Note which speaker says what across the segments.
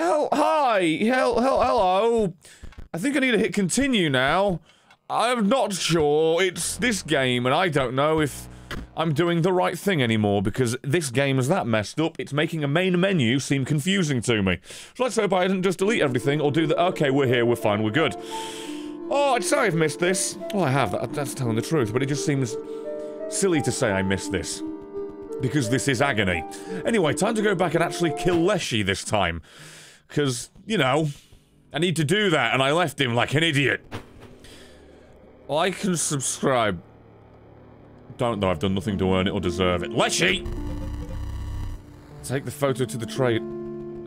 Speaker 1: Hell, hi, hell, hell, hello. I think I need to hit continue now. I'm not sure. It's this game, and I don't know if I'm doing the right thing anymore because this game is that messed up. It's making a main menu seem confusing to me. So let's hope I didn't just delete everything or do that. Okay, we're here. We're fine. We're good. Oh, I'd say I've missed this. Well, I have. That's telling the truth, but it just seems silly to say I missed this. Because this is agony. Anyway, time to go back and actually kill Leshy this time. Because, you know, I need to do that, and I left him like an idiot. Like and subscribe. Don't know, I've done nothing to earn it or deserve it. Leshy! Take the photo to the trade.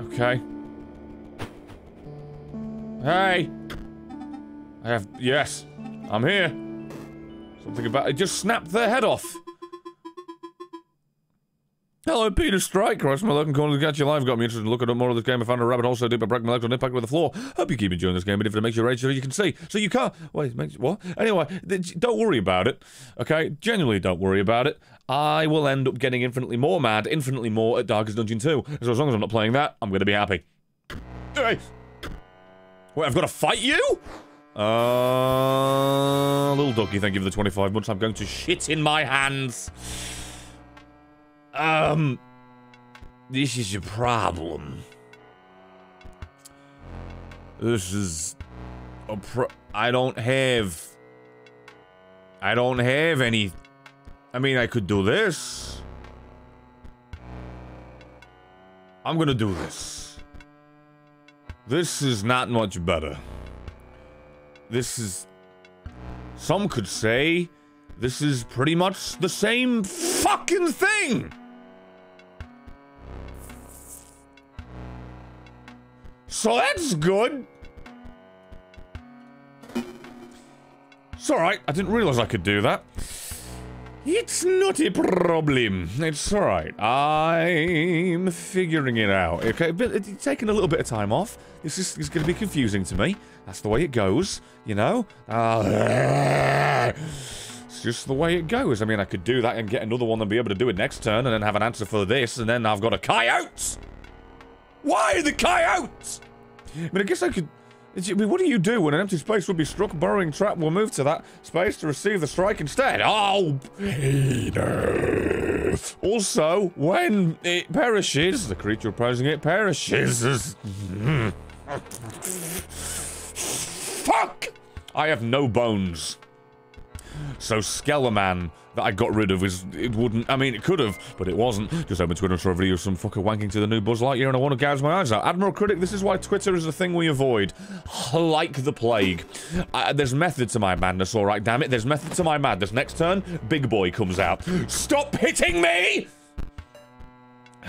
Speaker 1: Okay. Hey! I have- yes. I'm here. Something about- it just snapped their head off. Hello, Peter Strike. Cross my and corner to catch you live. Got me interested in looking at more of this game. I found a rabbit hole so deep I broke my legs on impact with the floor. Hope you keep enjoying this game, but if it makes you rage, so you can see. So you can't. Wait, it makes what? Anyway, don't worry about it. Okay, genuinely don't worry about it. I will end up getting infinitely more mad, infinitely more at Darkest Dungeon 2. So as long as I'm not playing that, I'm gonna be happy. Hey. Wait, I've got to fight you? Uh, little ducky, thank you for the 25 months. I'm going to shit in my hands. Um, this is a problem. This is a pro- I don't have. I don't have any. I mean, I could do this. I'm gonna do this. This is not much better. This is. Some could say this is pretty much the same fucking thing! So that's good. It's alright. I didn't realize I could do that. It's not a problem. It's alright. I'm figuring it out. Okay, but it's taking a little bit of time off. This is, is going to be confusing to me. That's the way it goes, you know? Uh, it's just the way it goes. I mean, I could do that and get another one and be able to do it next turn and then have an answer for this, and then I've got a coyote! Why the coyotes? I mean, I guess I could... I mean, what do you do when an empty space will be struck? Burrowing trap will move to that space to receive the strike instead. Oh, Peter. Also, when it perishes, the creature opposing it perishes. Fuck! I have no bones. So Skeleman that I got rid of is it wouldn't I mean it could have, but it wasn't. Just opened Twitter for a video of some fucker wanking to the new Buzz Lightyear and I want to gouge my eyes out. Admiral Critic, this is why Twitter is the thing we avoid. Like the plague. Uh, there's method to my madness, alright, damn it. There's method to my madness. Next turn, Big Boy comes out. Stop hitting me!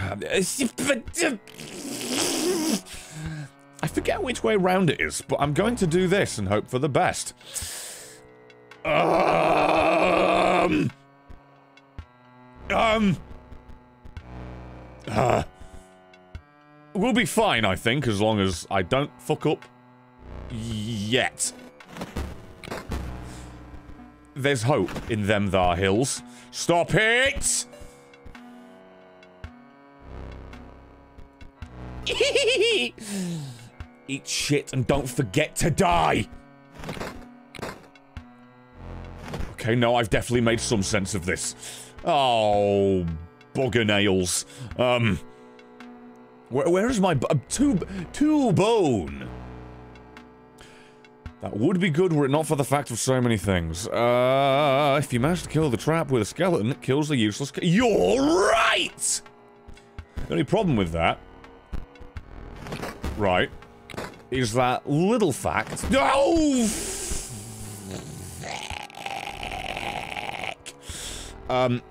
Speaker 1: I forget which way round it is, but I'm going to do this and hope for the best. Um. Um. Uh. We'll be fine, I think, as long as I don't fuck up yet. There's hope in them thar hills. Stop it! Eat shit and don't forget to die! Okay, no, I've definitely made some sense of this. Oh, bugger nails. Um, where, where is my two two bone? That would be good were it not for the fact of so many things. Uh, if you manage to kill the trap with a skeleton, it kills the useless. You're right. The only problem with that, right, is that little fact. Oh. Um,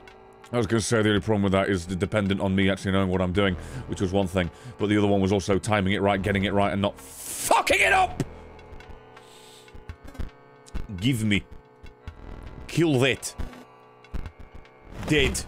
Speaker 1: I was going to say the only problem with that is dependent on me actually knowing what I'm doing, which was one thing. But the other one was also timing it right, getting it right, and not fucking it up! Give me. Kill that. Dead.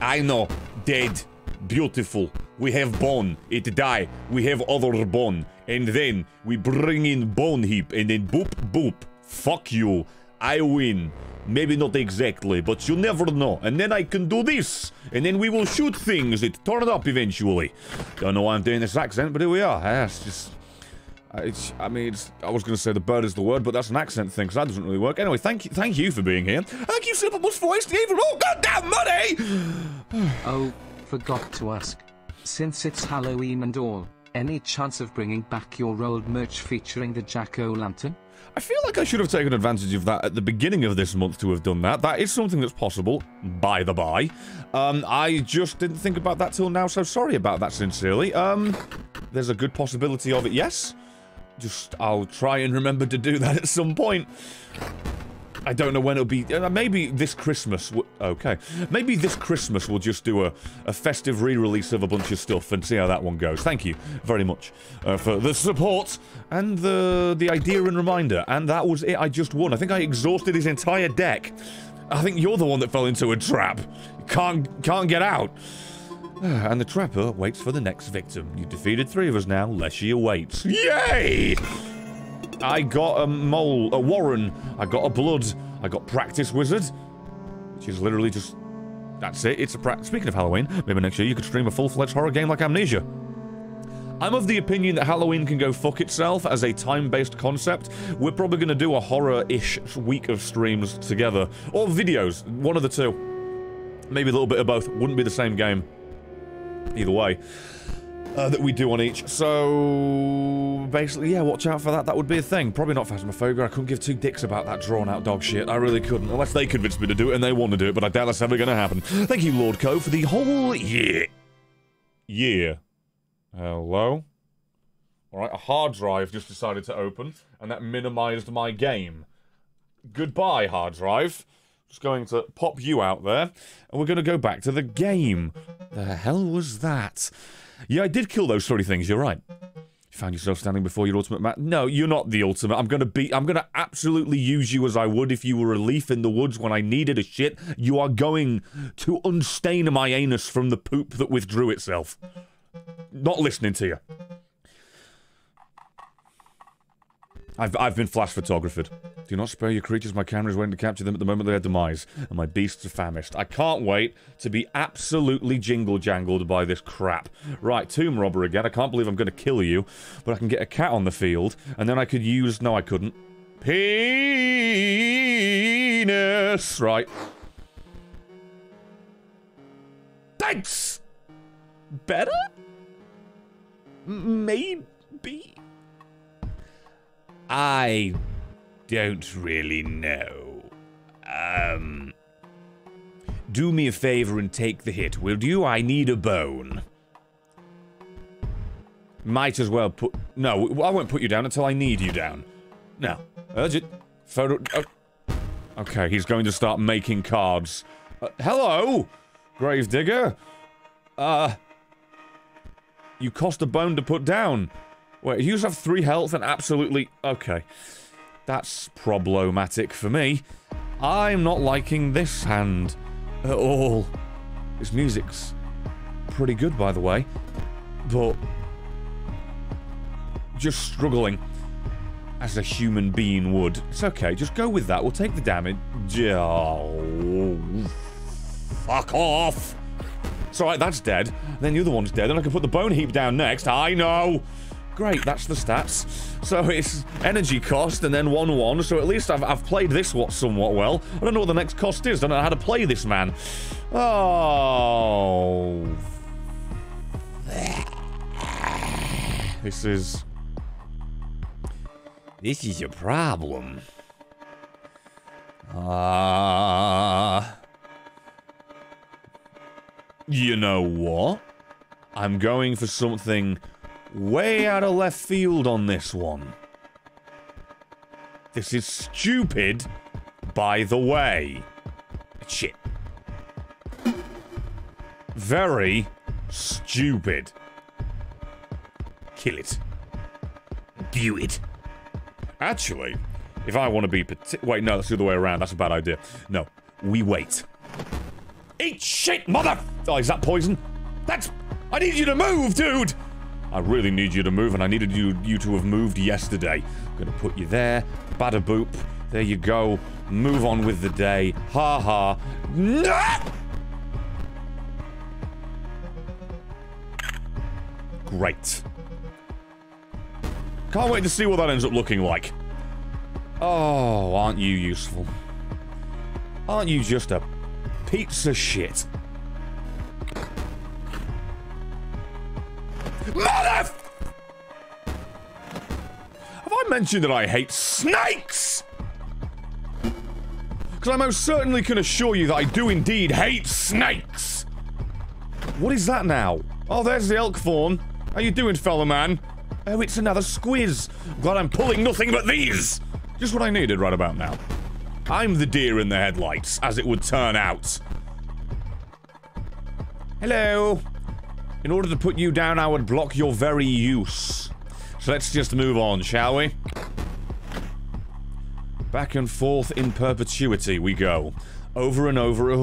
Speaker 1: I know. Dead. Beautiful. We have bone. It die. We have other bone. And then we bring in bone heap. And then boop boop. Fuck you. I win. Maybe not exactly, but you never know. And then I can do this. And then we will shoot things that turn up eventually. Don't know why I'm doing this accent, but here we are. Yeah, it's just... Uh, it's, I mean, I was going to say the bird is the word, but that's an accent thing, so that doesn't really work. Anyway, thank you, thank you for being here. Thank you, Silverbus Voice, even all goddamn money!
Speaker 2: oh, forgot to ask. Since it's Halloween and all, any chance of bringing back your old merch featuring the Jack-O-Lantern?
Speaker 1: I feel like I should have taken advantage of that at the beginning of this month to have done that. That is something that's possible, by the by. Um, I just didn't think about that till now, so sorry about that sincerely. Um, there's a good possibility of it, yes. Just, I'll try and remember to do that at some point. I don't know when it'll be. Uh, maybe this Christmas. Okay. Maybe this Christmas we'll just do a, a festive re-release of a bunch of stuff and see how that one goes. Thank you very much uh, for the support and the, the idea and reminder. And that was it. I just won. I think I exhausted his entire deck. I think you're the one that fell into a trap. Can't, can't get out. And the trapper waits for the next victim. You defeated three of us now. Leshy awaits. Yay! I got a mole, a warren. I got a blood. I got practice wizard, which is literally just. That's it. It's a practice. Speaking of Halloween, maybe next year you could stream a full-fledged horror game like Amnesia. I'm of the opinion that Halloween can go fuck itself as a time-based concept. We're probably going to do a horror-ish week of streams together. Or videos. One of the two. Maybe a little bit of both. Wouldn't be the same game either way. Uh, that we do on each. So basically, yeah, watch out for that. That would be a thing. Probably not Phasmophobia. I couldn't give two dicks about that drawn-out dog shit. I really couldn't, unless they convinced me to do it and they want to do it. But I doubt that's ever going to happen. Thank you, Lord Co, for the whole year. Year. Hello. All right, a hard drive just decided to open, and that minimized my game. Goodbye, hard drive. Just going to pop you out there, and we're going to go back to the game. The hell was that? Yeah, I did kill those three things, you're right. You found yourself standing before your ultimate mat. No, you're not the ultimate. I'm gonna be- I'm gonna absolutely use you as I would if you were a leaf in the woods when I needed a shit. You are going to unstain my anus from the poop that withdrew itself. Not listening to you. I've, I've been flash photographed. Do not spare your creatures. My camera is waiting to capture them at the moment of their demise, and my beasts are famished. I can't wait to be absolutely jingle-jangled by this crap. Right, tomb robber again. I can't believe I'm going to kill you, but I can get a cat on the field, and then I could use... No, I couldn't. Penis! Right. Thanks! Better? Maybe? I don't really know. Um. Do me a favor and take the hit, will you? I need a bone. Might as well put. No, I won't put you down until I need you down. No. Urgent. Photo. Oh. Okay, he's going to start making cards. Uh, hello? Gravedigger? Uh. You cost a bone to put down. Wait, you just have three health and absolutely... Okay. That's problematic for me. I'm not liking this hand at all. This music's pretty good, by the way. But... Just struggling. As a human being would. It's okay, just go with that. We'll take the damage. Oh, fuck off! It's alright, that's dead. Then the other one's dead, Then I can put the bone heap down next. I know! Great, that's the stats. So it's energy cost and then 1-1, so at least I've, I've played this what somewhat well. I don't know what the next cost is, I don't know how to play this man. Oh... This is... This is a problem. Ah... Uh, you know what? I'm going for something way out of left field on this one. This is stupid, by the way. Shit. Very stupid. Kill it. Do it. Actually, if I want to be Wait, no, that's the other way around. That's a bad idea. No, we wait. Eat shit, mother- Oh, is that poison? That's- I need you to move, dude! I really need you to move, and I needed you, you to have moved yesterday. I'm gonna put you there. Bada boop. There you go. Move on with the day. Ha ha. No! Great. Can't wait to see what that ends up looking like. Oh, aren't you useful? Aren't you just a pizza shit? Mother! Have I mentioned that I hate snakes? Because I most certainly can assure you that I do indeed hate snakes. What is that now? Oh, there's the elk fawn. How you doing, fellow man? Oh, it's another squiz. Glad I'm pulling nothing but these. Just what I needed right about now. I'm the deer in the headlights, as it would turn out. Hello. In order to put you down, I would block your very use. So let's just move on, shall we? Back and forth in perpetuity we go. Over and over.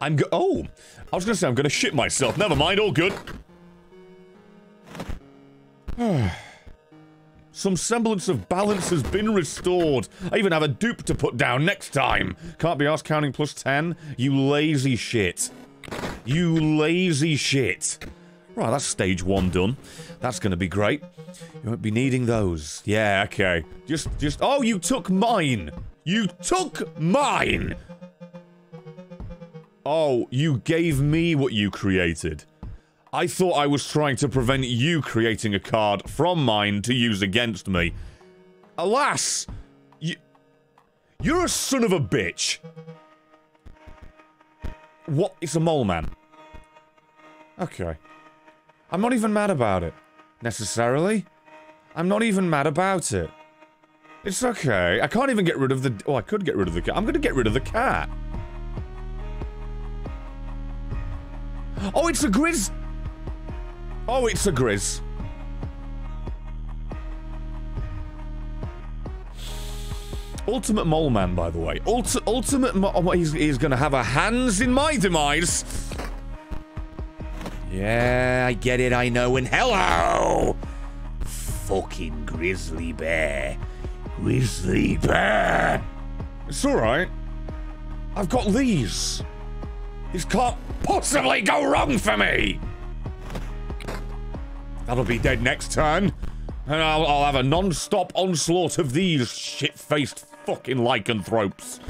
Speaker 1: I'm go- Oh! I was gonna say I'm gonna shit myself. Never mind, all good. Some semblance of balance has been restored. I even have a dupe to put down next time. Can't be asked counting plus 10. You lazy shit. You lazy shit. Right, that's stage one done. That's gonna be great. You won't be needing those. Yeah, okay. Just, just, oh, you took mine. You took mine. Oh, you gave me what you created. I thought I was trying to prevent you creating a card from mine to use against me. Alas, you, you're a son of a bitch. What? It's a mole man. Okay. I'm not even mad about it. Necessarily. I'm not even mad about it. It's okay. I can't even get rid of the... Oh, I could get rid of the cat. I'm gonna get rid of the cat. Oh, it's a Grizz... Oh, it's a Grizz. Ultimate Mole Man, by the way. Ulti ultimate Mo oh, he's, he's gonna have a hands in my demise. Yeah, I get it, I know, and hello! Fucking grizzly bear. Grizzly bear! It's alright. I've got these. This can't possibly go wrong for me! That'll be dead next turn. And I'll, I'll have a non-stop onslaught of these shit-faced fucking lycanthropes.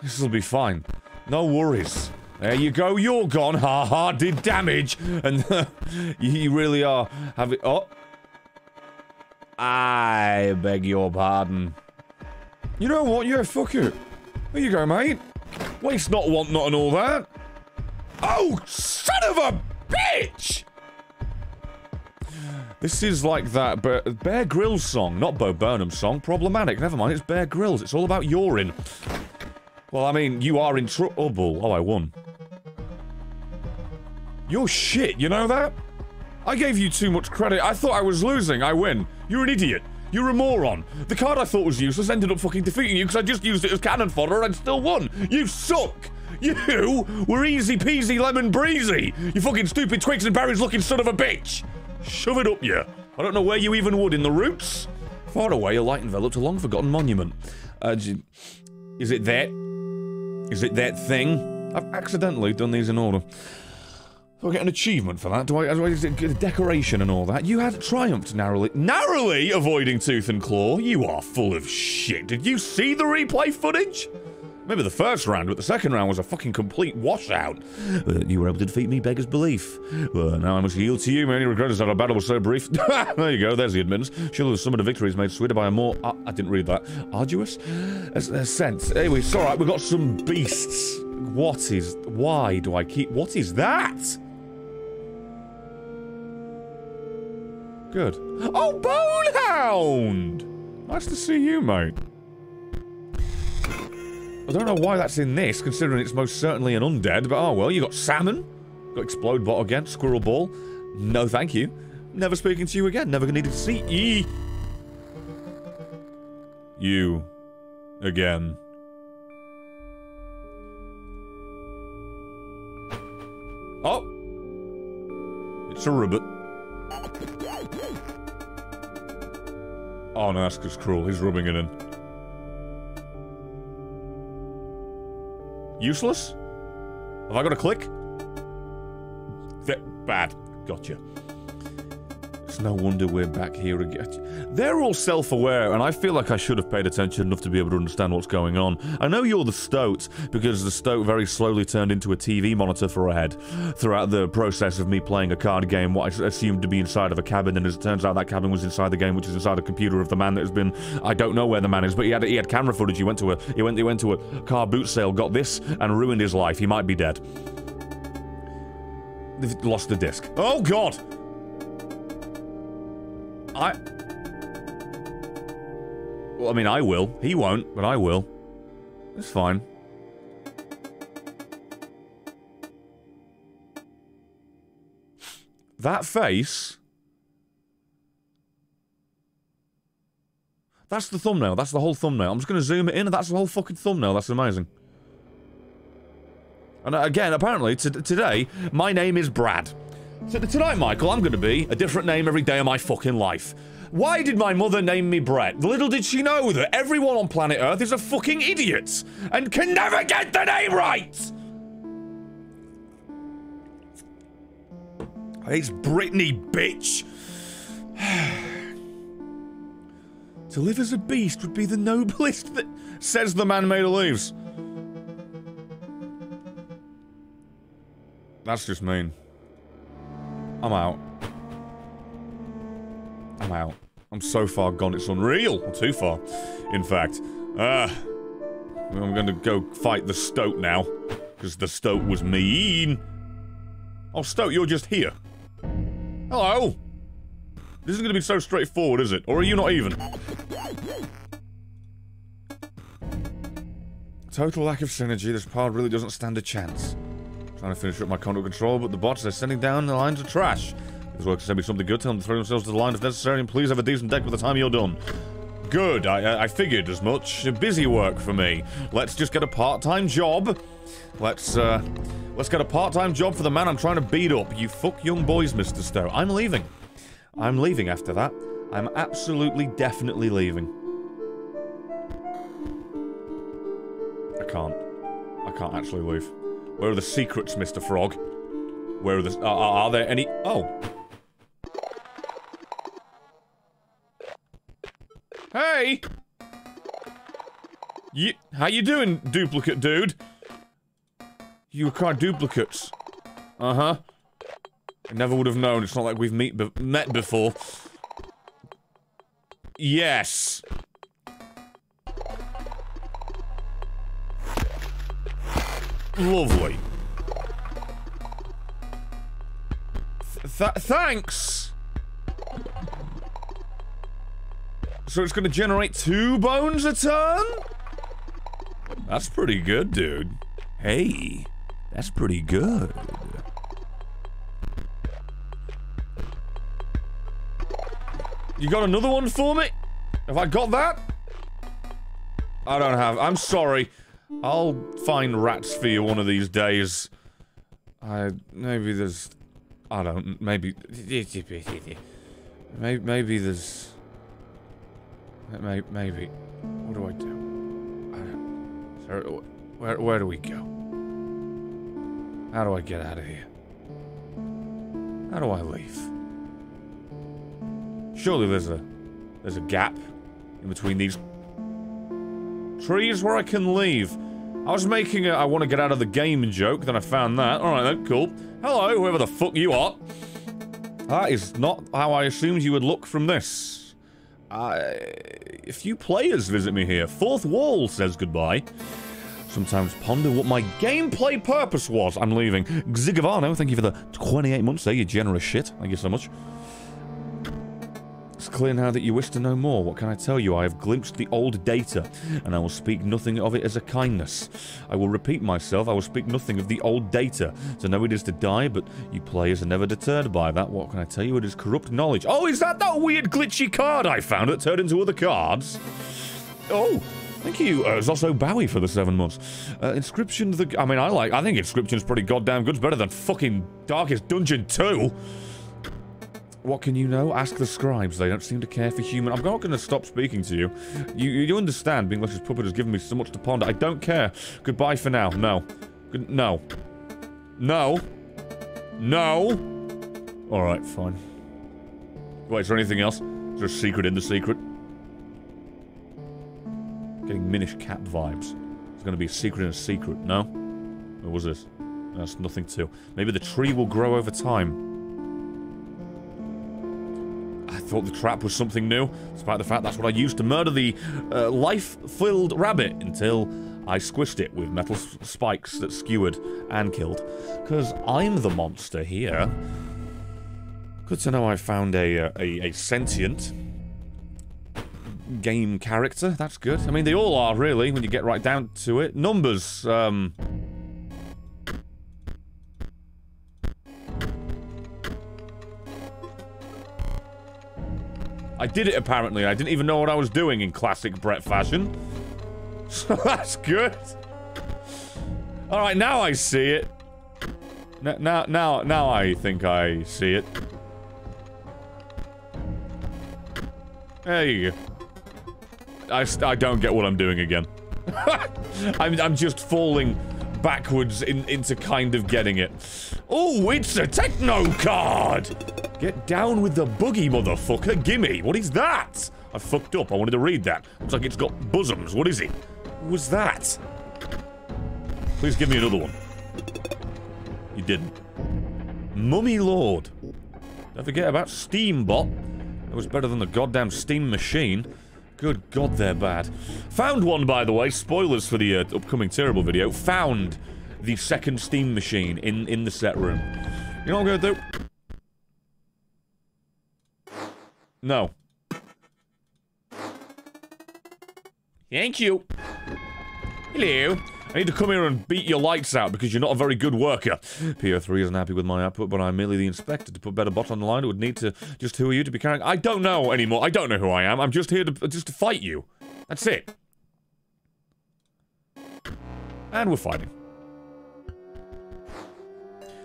Speaker 1: This'll be fine. No worries. There you go, you're gone. Ha ha, did damage. And you really are having... Oh. I beg your pardon. You know what? You're a fucker. There you go, mate. Waste not, want not, and all that. Oh, son of a bitch! This is like that Bear, Bear Grylls song, not Bo Burnham song. Problematic. Never mind, it's Bear Grylls. It's all about urine. Well, I mean, you are in trouble. Oh, I won. You're shit, you know that? I gave you too much credit. I thought I was losing. I win. You're an idiot. You're a moron. The card I thought was useless ended up fucking defeating you because I just used it as cannon fodder and I still won. You suck. You were easy peasy lemon breezy. You fucking stupid twigs and berries looking son of a bitch. Shove it up you. I don't know where you even would. In the roots? Far away, a light enveloped a long forgotten monument. Uh, is it that? Is it that thing? I've accidentally done these in order. Do I get an achievement for that? Do I, do I get a decoration and all that? You had triumphed narrowly. Narrowly avoiding tooth and claw? You are full of shit. Did you see the replay footage? Maybe the first round, but the second round was a fucking complete washout. Uh, you were able to defeat me, beggar's belief. Well, now I must yield to you. My only regret is that our battle was so brief. there you go, there's the admittance. Surely the sum of the victory is made sweeter by a more... Uh, I didn't read that. Arduous? sense. Anyway, it's alright, we've got some beasts. What is... Why do I keep... What is that? Good. Oh, Bonehound! Nice to see you, mate. I don't know why that's in this, considering it's most certainly an undead, but oh well, you got salmon, got explode bot again, squirrel ball. No thank you. Never speaking to you again, never gonna need to see ye. You again. Oh! It's a ribbit. Oh no, that's just cruel. He's rubbing it in. Useless? Have I got a click? Th bad. Gotcha. It's no wonder we're back here again. They're all self-aware, and I feel like I should have paid attention enough to be able to understand what's going on. I know you're the Stoat, because the Stoat very slowly turned into a TV monitor for a head throughout the process of me playing a card game, what I assumed to be inside of a cabin, and as it turns out, that cabin was inside the game, which is inside a computer of the man that has been... I don't know where the man is, but he had he had camera footage. He went to a he went he went to a car boot sale, got this, and ruined his life. He might be dead. They've lost the disc. Oh God! I... Well, I mean, I will. He won't, but I will. It's fine. That face... That's the thumbnail. That's the whole thumbnail. I'm just going to zoom it in, and that's the whole fucking thumbnail. That's amazing. And uh, again, apparently, today, my name is Brad. So tonight, Michael, I'm going to be a different name every day of my fucking life. Why did my mother name me Brett? Little did she know that everyone on planet Earth is a fucking idiot and can never get the name right! It's Brittany, bitch! to live as a beast would be the noblest that says the man made of leaves. That's just mean. I'm out. I'm out. I'm so far gone, it's unreal. too far, in fact. Uh, I'm gonna go fight the Stoat now. Because the Stoat was mean. Oh, Stoat, you're just here. Hello. This isn't gonna be so straightforward, is it? Or are you not even? Total lack of synergy. This pod really doesn't stand a chance. Trying to finish up my conduit control, but the bots, they're sending down the lines of trash. This works send me something good, tell them to throw themselves to the line if necessary, and please have a decent deck by the time you're done. Good, I, I figured as much. Busy work for me. Let's just get a part-time job. Let's, uh, let's get a part-time job for the man I'm trying to beat up. You fuck young boys, Mr. Stowe. I'm leaving. I'm leaving after that. I'm absolutely, definitely leaving. I can't. I can't actually leave. Where are the secrets, Mr. Frog? Where are the... Are, are there any... Oh. Hey! You, how you doing, duplicate dude? You acquired duplicates. Uh-huh. I never would have known. It's not like we've meet be met before. Yes. Lovely. Th thanks! So it's gonna generate two bones a turn? That's pretty good, dude. Hey, that's pretty good. You got another one for me? Have I got that? I don't have. I'm sorry. I'll find rats for you one of these days. I maybe there's I don't maybe maybe maybe there's maybe, what do I do? I don't so where where do we go? How do I get out of here? How do I leave? Surely there's a there's a gap in between these trees where I can leave. I was making a I want to get out of the game joke, then I found that. Alright then, cool. Hello, whoever the fuck you are. That is not how I assumed you would look from this. A few players visit me here. Fourth Wall says goodbye. Sometimes ponder what my gameplay purpose was. I'm leaving. Zigavano, thank you for the 28 months there, you generous shit. Thank you so much. It's clear now that you wish to know more. What can I tell you? I have glimpsed the old data, and I will speak nothing of it as a kindness. I will repeat myself, I will speak nothing of the old data. To know it is to die, but you players are never deterred by that. What can I tell you? It is corrupt knowledge. Oh, is that that weird glitchy card I found that turned into other cards? Oh, Thank you, uh, Zosso Bowie, for the seven months. Uh, Inscryption, the... I mean, I like... I think Inscryption's pretty goddamn good. It's better than fucking Darkest Dungeon 2. What can you know? Ask the scribes. They don't seem to care for human... I'm not going to stop speaking to you. You you understand, being Leshy's puppet has given me so much to ponder. I don't care. Goodbye for now. No. Good... No. No. No. Alright, fine. Wait, is there anything else? Is there a secret in the secret? Getting Minish Cap vibes. There's going to be a secret in a secret, no? What was this? That's nothing to. Maybe the tree will grow over time. I thought the trap was something new, despite the fact that's what I used to murder the uh, life-filled rabbit until I squished it with metal spikes that skewered and killed. Because I'm the monster here. Good to know I found a, uh, a, a sentient game character. That's good. I mean, they all are, really, when you get right down to it. Numbers, um... I did it, apparently. I didn't even know what I was doing in classic Brett fashion. So that's good. Alright, now I see it. Now, now, now I think I see it. There you go. I, I don't get what I'm doing again. I'm, I'm just falling backwards in, into kind of getting it. Oh, it's a techno card! Get down with the boogie, motherfucker. Gimme. What is that? I fucked up. I wanted to read that. Looks like it's got bosoms. What is it? What was that? Please give me another one. You didn't. Mummy Lord. Don't forget about Steambot. That was better than the goddamn Steam Machine. Good god, they're bad. Found one, by the way. Spoilers for the uh, upcoming terrible video. Found the second Steam Machine in, in the set room. You know what I'm gonna do? No. Thank you. Hello. I need to come here and beat your lights out because you're not a very good worker. P03 isn't happy with my output, but I'm merely the inspector. To put better bot on the line, it would need to... Just who are you to be carrying... I don't know anymore. I don't know who I am. I'm just here to just to fight you. That's it. And we're fighting.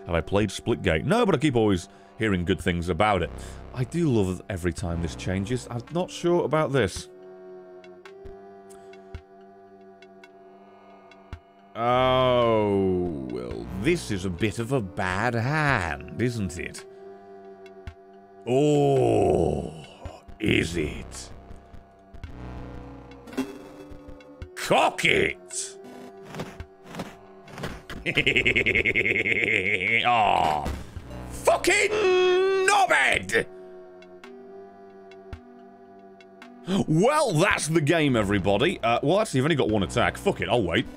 Speaker 1: Have I played Splitgate? No, but I keep always hearing good things about it. I do love every time this changes. I'm not sure about this. Oh, well, this is a bit of a bad hand, isn't it? Oh, is it? Cock it! oh, fucking knobhead! Well, that's the game, everybody. Uh, well, actually, you've only got one attack. Fuck it, I'll wait.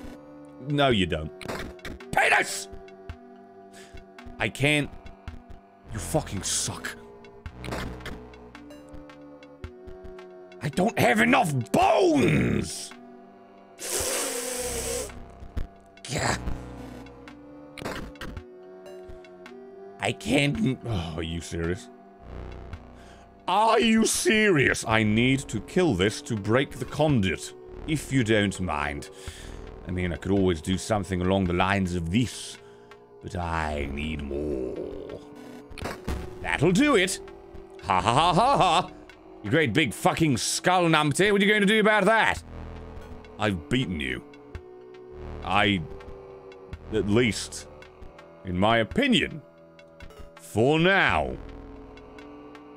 Speaker 1: No, you don't. Penis! I can't... You fucking suck. I don't have enough bones! Yeah. I can't... Oh, are you serious? Are you serious? I need to kill this to break the conduit, if you don't mind. I mean, I could always do something along the lines of this, but I need more. That'll do it. Ha ha ha ha ha. You great big fucking skull numpty. What are you going to do about that? I've beaten you. I, at least, in my opinion, for now,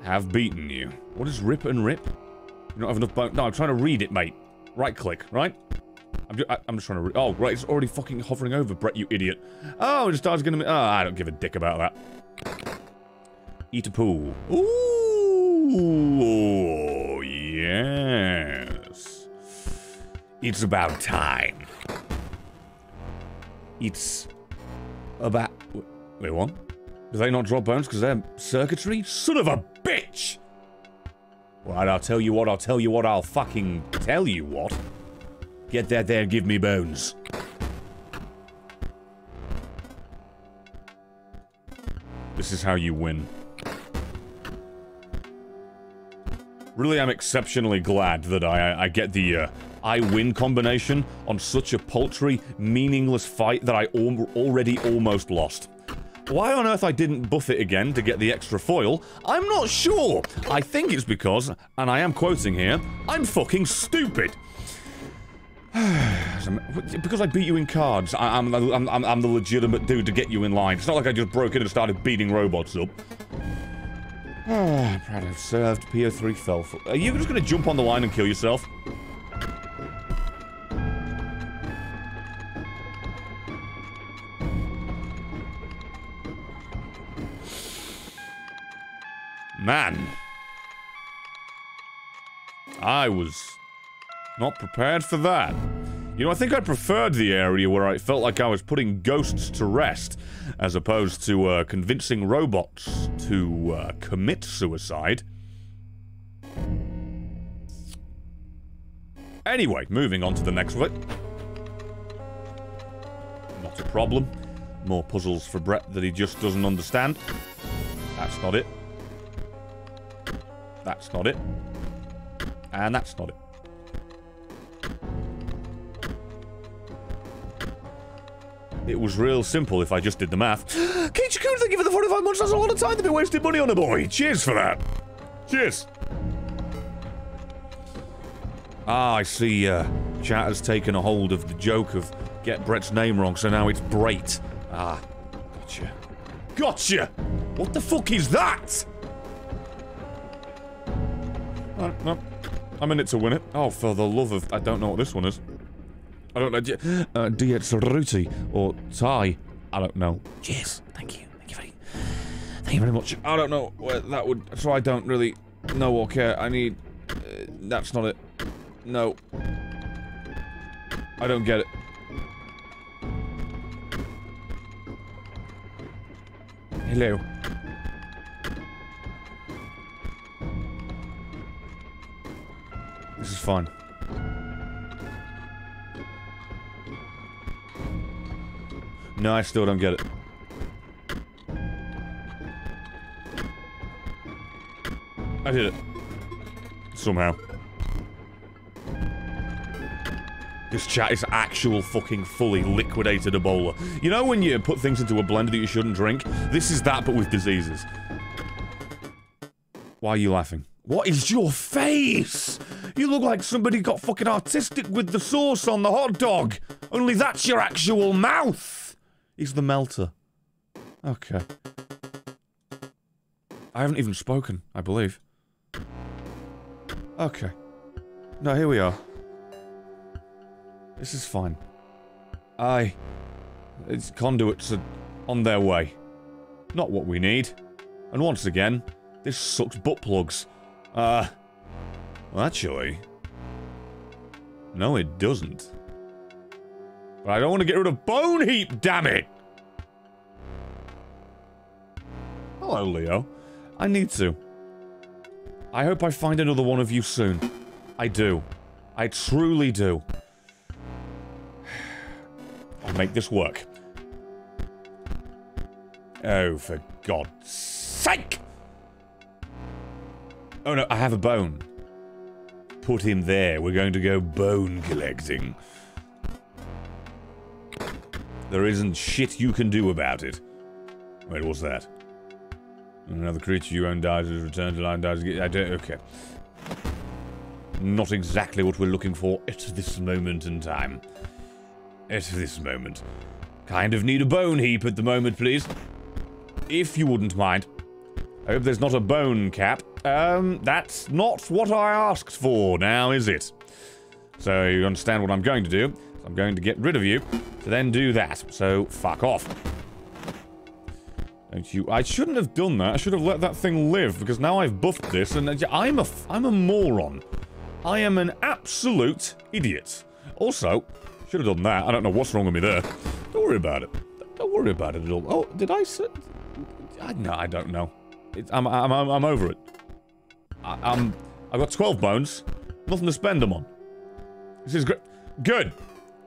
Speaker 1: have beaten you. What is rip and rip? You don't have enough bone. No, I'm trying to read it, mate. Right click, right? I'm just, I, am just trying to. oh, right, it's already fucking hovering over, Brett, you idiot. Oh, just starts gonna. Oh, I don't give a dick about that. Eat a pool. Ooh, yes. It's about time. It's about. Wait, what? Do they not drop bones because they're circuitry? Son of a bitch! Right, I'll tell you what, I'll tell you what, I'll fucking tell you what. Get that there, give me bones. This is how you win. Really, I'm exceptionally glad that I, I get the uh, I win combination on such a paltry, meaningless fight that I al already almost lost. Why on earth I didn't buff it again to get the extra foil, I'm not sure. I think it's because, and I am quoting here, I'm fucking stupid. because I beat you in cards, I, am I'm, I'm, I'm the legitimate dude to get you in line. It's not like I just broke in and started beating robots up. Ah, proud to have served. P03 fell. For Are you just gonna jump on the line and kill yourself? Man. I was not prepared for that. You know, I think I preferred the area where I felt like I was putting ghosts to rest, as opposed to uh, convincing robots to uh, commit suicide. Anyway, moving on to the next one. Not a problem. More puzzles for Brett that he just doesn't understand. That's not it. That's not it. And that's not it. It was real simple if I just did the math. Keach Coon, thank you for the 45 months. That's a lot of time to be wasting money on a boy. Cheers for that. Cheers. Ah, I see, uh, chat has taken a hold of the joke of get Brett's name wrong, so now it's Brait. Ah, gotcha. Gotcha! What the fuck is that? No. I'm in it to win it. Oh, for the love of... I don't know what this one is. I don't know. Uh, Dietz Ruti or Thai. I don't know. Cheers. Thank you. Thank you very, thank you very much. I don't know where that would. So I don't really know or care. I need. Uh, that's not it. No. I don't get it. Hello. This is fun. No, I still don't get it. I did it. Somehow. This chat is actual fucking fully liquidated Ebola. You know when you put things into a blender that you shouldn't drink? This is that, but with diseases. Why are you laughing? What is your face? You look like somebody got fucking artistic with the sauce on the hot dog. Only that's your actual mouth. He's the melter. Okay. I haven't even spoken, I believe. Okay. No, here we are. This is fine. I... Its conduits are on their way. Not what we need. And once again, this sucks butt plugs. Uh... Well, actually... No, it doesn't. But I don't want to get rid of Bone Heap, damn it! Hello, Leo. I need to. I hope I find another one of you soon. I do. I truly do. I'll make this work. Oh, for God's sake! Oh no, I have a bone. Put him there. We're going to go bone collecting. There isn't shit you can do about it. Wait, what's that? Another creature you own dies is returned to life dies again. I don't... Okay. Not exactly what we're looking for at this moment in time. At this moment. Kind of need a bone heap at the moment, please. If you wouldn't mind. I hope there's not a bone cap. Um, that's not what I asked for now, is it? So you understand what I'm going to do. I'm going to get rid of you to then do that. So, fuck off. Don't you... I shouldn't have done that. I should have let that thing live, because now I've buffed this, and I'm a... I'm a moron. I am an absolute idiot. Also, should have done that. I don't know what's wrong with me there. Don't worry about it. Don't worry about it at all. Oh, did I. I, no, I don't know. It's, I'm, I'm, I'm over it. I, I'm... I've got 12 bones. Nothing to spend them on. This is great. Good.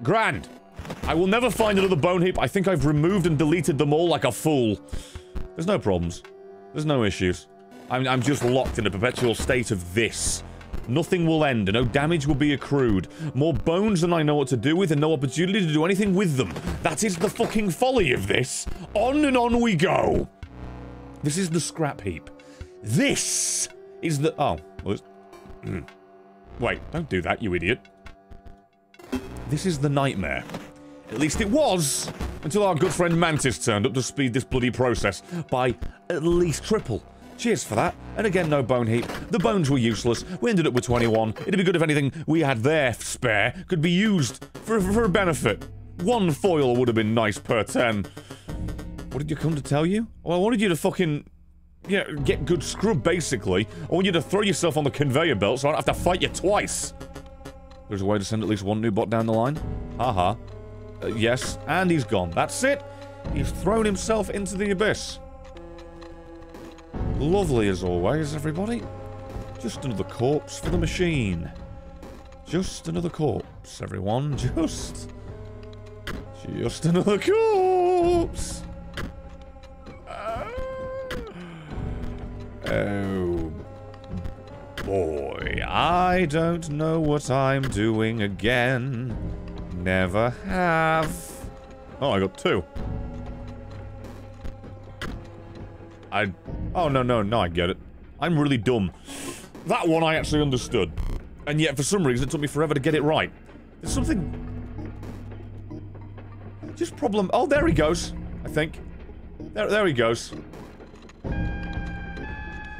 Speaker 1: Grand. I will never find another bone heap. I think I've removed and deleted them all like a fool. There's no problems. There's no issues. I'm, I'm just locked in a perpetual state of this. Nothing will end, no damage will be accrued. More bones than I know what to do with, and no opportunity to do anything with them. That is the fucking folly of this. On and on we go. This is the scrap heap. This is the... Oh. Well, hmm. Wait, don't do that, you idiot. This is the nightmare. At least it was, until our good friend Mantis turned up to speed this bloody process by at least triple. Cheers for that. And again, no bone heap. The bones were useless. We ended up with 21. It'd be good if anything we had there spare could be used for, for a benefit. One foil would have been nice per 10. What did you come to tell you? Well, I wanted you to fucking yeah, get good scrub, basically. I want you to throw yourself on the conveyor belt so I don't have to fight you twice. There's a way to send at least one new bot down the line? Haha. Uh, yes, and he's gone. That's it. He's thrown himself into the abyss. Lovely as always, everybody. Just another corpse for the machine. Just another corpse, everyone. Just... Just another corpse. Oh boy, I don't know what I'm doing again. Never have. Oh, I got two. I... Oh, no, no, no, I get it. I'm really dumb. That one I actually understood. And yet, for some reason, it took me forever to get it right. There's something... Just problem... Oh, there he goes, I think. There, there he goes.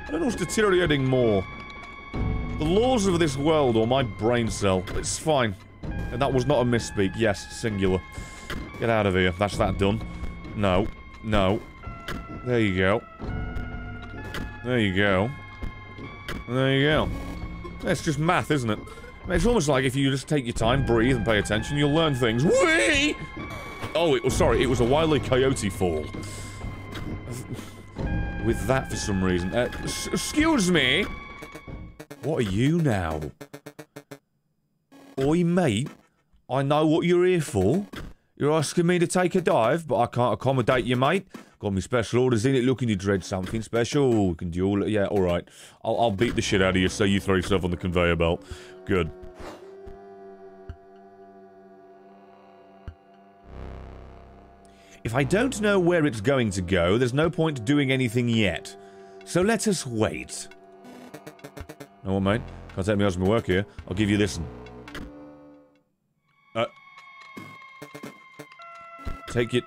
Speaker 1: I don't know what's deteriorating more. The laws of this world or my brain cell. It's fine. And that was not a misspeak. Yes, singular. Get out of here. That's that done. No. No. There you go. There you go. There you go. It's just math, isn't it? It's almost like if you just take your time, breathe, and pay attention, you'll learn things. Whee! Oh, it was sorry. It was a wily coyote fall with that for some reason. Uh, excuse me? What are you now? Oi, mate. I know what you're here for. You're asking me to take a dive, but I can't accommodate you, mate. Got me special orders in it looking to dread something special. We can duel Yeah, alright. I'll, I'll beat the shit out of you so you throw yourself on the conveyor belt. Good. If I don't know where it's going to go, there's no point doing anything yet. So let us wait. No what, mate? Can't take me out of my work here. I'll give you this one. Uh... Take it...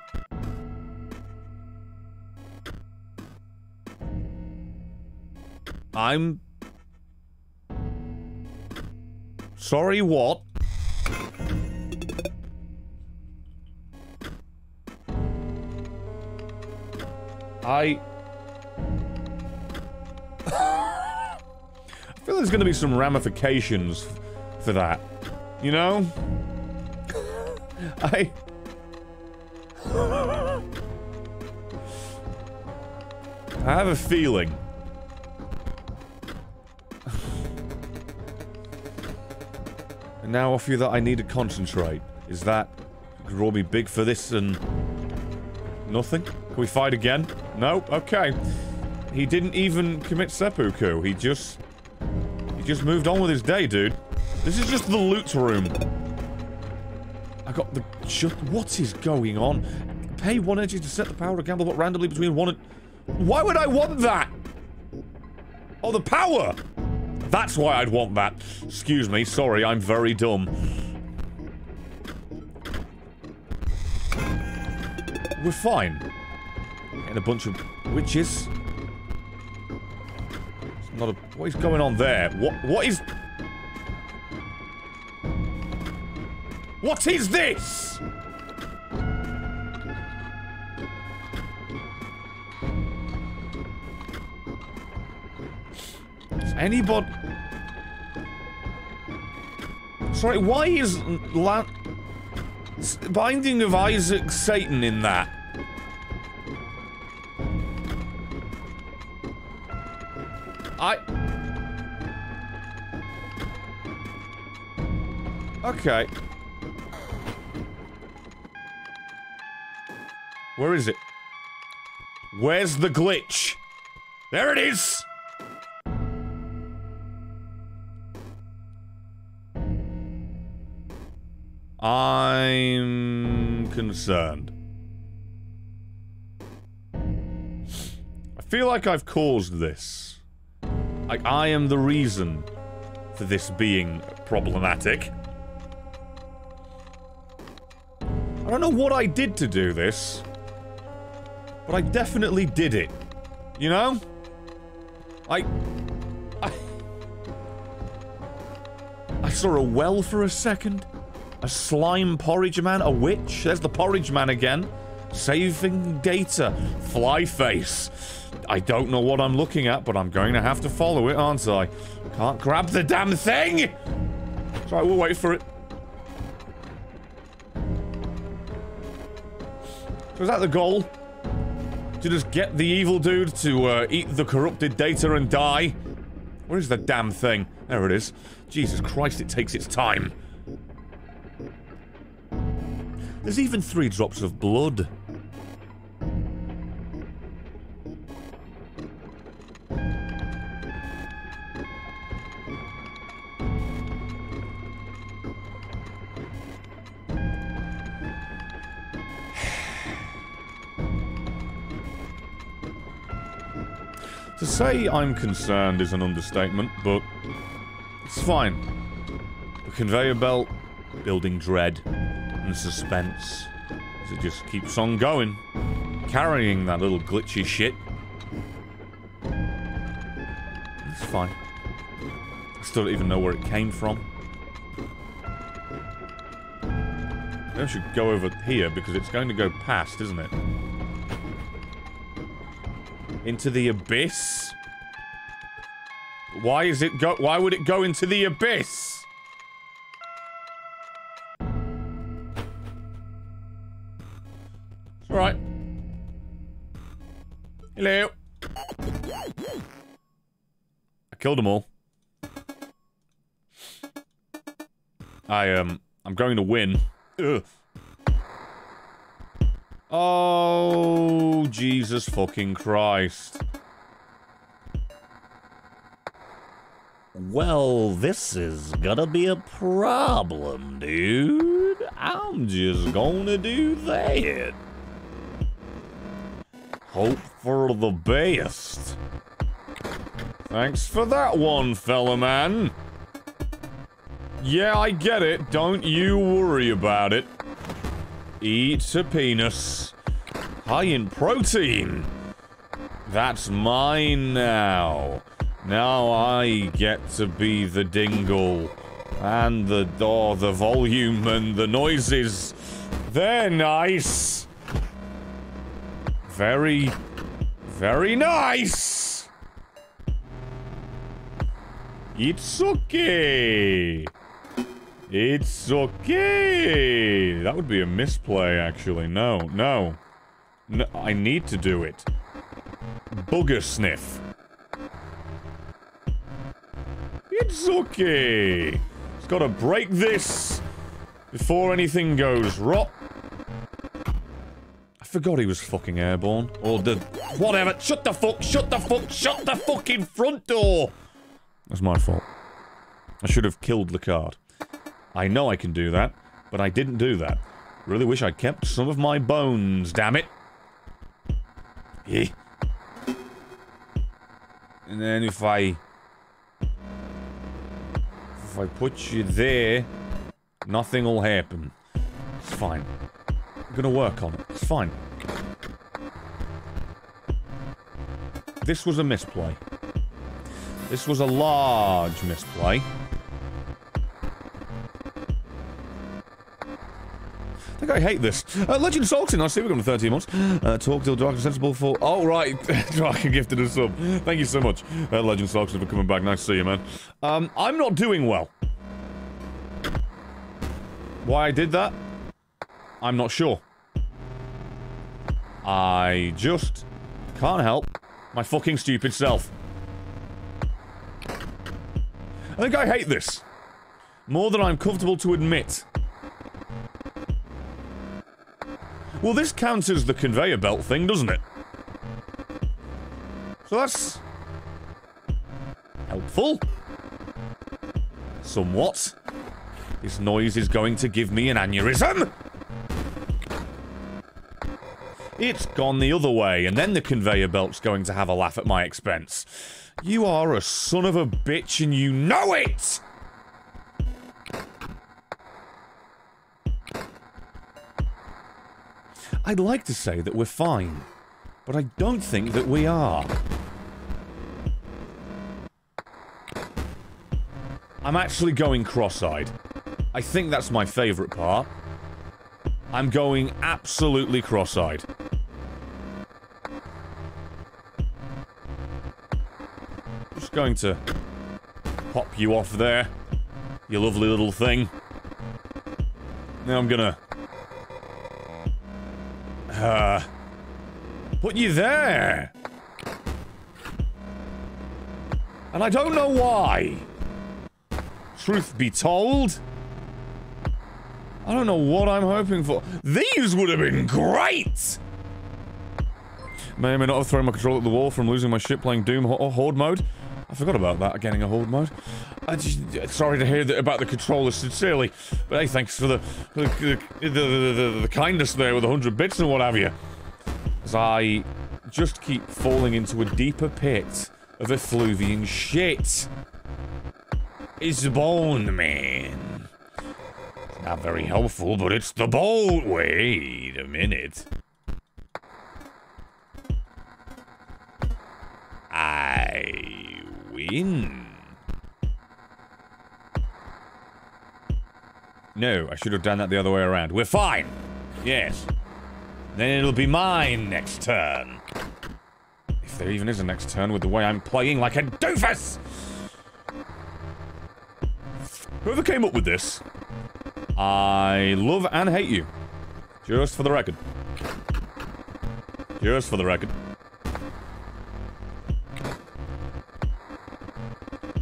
Speaker 1: I'm... Sorry, what? I... I feel there's gonna be some ramifications for that. You know? I... I have a feeling. and now off you that I need to concentrate. Is that... Draw me big for this and... Nothing? Can we fight again? No? Okay. He didn't even commit seppuku. He just... He just moved on with his day, dude. This is just the loot room. I got the... Just, what is going on? Pay one energy to set the power to gamble but randomly between one and... Why would I want that? Oh, the power! That's why I'd want that. Excuse me, sorry, I'm very dumb. We're fine. And a bunch of witches. It's not a... What is going on there? What... What is... What is this? Is anybody... Sorry, why is... La Binding of Isaac Satan in that? I... Okay. Where is it? Where's the glitch? There it is! I'm concerned. I feel like I've caused this. Like, I am the reason for this being problematic. I don't know what I did to do this, but I definitely did it. You know? I... I... I saw a well for a second. A slime porridge man, a witch. There's the porridge man again. Saving data. Fly face. I don't know what I'm looking at, but I'm going to have to follow it, aren't I? Can't grab the damn thing! Sorry, we'll wait for it. So is that the goal? To just get the evil dude to uh, eat the corrupted data and die? Where is the damn thing? There it is. Jesus Christ, it takes its time. There's even three drops of blood. Say I'm concerned is an understatement, but it's fine. The conveyor belt, building dread and suspense it just keeps on going, carrying that little glitchy shit. It's fine. I still don't even know where it came from. I should go over here because it's going to go past, isn't it? Into the abyss? Why is it go- why would it go into the abyss? Alright. Hello. I killed them all. I, um, I'm going to win. Ugh. Oh, Jesus fucking Christ. Well, this is gonna be a problem, dude. I'm just gonna do that. Hope for the best. Thanks for that one, fella man. Yeah, I get it. Don't you worry about it. Eat a penis. High in protein. That's mine now. Now I get to be the dingle. And the door, the volume and the noises. They're nice. Very, very nice. It's okay. It's okay. That would be a misplay, actually. No, no. No, I need to do it. Booger sniff. It's okay. It's gotta break this before anything goes rot. I forgot he was fucking airborne. Or the... Whatever. Shut the fuck. Shut the fuck. Shut the fucking front door. That's my fault. I should have killed the card. I know I can do that, but I didn't do that. Really wish I'd kept some of my bones, damn it. Yeah. And then if I... If I put you there, nothing will happen. It's fine. I'm gonna work on it. It's fine. This was a misplay. This was a large misplay. Think I hate this. Uh, Legend Salton, I see we've gone to 13 months. Uh, talk till dark and sensible for... Oh, right. Draken gifted a sub. Thank you so much, uh, Legend Salton, for coming back. Nice to see you, man. Um, I'm not doing well. Why I did that? I'm not sure. I just can't help my fucking stupid self. I think I hate this. More than I'm comfortable to admit. Well, this counts as the conveyor belt thing, doesn't it? So that's... helpful. Somewhat. This noise is going to give me an aneurysm! It's gone the other way, and then the conveyor belt's going to have a laugh at my expense. You are a son of a bitch and you know it! I'd like to say that we're fine, but I don't think that we are. I'm actually going cross-eyed. I think that's my favourite part. I'm going absolutely cross-eyed. Just going to pop you off there, you lovely little thing. Now I'm gonna... Uh... Put you there! And I don't know why. Truth be told, I don't know what I'm hoping for. These would have been great! May or may not have thrown my controller at the wall from losing my shit playing Doom or Horde mode. I forgot about that, getting a Horde mode. I just, sorry to hear that about the controller, sincerely. But hey, thanks for the the, the, the, the kindness there with 100 bits and what have you. As I just keep falling into a deeper pit of effluvian shit. It's the Bone Man. It's not very helpful, but it's the boat. Wait a minute. I win. No, I should have done that the other way around. We're fine. Yes. Then it'll be mine next turn. If there even is a next turn with the way I'm playing like a doofus! Whoever came up with this, I love and hate you. Just for the record. Just for the record.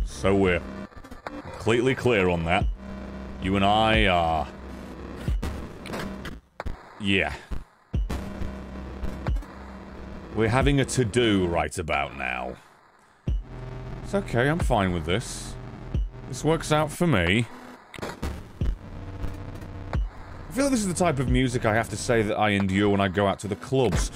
Speaker 1: So we're completely clear on that. You and I are... Yeah. We're having a to-do right about now. It's okay, I'm fine with this. This works out for me. I feel like this is the type of music I have to say that I endure when I go out to the clubs.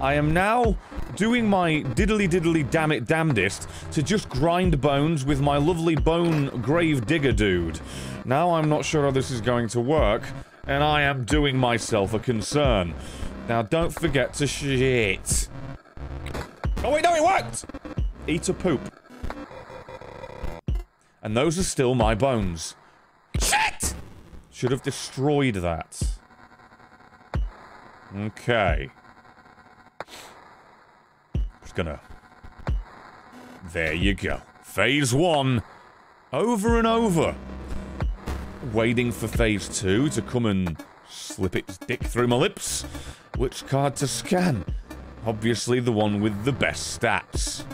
Speaker 1: I am now doing my diddly diddly damn it damnedest to just grind bones with my lovely bone grave digger dude. Now I'm not sure how this is going to work, and I am doing myself a concern. Now don't forget to shit. Oh wait, no, it worked! Eat a poop. And those are still my bones. Shit! Should have destroyed that. Okay. Gonna... There you go. Phase one. Over and over. Waiting for phase two to come and slip its dick through my lips. Which card to scan? Obviously the one with the best stats.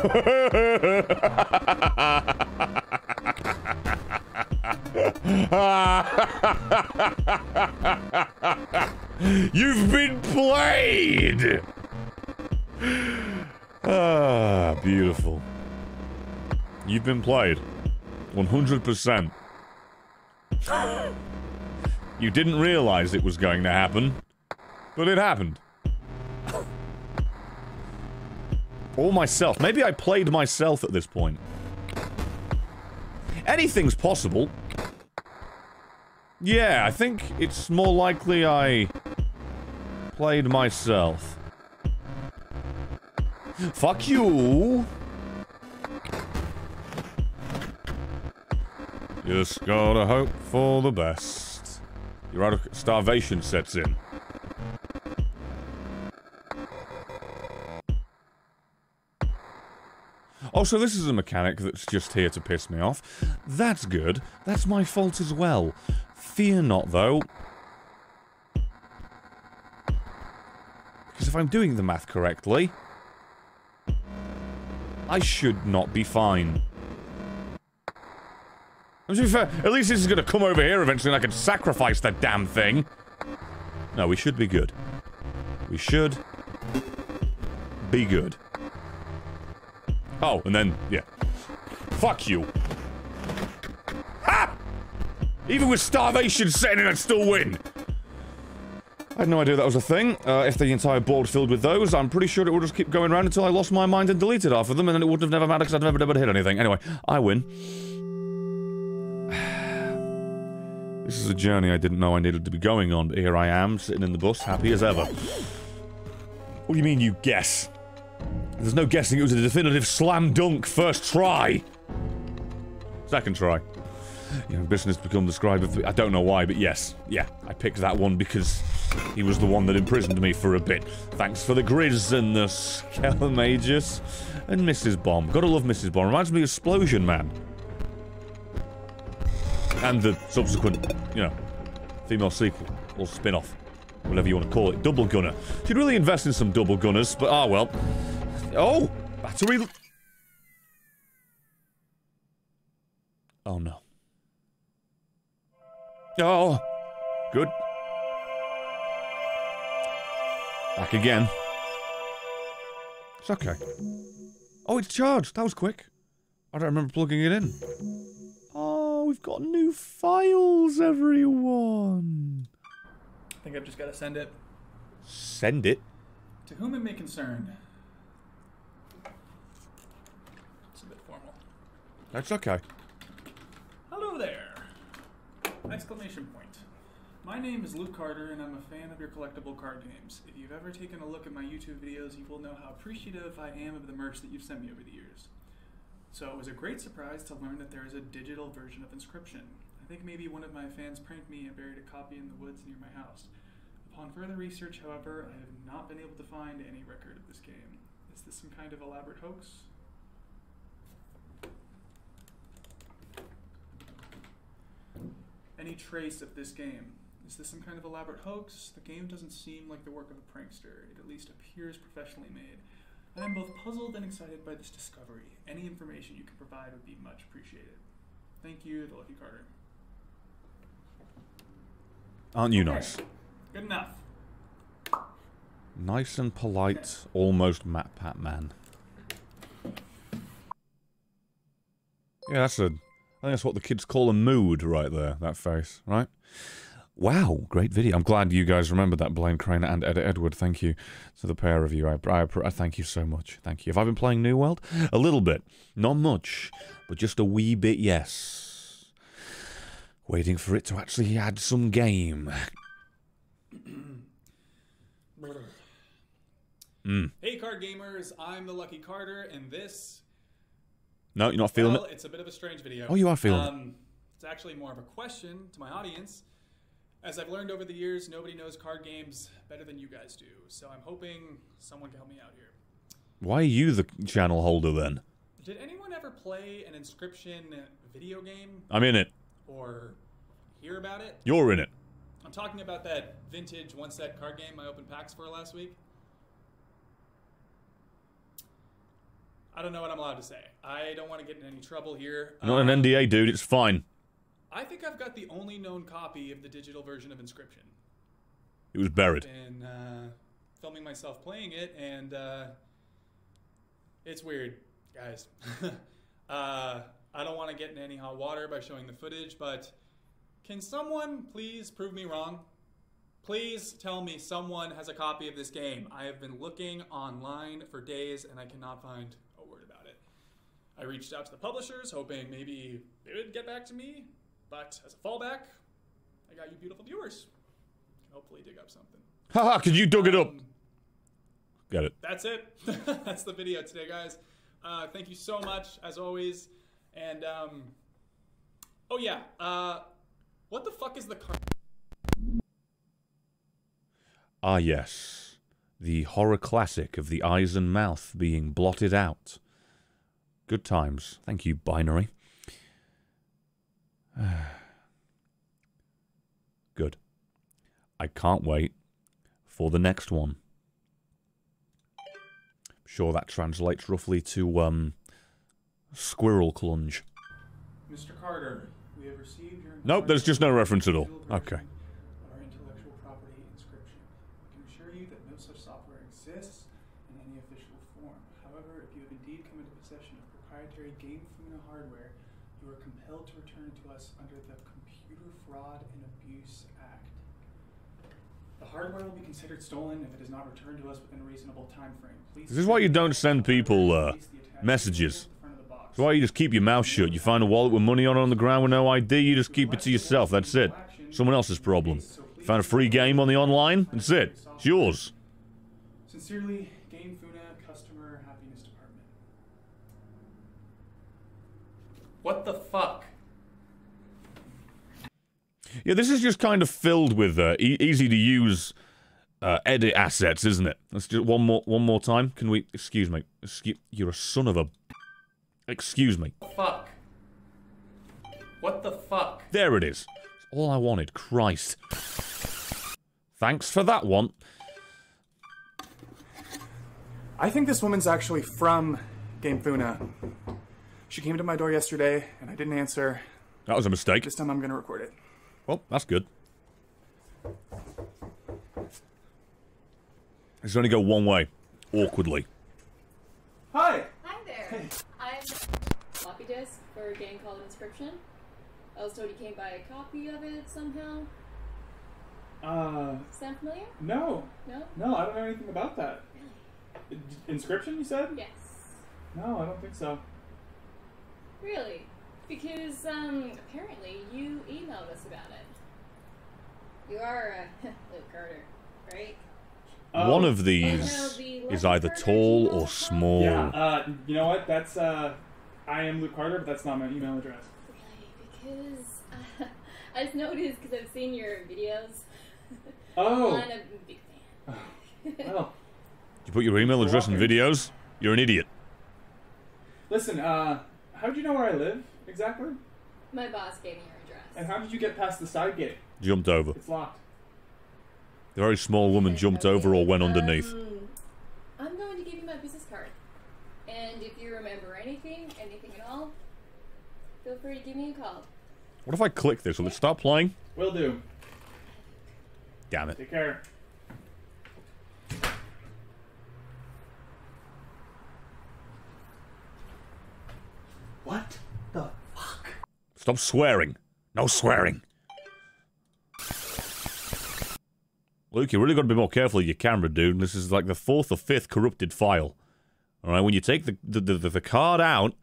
Speaker 1: You've been played! Ah, beautiful. You've been played. 100%. You didn't realize it was going to happen, but it happened. Or myself. Maybe I played myself at this point. Anything's possible. Yeah, I think it's more likely I played myself. Fuck you! Just gotta hope for the best. Your out of starvation sets in. Oh, so this is a mechanic that's just here to piss me off. That's good. That's my fault as well. Fear not, though. Because if I'm doing the math correctly... I should not be fine. And to be fair, at least this is gonna come over here eventually and I can sacrifice the damn thing. No, we should be good. We should... be good. Oh, and then, yeah. Fuck you. Ha! Even with starvation setting in, I'd still win. I had no idea that was a thing. Uh, if the entire board filled with those, I'm pretty sure it would just keep going around until I lost my mind and deleted half of them, and then it wouldn't have never mattered because I'd never to hit anything. Anyway, I win. This is a journey I didn't know I needed to be going on, but here I am, sitting in the bus, happy as ever. What do you mean you guess? There's no guessing it was a definitive slam dunk first try. Second try. Business become the scribe of... I don't know why, but yes. Yeah, I picked that one because he was the one that imprisoned me for a bit. Thanks for the Grizz and the Skelemagus and Mrs. Bomb. Gotta love Mrs. Bomb. Reminds me of Explosion Man. And the subsequent, you know, female sequel or spin-off. Whatever you want to call it. Double Gunner. Should really invest in some double gunners, but ah well. Oh! Battery... Oh no. Oh! Good. Back again. It's okay. Oh, it's charged. That was quick. I don't remember plugging it in. Oh, we've got new files, everyone.
Speaker 3: I think I've just got to send it.
Speaker 1: Send it.
Speaker 3: To whom it may concern. It's a bit formal.
Speaker 1: That's okay.
Speaker 3: Hello there! Exclamation point. My name is Luke Carter, and I'm a fan of your collectible card games. If you've ever taken a look at my YouTube videos, you will know how appreciative I am of the merch that you've sent me over the years. So it was a great surprise to learn that there is a digital version of Inscryption. I think maybe one of my fans pranked me and buried a copy in the woods near my house. Upon further research, however, I have not been able to find any record of this game. Is this some kind of elaborate hoax? Any trace of this game? Is this some kind of elaborate hoax? The game doesn't seem like the work of a prankster. It at least appears professionally made. I am both puzzled and excited by this discovery. Any information you can provide would be much appreciated. Thank you, the Lucky Carter.
Speaker 1: Aren't you
Speaker 3: Okay,
Speaker 1: nice?
Speaker 3: Good enough.
Speaker 1: Nice and polite, almost MatPat man. Yeah, that's a. I think that's what the kids call a mood right there. That face, right? Wow, great video. I'm glad you guys remembered that, Blaine Crane and Ed Edward. Thank you to the pair of you. I, I, I thank you so much. Thank you. Have I been playing New World? A little bit. Not much, but just a wee bit, yes. Waiting for it to actually add some game. Mm.
Speaker 3: Hey, card gamers! I'm the Lucky Carter, and this,
Speaker 1: No, you're not feeling
Speaker 3: well,
Speaker 1: it?
Speaker 3: it's a bit of a strange video.
Speaker 1: Oh, you are feeling it.
Speaker 3: um, It's actually more of a question to my audience. As I've learned over the years, nobody knows card games better than you guys do. So I'm hoping someone can help me out here.
Speaker 1: Why are you the channel holder then?
Speaker 3: Did anyone ever play an Inscryption video game
Speaker 1: I'm in it.
Speaker 3: or hear about it?
Speaker 1: You're in it.
Speaker 3: I'm talking about that vintage one set card game I opened packs for last week. I don't know what I'm allowed to say. I don't want to get in any trouble here.
Speaker 1: Not an
Speaker 3: Um,
Speaker 1: NDA, dude. It's fine.
Speaker 3: I think I've got the only known copy of the digital version of Inscryption.
Speaker 1: It was buried.
Speaker 3: Been uh, filming myself playing it, and uh, it's weird, guys. uh, I don't want to get in any hot water by showing the footage, but can someone please prove me wrong? Please tell me someone has a copy of this game. I have been looking online for days and I cannot find a word about it. I reached out to the publishers hoping maybe they would get back to me, but as a fallback, I got you beautiful viewers. Can hopefully dig up something.
Speaker 1: Haha, because you dug it up. Got it.
Speaker 3: that's it. that's the video today, guys. Uh, thank you so much, as always. And um, oh yeah, uh, what the fuck is the car?
Speaker 1: Ah, yes. The horror classic of the eyes and mouth being blotted out. Good times. Thank you, Binary. Good. I can't wait for the next one. Sure, that translates roughly to, um, squirrel clunge.
Speaker 3: Mr. Carter, we have received your.
Speaker 1: Nope, there's just no reference at all. Okay.
Speaker 3: of Our intellectual property inscryption. I can assure you that no such software exists in any official form. However, if you have indeed come into possession of proprietary Game Funa hardware, You are compelled to return to us under the Computer Fraud and Abuse Act. The hardware will be considered stolen if it is not returned to us within a reasonable time frame. Please
Speaker 1: This is why you don't send people, uh, messages. That's why you just keep your mouth shut. You find a wallet with money on it on the ground with no ID, you just keep it to yourself. That's it. Someone else's problem. You found a free game on the online? That's it. It's yours.
Speaker 3: Sincerely, GameFuna Customer Happiness Department. What the fuck?
Speaker 1: Yeah, this is just kind of filled with uh, e- easy to use uh, edit assets, isn't it? Let's do it one more one more time. Can we? Excuse me. Excuse, you're a son of a. Excuse me.
Speaker 3: Fuck. What the fuck?
Speaker 1: There it is. It's all I wanted. Christ. Thanks for that one.
Speaker 4: I think this woman's actually from GameFuna. She came to my door yesterday, and I didn't answer.
Speaker 1: That was a mistake.
Speaker 4: This time I'm gonna record it.
Speaker 1: Well, that's good. It's only go one way. Awkwardly.
Speaker 4: Hi!
Speaker 5: Hi there. I'm floppy disk for a game called Inscryption. I was told you came by a copy of it somehow.
Speaker 4: Uh,
Speaker 5: Sound familiar?
Speaker 4: no.
Speaker 5: No?
Speaker 4: No, I don't know anything about that. Really? Inscryption, you said?
Speaker 5: Yes.
Speaker 4: No, I don't think so.
Speaker 5: Really? Because um, apparently you emailed us about it. You are uh, Luke Carter, right?
Speaker 1: One of
Speaker 5: Oh,
Speaker 1: these
Speaker 5: the
Speaker 1: is either tall or small.
Speaker 4: Yeah, uh, you know what? That's, uh, I am Luke Carter, but that's not my email address.
Speaker 5: Really? Because uh, I just noticed because I've seen your videos.
Speaker 4: Oh!
Speaker 5: I'm a big fan.
Speaker 4: Well,
Speaker 1: You put your email address in videos, you're an idiot.
Speaker 4: listen, uh, how'd you know where I live, exactly?
Speaker 5: My boss gave me your address.
Speaker 4: And how did you get past the side gate?
Speaker 1: Jumped over.
Speaker 4: It's locked.
Speaker 1: The very small woman jumped over or went underneath.
Speaker 5: Um, I'm going to give you my business card. And if you remember anything, anything at all, feel free to give me a call.
Speaker 1: What if I click this? Will it stop playing?
Speaker 4: Will do.
Speaker 1: Damn it.
Speaker 4: Take care.
Speaker 3: What the fuck?
Speaker 1: Stop swearing. No swearing. Luke, you really got to be more careful with your camera, dude. This is like the fourth or fifth corrupted file. All right, when you take the the, the, the card out,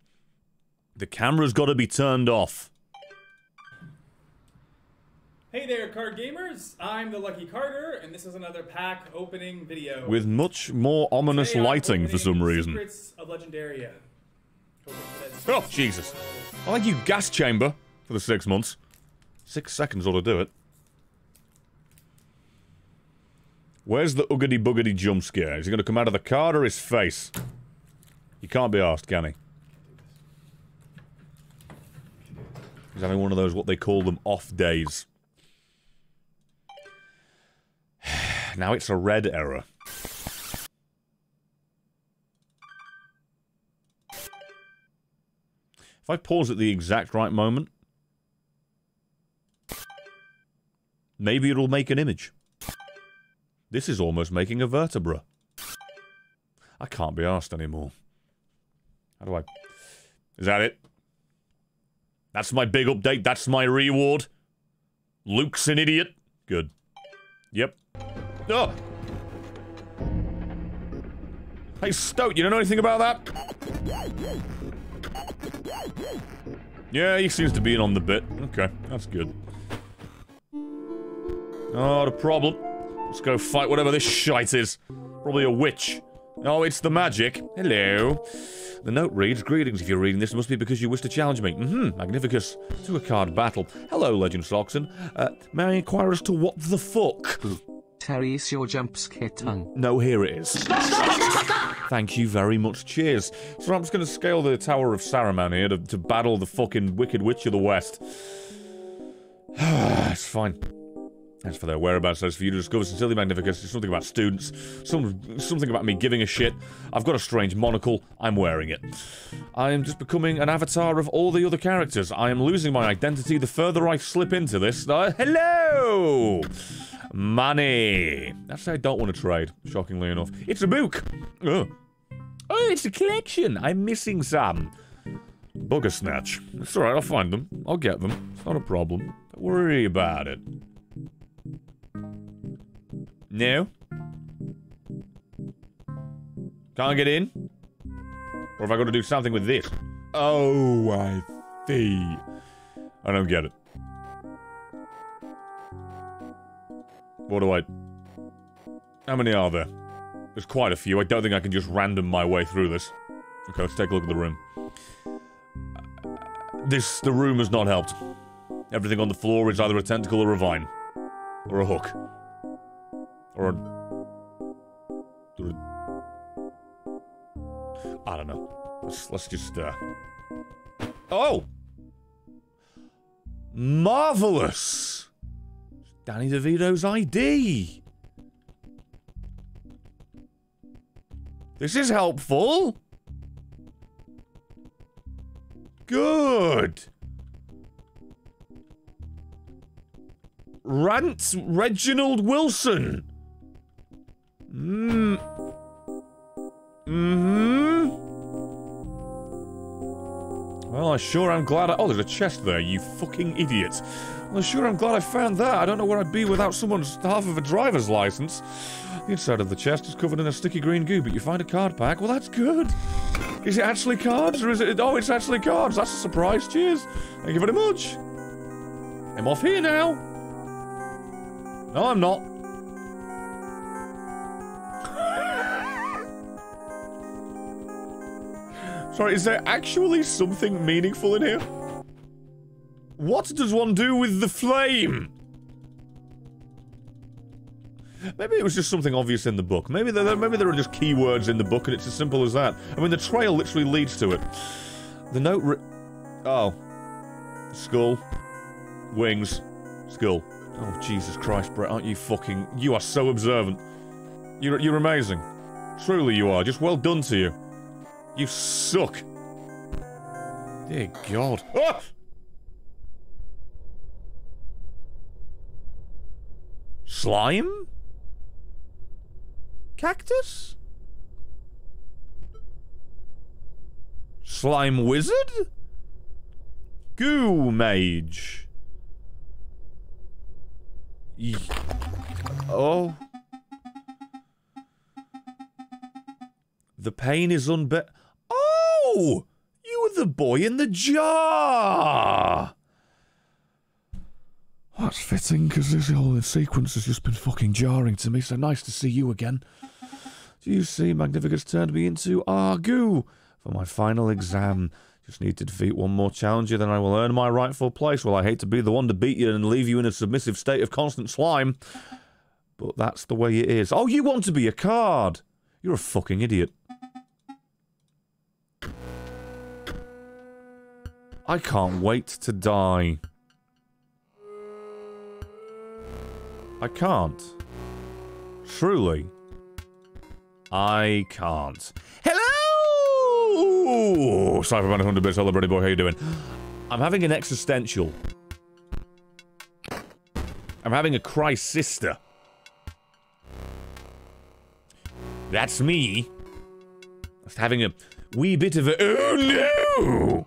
Speaker 1: the camera's got to be turned off.
Speaker 3: Hey there, card gamers! I'm the Lucky Carter, and this is another pack opening video.
Speaker 1: With much more ominous
Speaker 3: Today
Speaker 1: lighting for some reason.
Speaker 3: Secrets of Legendaria.
Speaker 1: Oh, Jesus. I like you gas chamber for the six months. Six seconds ought to do it. Where's the uggity buggity jump scare? Is he going to come out of the card or his face? You can't be asked, can he? He's having one of those, what they call them, off days. now it's a red error. If I pause at the exact right moment, maybe it'll make an image. This is almost making a vertebra. I can't be asked anymore. How do I... Is that it? That's my big update. That's my reward. Luke's an idiot. Good. Yep. Oh! Hey, Stoat, you don't know anything about that? Yeah, he seems to be in on the bit. Okay, that's good. Not a problem. Let's go fight whatever this shite is. Probably a witch. Oh, it's the magic. Hello. The note reads, Greetings, if you're reading this, it must be because you wish to challenge me. Mm-hmm, Magnificus. To a card battle. Hello, Legend Soxon. Uh, may I inquire as to what the fuck?
Speaker 2: Terry's your jump scare tongue.
Speaker 1: No, here it is. Thank you very much. Cheers. So I'm just going to scale the Tower of Saruman here to, to battle the fucking Wicked Witch of the West. it's fine. As for their whereabouts, as for you to discover Sincerely Magnificus, it's something about students, some, something about me giving a shit. I've got a strange monocle, I'm wearing it. I am just becoming an avatar of all the other characters. I am losing my identity the further I slip into this. Uh, hello! Money! That's I don't want to trade, shockingly enough. It's a book! Oh. oh, it's a collection! I'm missing some. Bugger snatch. It's alright, I'll find them. I'll get them. It's not a problem. Don't worry about it. No? Can't get in? Or have I got to do something with this? Oh, I see. I don't get it. What do I... How many are there? There's quite a few. I don't think I can just random my way through this. Okay, let's take a look at the room. This, the room has not helped. Everything on the floor is either a tentacle or a vine. Or a hook. Or or don't know. Let's, let's just, uh... Oh! Marvelous! Danny DeVito's ID! This is helpful! Good! Rant Reginald Wilson! Mm. Mm-hmm. Well, I sure am glad I- Oh, there's a chest there, you fucking idiot. Well, sure am glad I found that. I don't know where I'd be without someone's half of a driver's license. The inside of the chest is covered in a sticky green goo, but you find a card pack. Well, that's good. Is it actually cards, or is it- Oh, it's actually cards. That's a surprise. Cheers. Thank you very much. I'm off here now. No, I'm not. Sorry, is there actually something meaningful in here? What does one do with the flame? Maybe it was just something obvious in the book. Maybe there, maybe there are just keywords in the book and it's as simple as that. I mean, the trail literally leads to it. The note Oh. Skull. Wings. Skull. Oh, Jesus Christ, Brett, aren't you fucking... You are so observant. You're, you're amazing. Truly you are. Just well done to you. You suck. Dear God. Ah! Slime? Cactus? Slime wizard? Goo mage? Ye- oh. The pain is unbe- Oh! You were the boy in the jar! That's fitting, because this whole sequence has just been fucking jarring to me, so nice to see you again. Do you see, Magnificus turned me into Argu for my final exam. Just need to defeat one more challenger, then I will earn my rightful place. Well, I hate to be the one to beat you and leave you in a submissive state of constant slime. But that's the way it is. Oh, you want to be a card? You're a fucking idiot. I can't wait to die. I can't. Truly. I can't. Hello! Cyberman 100 bits, hello, buddy boy, how you doing? I'm having an existential. I'm having a Christ-sister. That's me. Just having a wee bit of a oh no!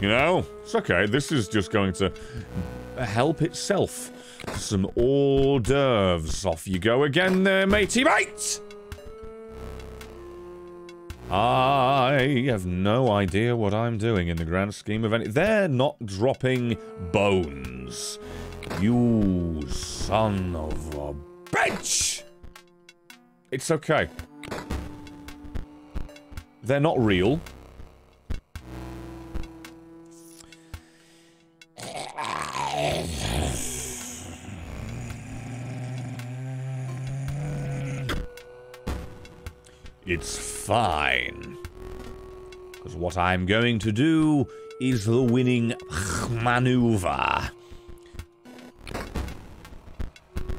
Speaker 1: You know, it's okay. This is just going to help itself. Some hors d'oeuvres. Off you go again there, matey mate! I have no idea what I'm doing in the grand scheme of any- They're not dropping bones. You son of a bitch! It's okay. They're not real. It's fine. Because what I'm going to do is the winning maneuver.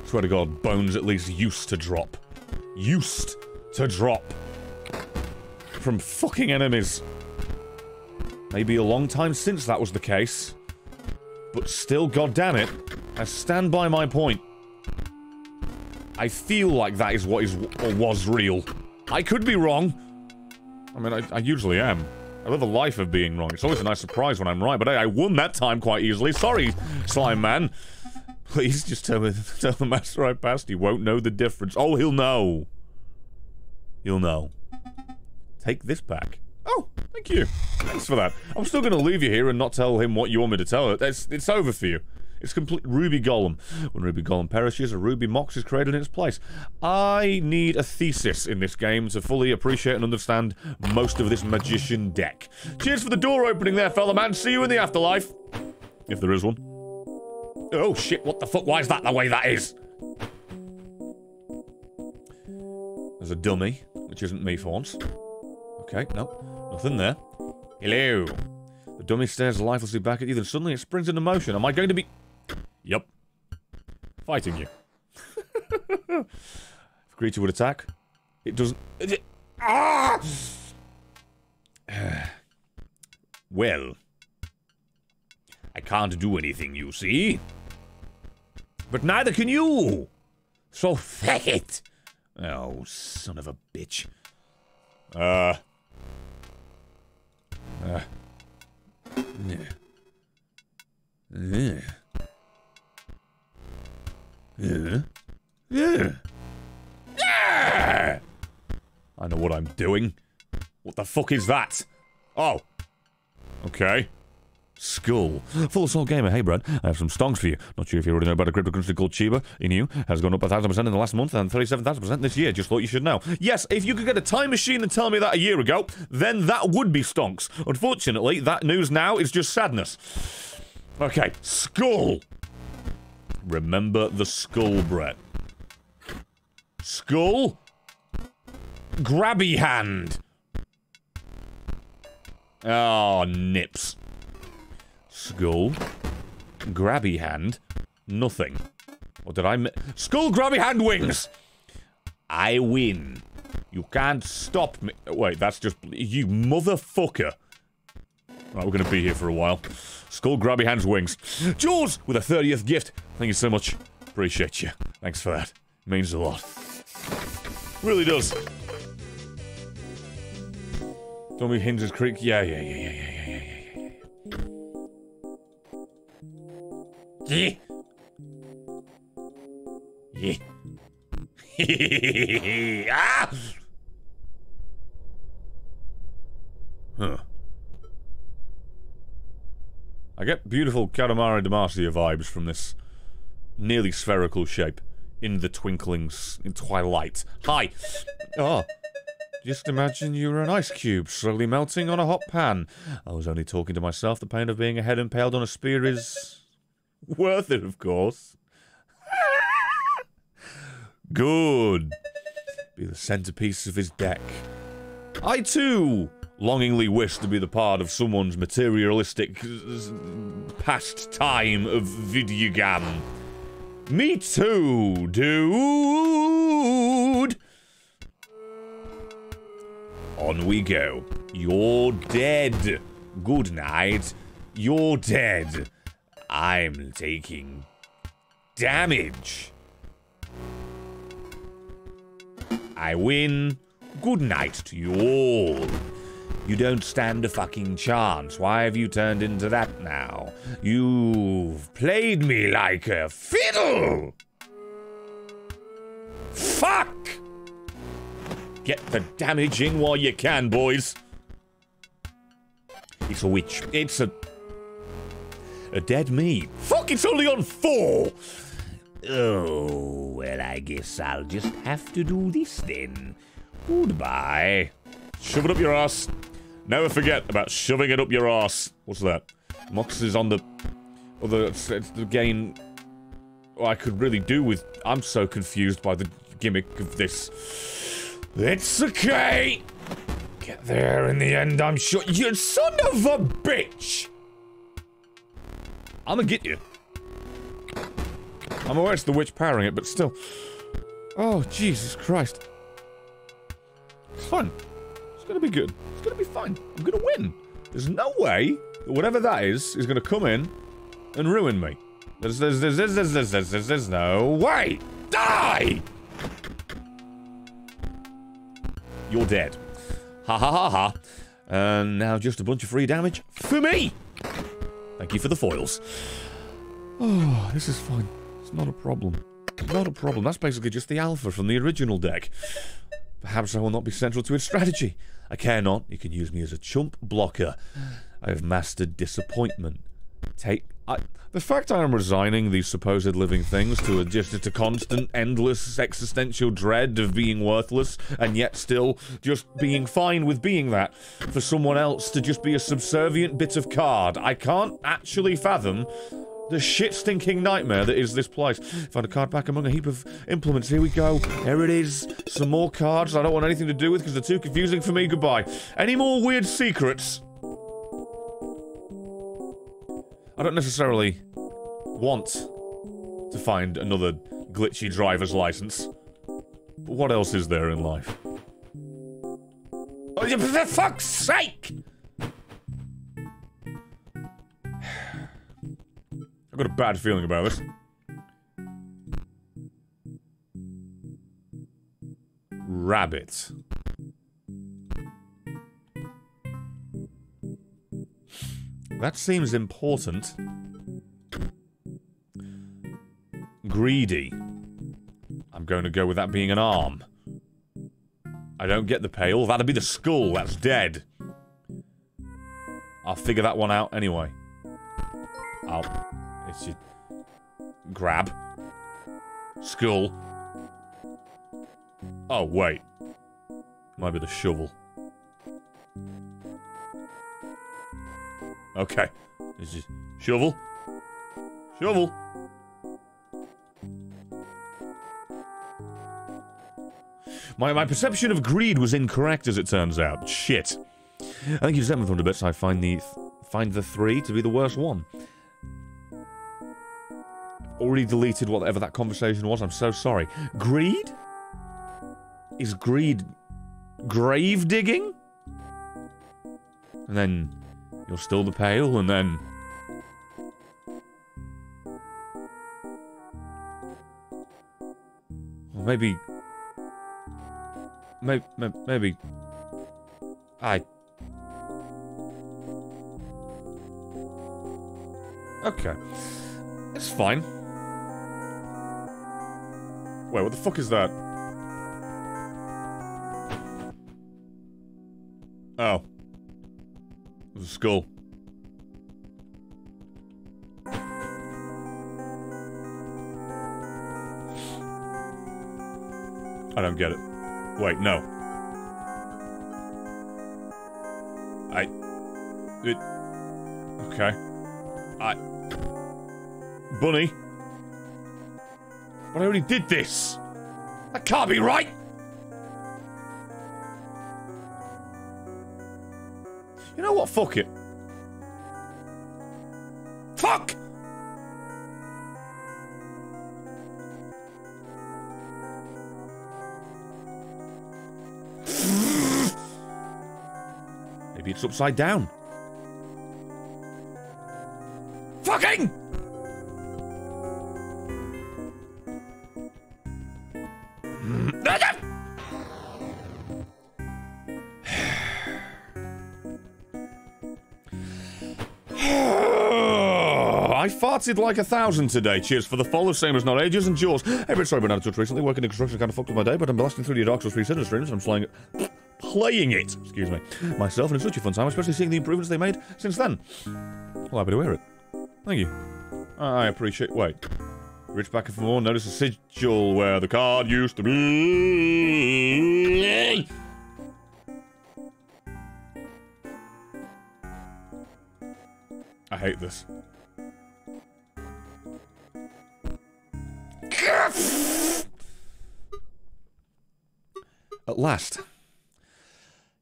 Speaker 1: Swear to God, bones at least used to drop. Used to drop. From fucking enemies. Maybe a long time since that was the case. But still, goddammit, I stand by my point. I feel like that is what is or was real. I could be wrong. I mean, I, I usually am. I live a life of being wrong. It's always a nice surprise when I'm right, but hey, I won that time quite easily. Sorry, Slime Man. Please just tell me, tell the master I passed. He won't know the difference. Oh, he'll know. He'll know. Take this back. Oh, thank you. Thanks for that. I'm still going to leave you here and not tell him what you want me to tell. It's, it's over for you. It's complete Ruby Golem. When Ruby Golem perishes, a Ruby Mox is created in its place. I need a thesis in this game to fully appreciate and understand most of this magician deck. Cheers for the door opening there, fella man. See you in the afterlife. If there is one. Oh shit, what the fuck? Why is that the way that is? There's a dummy, which isn't me for once. Okay, no. Nothing there. Hello. The dummy stares lifelessly back at you, then suddenly it springs into motion. Am I going to be... Yep. Fighting you. if creature would attack, it doesn't... Ah! well... I can't do anything, you see. But neither can you! So fuck it! Oh, son of a bitch. Uh... Uh... Yeah. Yeah. Yeah. Yeah. Yeah. I know what I'm doing. What the fuck is that? Oh. Okay. Skull. Full Soul Gamer, hey Brad, I have some stonks for you. Not sure if you already know about a cryptocurrency called Shiba. Inu has gone up a thousand percent in the last month and 37,000% this year. Just thought you should know. Yes, if you could get a time machine and tell me that a year ago, then that would be stonks. Unfortunately, that news now is just sadness. Okay, Skull. Remember the skull, Brett. Skull. Grabby hand. Oh, nips. Skull. Grabby hand. Nothing. What did I Skull grabby hand wings! I win. You can't stop me. Wait, that's just- You motherfucker. Right, we're gonna be here for a while. Skull grabby hands wings. Jules with a 30th gift. Thank you so much. Appreciate you. Thanks for that. Means a lot. Really does. Don't be Hinges Creek. Yeah, yeah, yeah, yeah, yeah, yeah, yeah, yeah, yeah. Yeah. Yeah. ah! Huh. I get beautiful Katamari Damacy vibes from this nearly spherical shape in the twinkling in twilight. Hi. Oh. Just imagine you were an ice cube slowly melting on a hot pan. I was only talking to myself. The pain of being a head impaled on a spear is worth it, of course. Good. Be the centerpiece of his deck. I too longingly wish to be the part of someone's materialistic pastime of videogame. Me too, dude. On we go. You're dead. Good night. You're dead. I'm taking damage. I win. Good night to you all. You don't stand a fucking chance. Why have you turned into that now? You've played me like a fiddle. Fuck! Get the damage in while you can, boys. It's a witch. It's a. A dead me. Fuck, it's only on four! Oh, well, I guess I'll just have to do this then. Goodbye. Shove it up your ass. Never forget about shoving it up your ass. What's that? Mox is on the. Other. The game. I could really do with. I'm so confused by the gimmick of this. It's okay. Get there in the end, I'm sure. You son of a bitch! I'm gonna get you. I'm aware it's the witch powering it, but still. Oh, Jesus Christ. It's fun. It's gonna be good. It's gonna be fine. I'm gonna win. There's no way that whatever that is is gonna come in and ruin me. There's, there's, there's, there's, there's, there's, there's, there's, there's no way. Die! You're dead. Ha ha ha ha. And now just a bunch of free damage for me! Thank you for the foils. Oh, this is fine. It's not a problem. Not a problem. That's basically just the alpha from the original deck. Perhaps I will not be central to its strategy. I care not. You can use me as a chump blocker. I have mastered disappointment. Take... I, the fact I am resigning these supposed living things to a, just to constant, endless, existential dread of being worthless, and yet still just being fine with being that, for someone else to just be a subservient bit of card. I can't actually fathom the shit stinking nightmare that is this place. Found a card back among a heap of implements. Here we go. There it is. Some more cards I don't want anything to do with because they're too confusing for me. Goodbye. Any more weird secrets? I don't necessarily want to find another glitchy driver's license. But what else is there in life? Oh, for fuck's sake! I've got a bad feeling about this. Rabbit. That seems important. Greedy. I'm going to go with that being an arm. I don't get the pail. That'd be the skull. That's dead. I'll figure that one out anyway. I'll... It's. Grab. Skull. Oh, wait. Might be the shovel. Okay. This is Shovel. Shovel. My, my perception of greed was incorrect, as it turns out. Shit. I think you've sent me from the bits. I find the find the three to be the worst one. Already deleted whatever that conversation was. I'm so sorry. Greed? Is greed grave digging? And then you'll still the pale, and then maybe Maybe, maybe. I. Okay. It's fine. Wait, what the fuck is that? Oh. It was a skull. I don't get it. Wait, no. I... It... Okay. I... Bunny? But I already did this! That can't be right! You know what? Fuck it. Fuck! Maybe it's upside down. Fucking! Farted like a thousand today. Cheers for the follow, same as not ages and jaws. Hey, been sorry about not touch recently. Working in construction kind of fucked with my day, but I'm blasting through your Dark Souls 3 Sinner streams I'm slaying it playing it, excuse me, myself, and it's such a fun time, especially seeing the improvements they made since then. Well, happy to hear it. Thank you. I appreciate... Wait. Reach back for more, notice a sigil where the card used to be. I hate this. At last.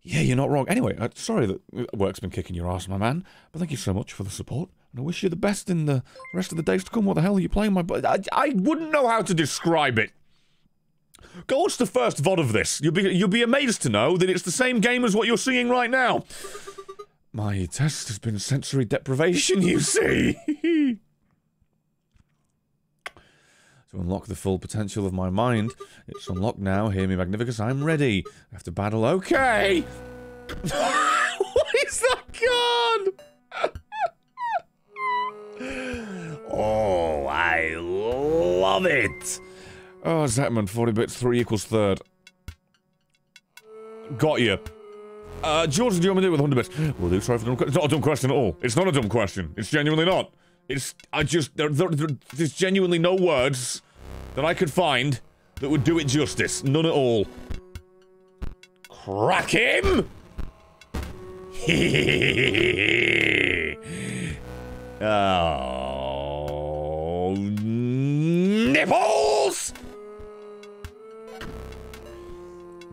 Speaker 1: Yeah, you're not wrong. Anyway, uh, sorry that work's been kicking your ass, my man, but thank you so much for the support, and I wish you the best in the rest of the days to come. What the hell are you playing, my... Boy? I, I wouldn't know how to describe it. Go watch the first VOD of this. You'll be, you'll be amazed to know that it's the same game as what you're seeing right now. My test has been sensory deprivation, you see. to unlock the full potential of my mind. It's unlocked now. Hear me, Magnificus. I'm ready. I have to battle. Okay. what Is that gone? oh, I love it. Oh, Zetman, 40 bits, 3 equals third. Got you. Uh, George, do you want me to do it with 100 bits? Well, do, sorry for the. It's not a dumb question at all. It's not a dumb question. It's genuinely not. It's, I just, there, there- there's genuinely no words that I could find that would do it justice. None at all. Crack him! oh, nipples!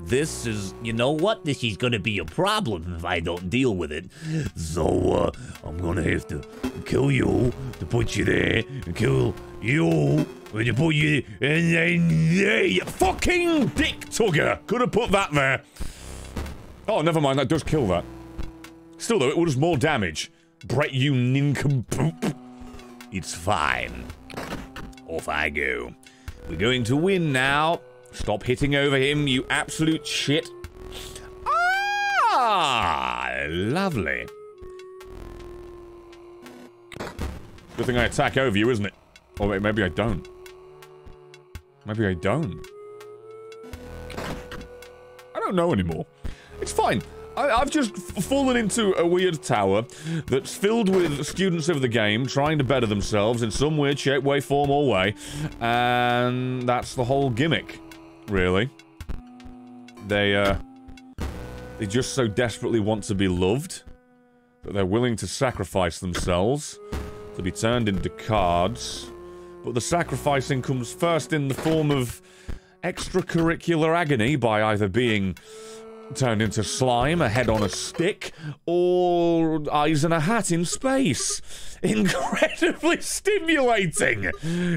Speaker 6: This is, you know what? This is gonna be a problem if I don't deal with it. So, uh, I'm gonna have to kill you to put you there, and kill you put you, and then there you
Speaker 1: Fucking dick tugger! Could have put that there. Oh, never mind, that does kill that. Still, though, it would have more damage. Brett, you nincompoop.
Speaker 6: It's fine. Off I go. We're going to win now.
Speaker 1: Stop hitting over him, you absolute shit. Ah, lovely. Good thing I attack over you, isn't it? Or maybe I don't. Maybe I don't. I don't know anymore. It's fine. I, I've just fallen into a weird tower that's filled with students of the game trying to better themselves in some weird shape, way, form, or way. And that's the whole gimmick, really. They, uh. They just so desperately want to be loved that they're willing to sacrifice themselves to be turned into cards. But the sacrificing comes first in the form of extracurricular agony by either being turned into slime, a head on a stick, or eyes in a hat in space. Incredibly stimulating!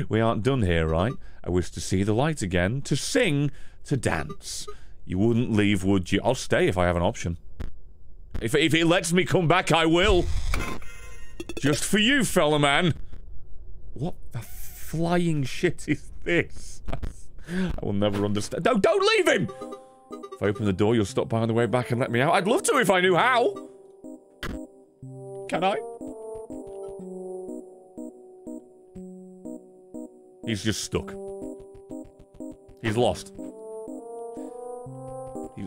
Speaker 1: We aren't done here, right? I wish to see the light again, to sing, to dance. You wouldn't leave, would you? I'll stay if I have an option. If, if it lets me come back, I will. Just for you, fella man. What the flying shit is this? I will never understand. No, don't leave him! If I open the door, you'll stop by on the way back and let me out. I'd love to if I knew how. Can I? He's just stuck. He's lost.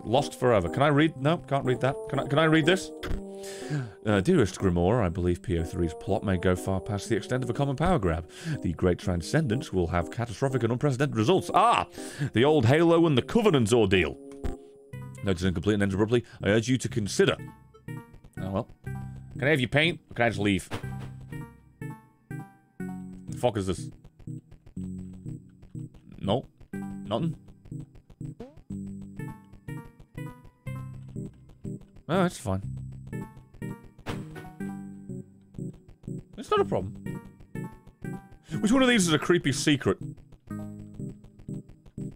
Speaker 1: Lost forever. Can I read? No, can't read that. Can I? Can I read this? Uh, dearest Grimora, I believe P03's plot may go far past the extent of a common power grab. The Great Transcendence will have catastrophic and unprecedented results. Ah! The old Halo and the Covenant's ordeal. Notice incomplete and ends abruptly. I urge you to consider. Oh well. Can I have your paint? Or can I just leave? The fuck is this? No. Nothing. Oh, that's fine. It's not a problem. Which one of these is a creepy secret?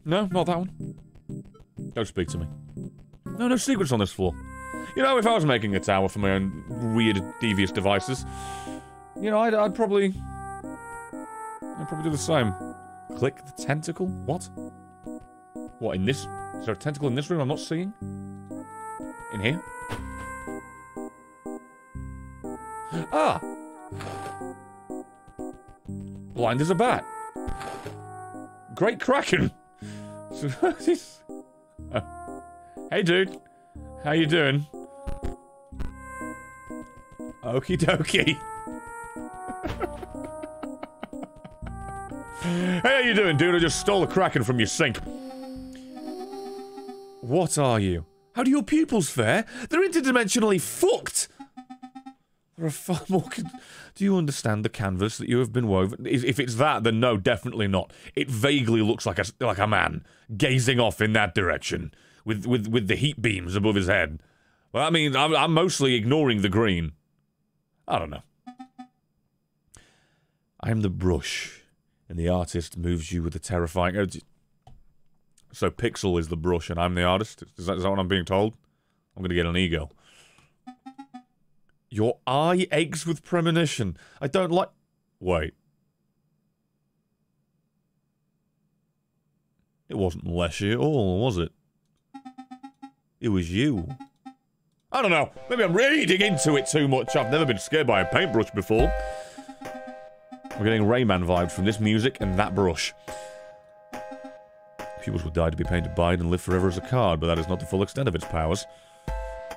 Speaker 1: No, not that one. Don't speak to me. No, no secrets on this floor. You know, if I was making a tower for my own weird, devious devices, you know, I'd, I'd probably... I'd probably do the same. Click the tentacle? What? What, in this? Is there a tentacle in this room I'm not seeing? In here? Ah! Blind as a bat. Great Kraken! Hey, dude. How you doing? Okie dokie. hey, how you doing, dude? I just stole a Kraken from your sink. What are you? How do your pupils fare? They're interdimensionally fucked! Are far more. Do you understand the canvas that you have been woven? Is- If it's that, then no, definitely not. It vaguely looks like a like a man gazing off in that direction, with with with the heat beams above his head. Well, I mean, I'm, I'm mostly ignoring the green. I don't know. I am the brush, and the artist moves you with a terrifying. oh, So Pixel is the brush, and I'm the artist. Is that, is that what I'm being told? I'm gonna get an ego. Your eye aches with premonition. I don't like. Wait. It wasn't Leshy at all, was it? It was you. I don't know. Maybe I'm reading into it too much. I've never been scared by a paintbrush before. We're getting Rayman vibes from this music and that brush. Pupils will die to be painted by it and live forever as a card, but that is not the full extent of its powers.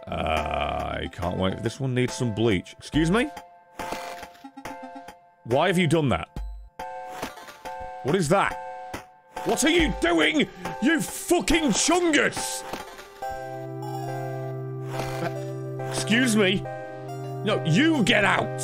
Speaker 1: I can't wait. This one needs some bleach. Excuse me? Why have you done that? What is that? What are you doing? You fucking chungus! Excuse me? No, you get out!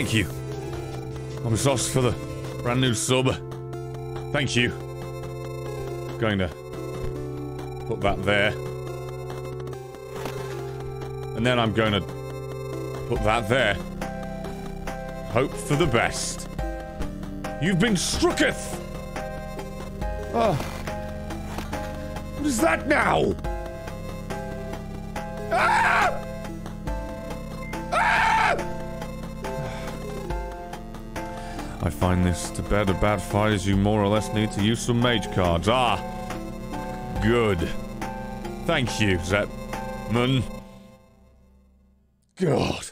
Speaker 1: Thank you. I'm sauce for the brand new sub. Thank you. Going to put that there. And then I'm going to put that there. Hope for the best. You've been strucketh! Oh. Ah. What is that now? Bed a bad fight you more or less need to use some mage cards. Ah! Good. Thank you, Zetman. God.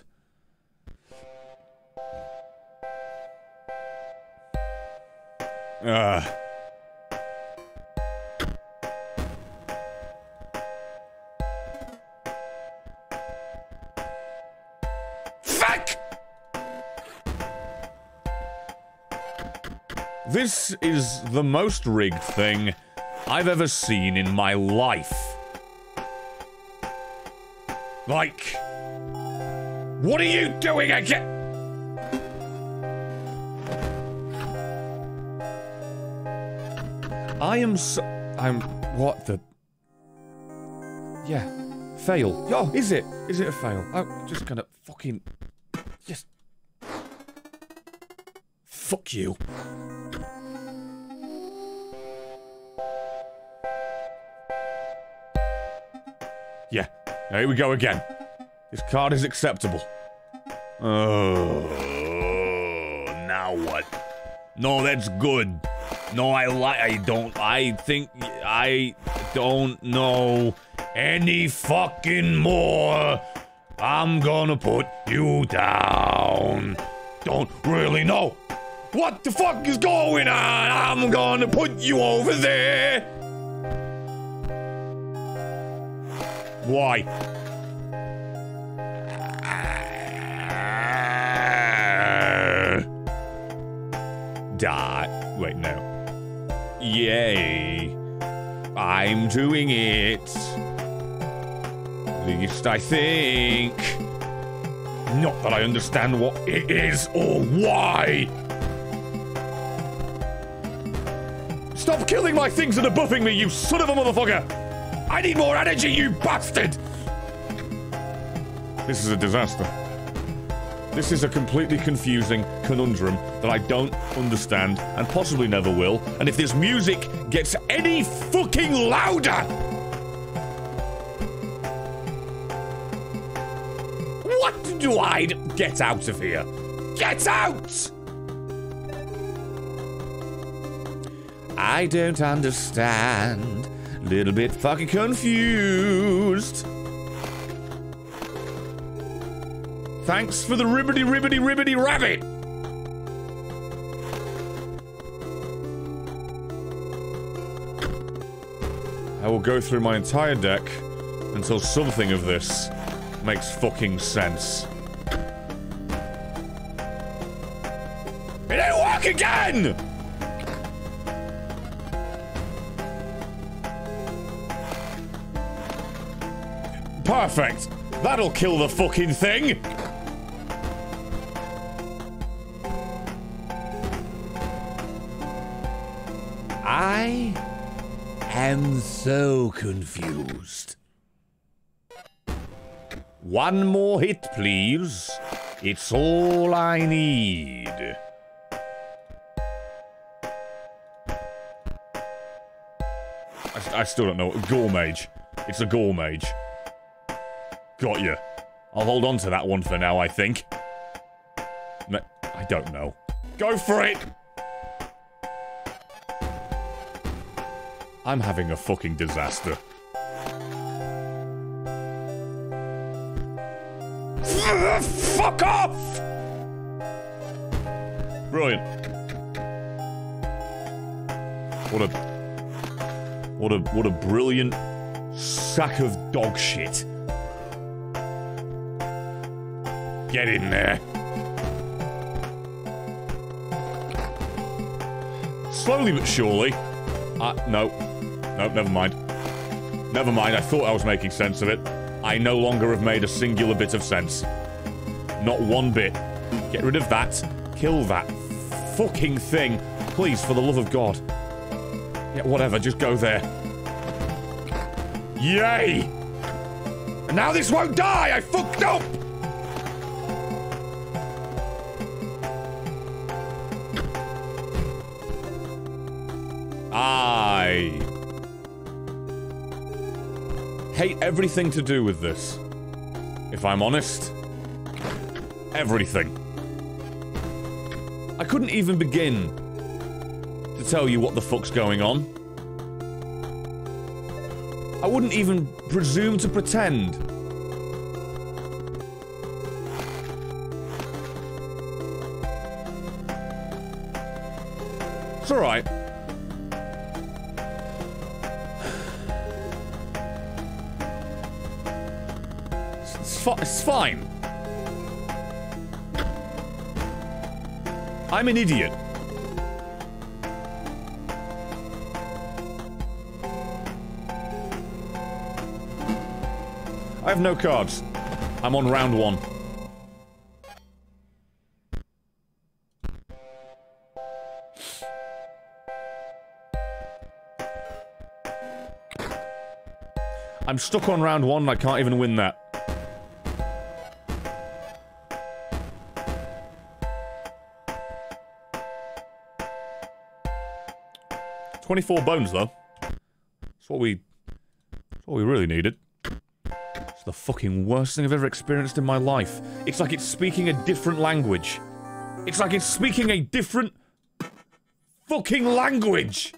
Speaker 1: This is the most rigged thing I've ever seen in my life. Like, what are you doing again? I am so. I'm. What the. Yeah. Fail. Oh, is it? Is it a fail? I'm just gonna fucking. Just. Fuck you. Here we go again. This card is acceptable. Oh. Now what? No, that's good. No, I like. I don't. I think. I don't know any fucking more. I'm gonna put you down. Don't really know what the fuck is going on. I'm gonna put you over there. Why? Die. Wait, no. Yay. I'm doing it. Least I think. Not that I understand what it is or why. Stop killing my things that are buffing me, you son of a motherfucker! I need more energy, you bastard! This is a disaster. This is a completely confusing conundrum that I don't understand and possibly never will. And if this music gets any fucking louder, what do I d- get out of here? Get out! I don't understand. Little bit fucking confused. Thanks for the ribbity ribbity ribbity rabbit. I will go through my entire deck until something of this makes fucking sense. It didn't work again! Perfect! That'll kill the fucking thing!
Speaker 6: I am so confused.
Speaker 1: One more hit, please. It's all I need. I, I still don't know. Gore Mage. It's a Gore Mage. Got you. I'll hold on to that one for now, I think. I don't know. Go for it! I'm having a fucking disaster. Fuck off! Brilliant. What a... What a... What a brilliant sack of dog shit. Get in there. Slowly but surely. Uh, no. No, never mind. Never mind, I thought I was making sense of it. I no longer have made a singular bit of sense. Not one bit. Get rid of that. Kill that fucking thing. Please, for the love of God. Yeah, whatever, just go there. Yay! And now this won't die! I fucked up! Hate everything to do with this. If I'm honest. Everything. I couldn't even begin to tell you what the fuck's going on. I wouldn't even presume to pretend. It's alright. I'm an idiot. I have no cards. I'm on round one. I'm stuck on round one I can't even win that. Twenty-four bones, though. That's what we... That's what we really needed. It's the fucking worst thing I've ever experienced in my life. It's like it's speaking a different language. It's like it's speaking a different... fucking language!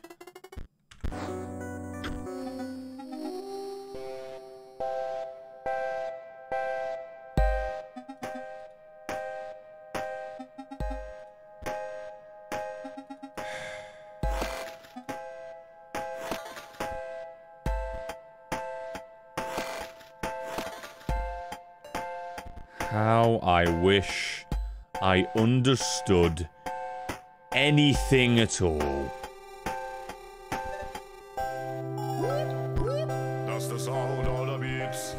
Speaker 1: Understood anything at all. That's the sound of the beats.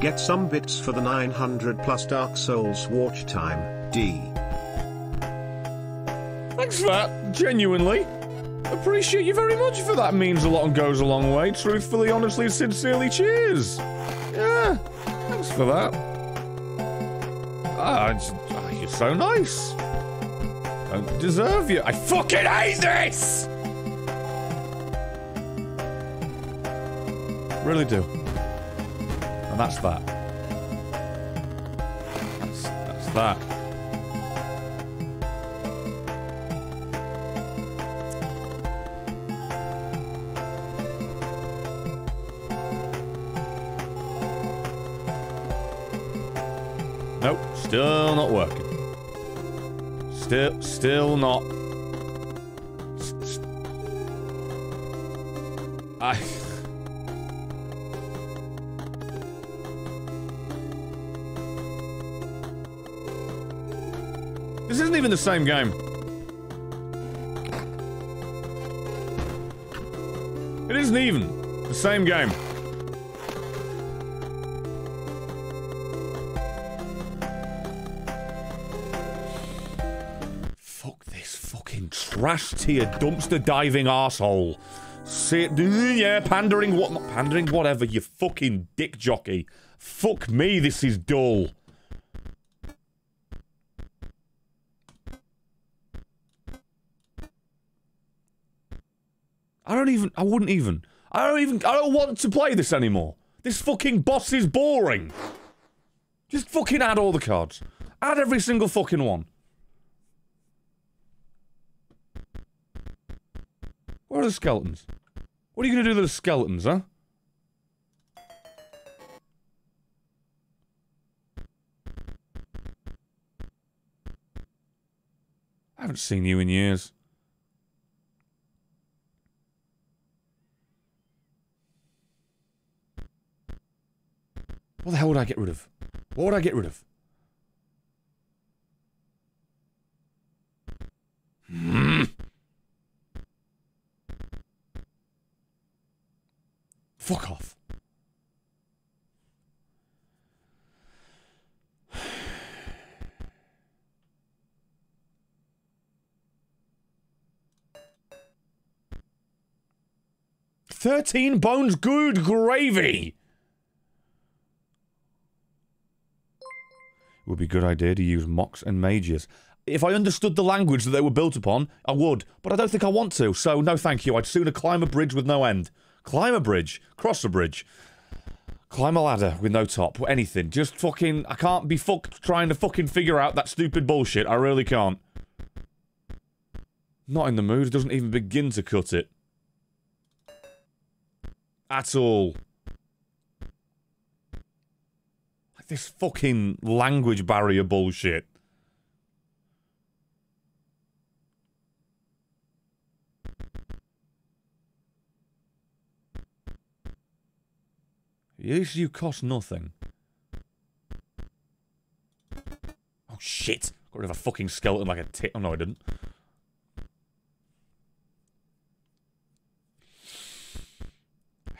Speaker 7: Get some bits for the 900 plus Dark Souls watch time, D.
Speaker 1: Thanks for that, genuinely. Appreciate you very much for that. Means a lot and goes a long way. Truthfully, honestly, sincerely, cheers. Yeah, thanks for that. Ah, you're so nice. Don't deserve you. I fucking hate this! Really do. And that's that. That's, that's that. Still not working. Still, still not. I. This isn't even the same game. It isn't even the same game. Trash tier dumpster diving asshole. Sit, yeah, pandering what? Not pandering, whatever. You fucking dick jockey. Fuck me, this is dull. I don't even. I wouldn't even. I don't even. I don't want to play this anymore. This fucking boss is boring. Just fucking add all the cards. Add every single fucking one. Where are the skeletons? What are you gonna do to the skeletons, huh? I haven't seen you in years. What the hell would I get rid of? What would I get rid of? Hmm. Fuck off. Thirteen bones good gravy. It would be a good idea to use Mox and mages. If I understood the language that they were built upon, I would, but I don't think I want to, so no thank you. I'd sooner climb a bridge with no end. Climb a bridge, cross a bridge, climb a ladder with no top, anything. Just fucking, I can't be fucked trying to fucking figure out that stupid bullshit. I really can't. Not in the mood, it doesn't even begin to cut it. At all. Like this fucking language barrier bullshit. At least you cost nothing. Oh shit! Got rid of a fucking skeleton like a tit. Oh no, I didn't. I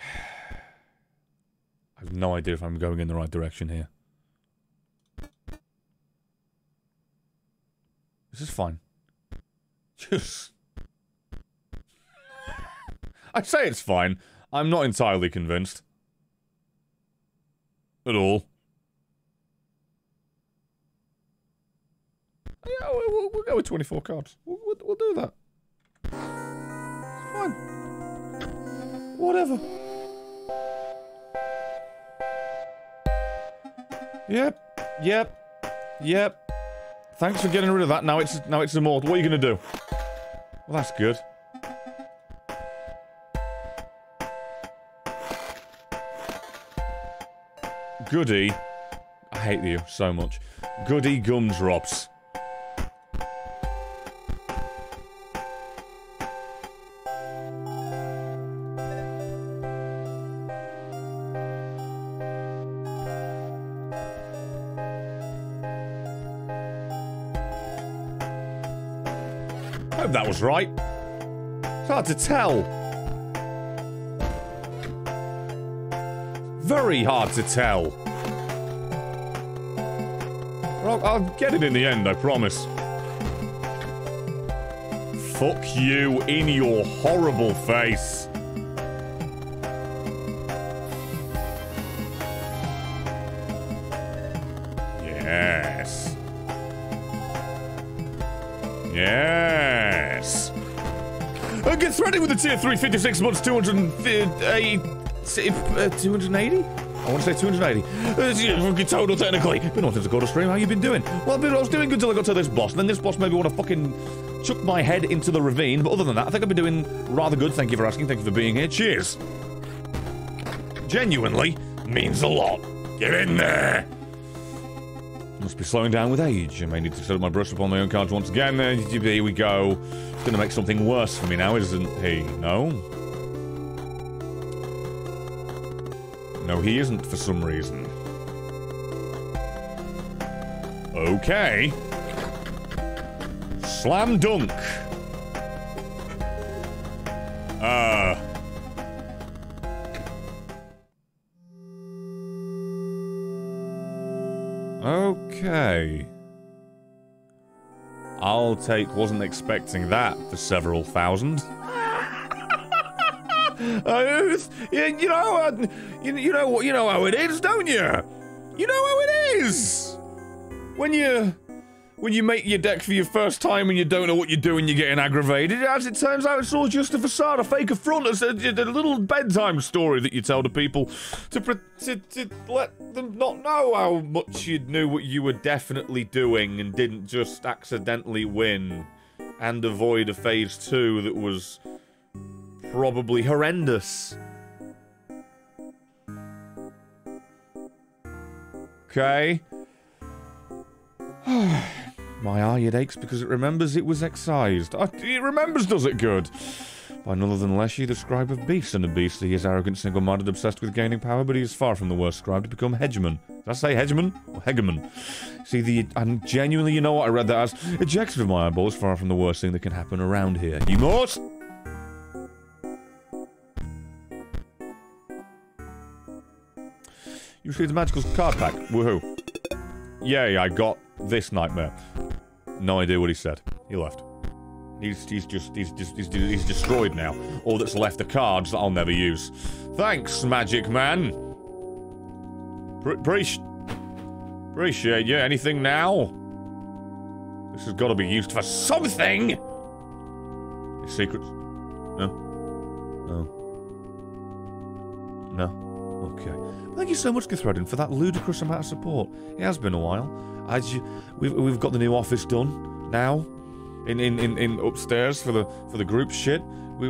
Speaker 1: have no idea if I'm going in the right direction here. This is fine. Just. I say it's fine. I'm not entirely convinced. At all. Yeah, we'll, we'll, go with 24 cards. We'll, we'll, we'll do that. Fine. Whatever. Yep. Yep. Yep. Thanks for getting rid of that. Now it's now it's immortal. What are you gonna do? Well, that's good. Goody. I hate you so much. Goody gumdrops. Hope that was right. It's hard to tell. Very hard to tell. Well, I'll get it in the end, I promise. Fuck you in your horrible face. Yes. Yes. Uh, get threatened with a tier 3, 56 months, 280. Uh, 280? I want to say 280. Uh, fucking total technically. Been on since I got stream. How you been doing? Well, I've been, I was doing good until I got to this boss. And then this boss made me want to fucking chuck my head into the ravine. But other than that, I think I've been doing rather good. Thank you for asking. Thank you for being here. Cheers. Genuinely means a lot. Get in there. Must be slowing down with age. I may need to set up my brush up on my own cards once again. Uh, here we go. It's going to make something worse for me now, isn't he? No? No, he isn't for some reason. Okay. Slam dunk. Uh. Okay. I'll take wasn't expecting that for several thousand. It's- you know, you, you know you know how it is, don't you? You know how it is. When you, when you make your deck for your first time and you don't know what you're doing, you're getting aggravated. As it turns out, it's all just a facade, a fake affront. It's a, a little bedtime story that you tell to people to, to to let them not know how much you knew what you were definitely doing and didn't just accidentally win and avoid a phase two that was probably horrendous. Okay. My eye it aches because it remembers it was excised. Uh, It remembers does it good. By none other than Leshy, the scribe of beasts, and a beast he is arrogant, single-minded, obsessed with gaining power, but he is far from the worst scribe to become hegemon. Did I say hegemon? Or hegemon? See, the and genuinely, you know what I read that as? Ejection of my eyeball is far from the worst thing that can happen around here. You must! You the magical card pack. Woohoo. Yay, I got this nightmare. No idea what he said. He left. He's, he's just, he's just, he's, he's destroyed now. All that's left are cards that I'll never use. Thanks, Magic Man. Pre- appreci- appreciate you. Anything now? This has got to be used for something! Any secrets? No? No. No? Okay. Thank you so much, Githredin, for that ludicrous amount of support. It has been a while. As you, we've, we've got the new office done now, in, in, in, in upstairs for the for the group shit. We,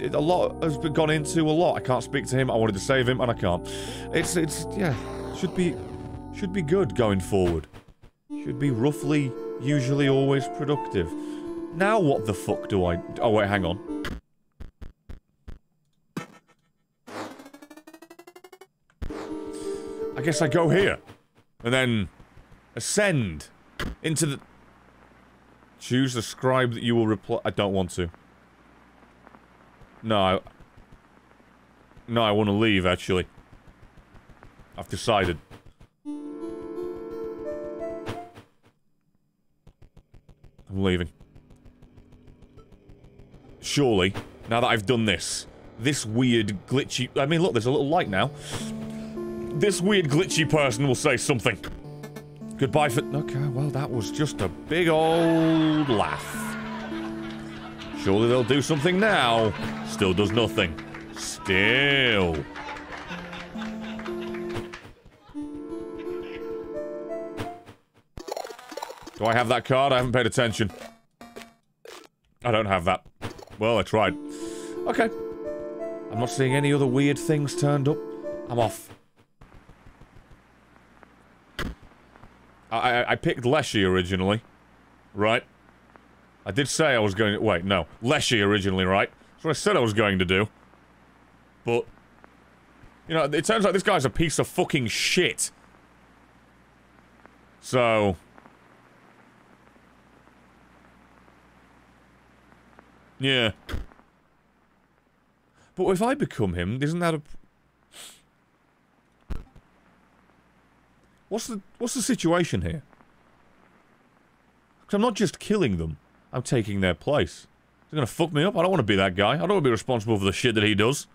Speaker 1: it- a lot has been gone into a lot. I can't speak to him. I wanted to save him, and I can't. It's it's yeah, should be should be good going forward. Should be roughly, usually, always productive. Now what the fuck do I? Oh wait, hang on. I guess I go here. And then ascend into the. Choose the scribe that you will reply. I don't want to. No. I... No, I want to leave, actually. I've decided. I'm leaving. Surely, now that I've done this, this weird glitchy. I mean, look, there's a little light now. This weird glitchy person will say something. Goodbye for. Okay, well, that was just a big old laugh. Surely they'll do something now. Still does nothing. Still. Do I have that card? I haven't paid attention. I don't have that. Well, I tried. Okay. I'm not seeing any other weird things turned up. I'm off. I, I, picked Leshy originally. Right? I did say I was going to... Wait, no. Leshy originally, right? That's what I said I was going to do. But... You know, it turns out this guy's a piece of fucking shit. So... Yeah. But if I become him, isn't that a... What's the what's the situation here? Because I'm not just killing them. I'm taking their place. They're gonna fuck me up. I don't want to be that guy. I don't want to be responsible for the shit that he does.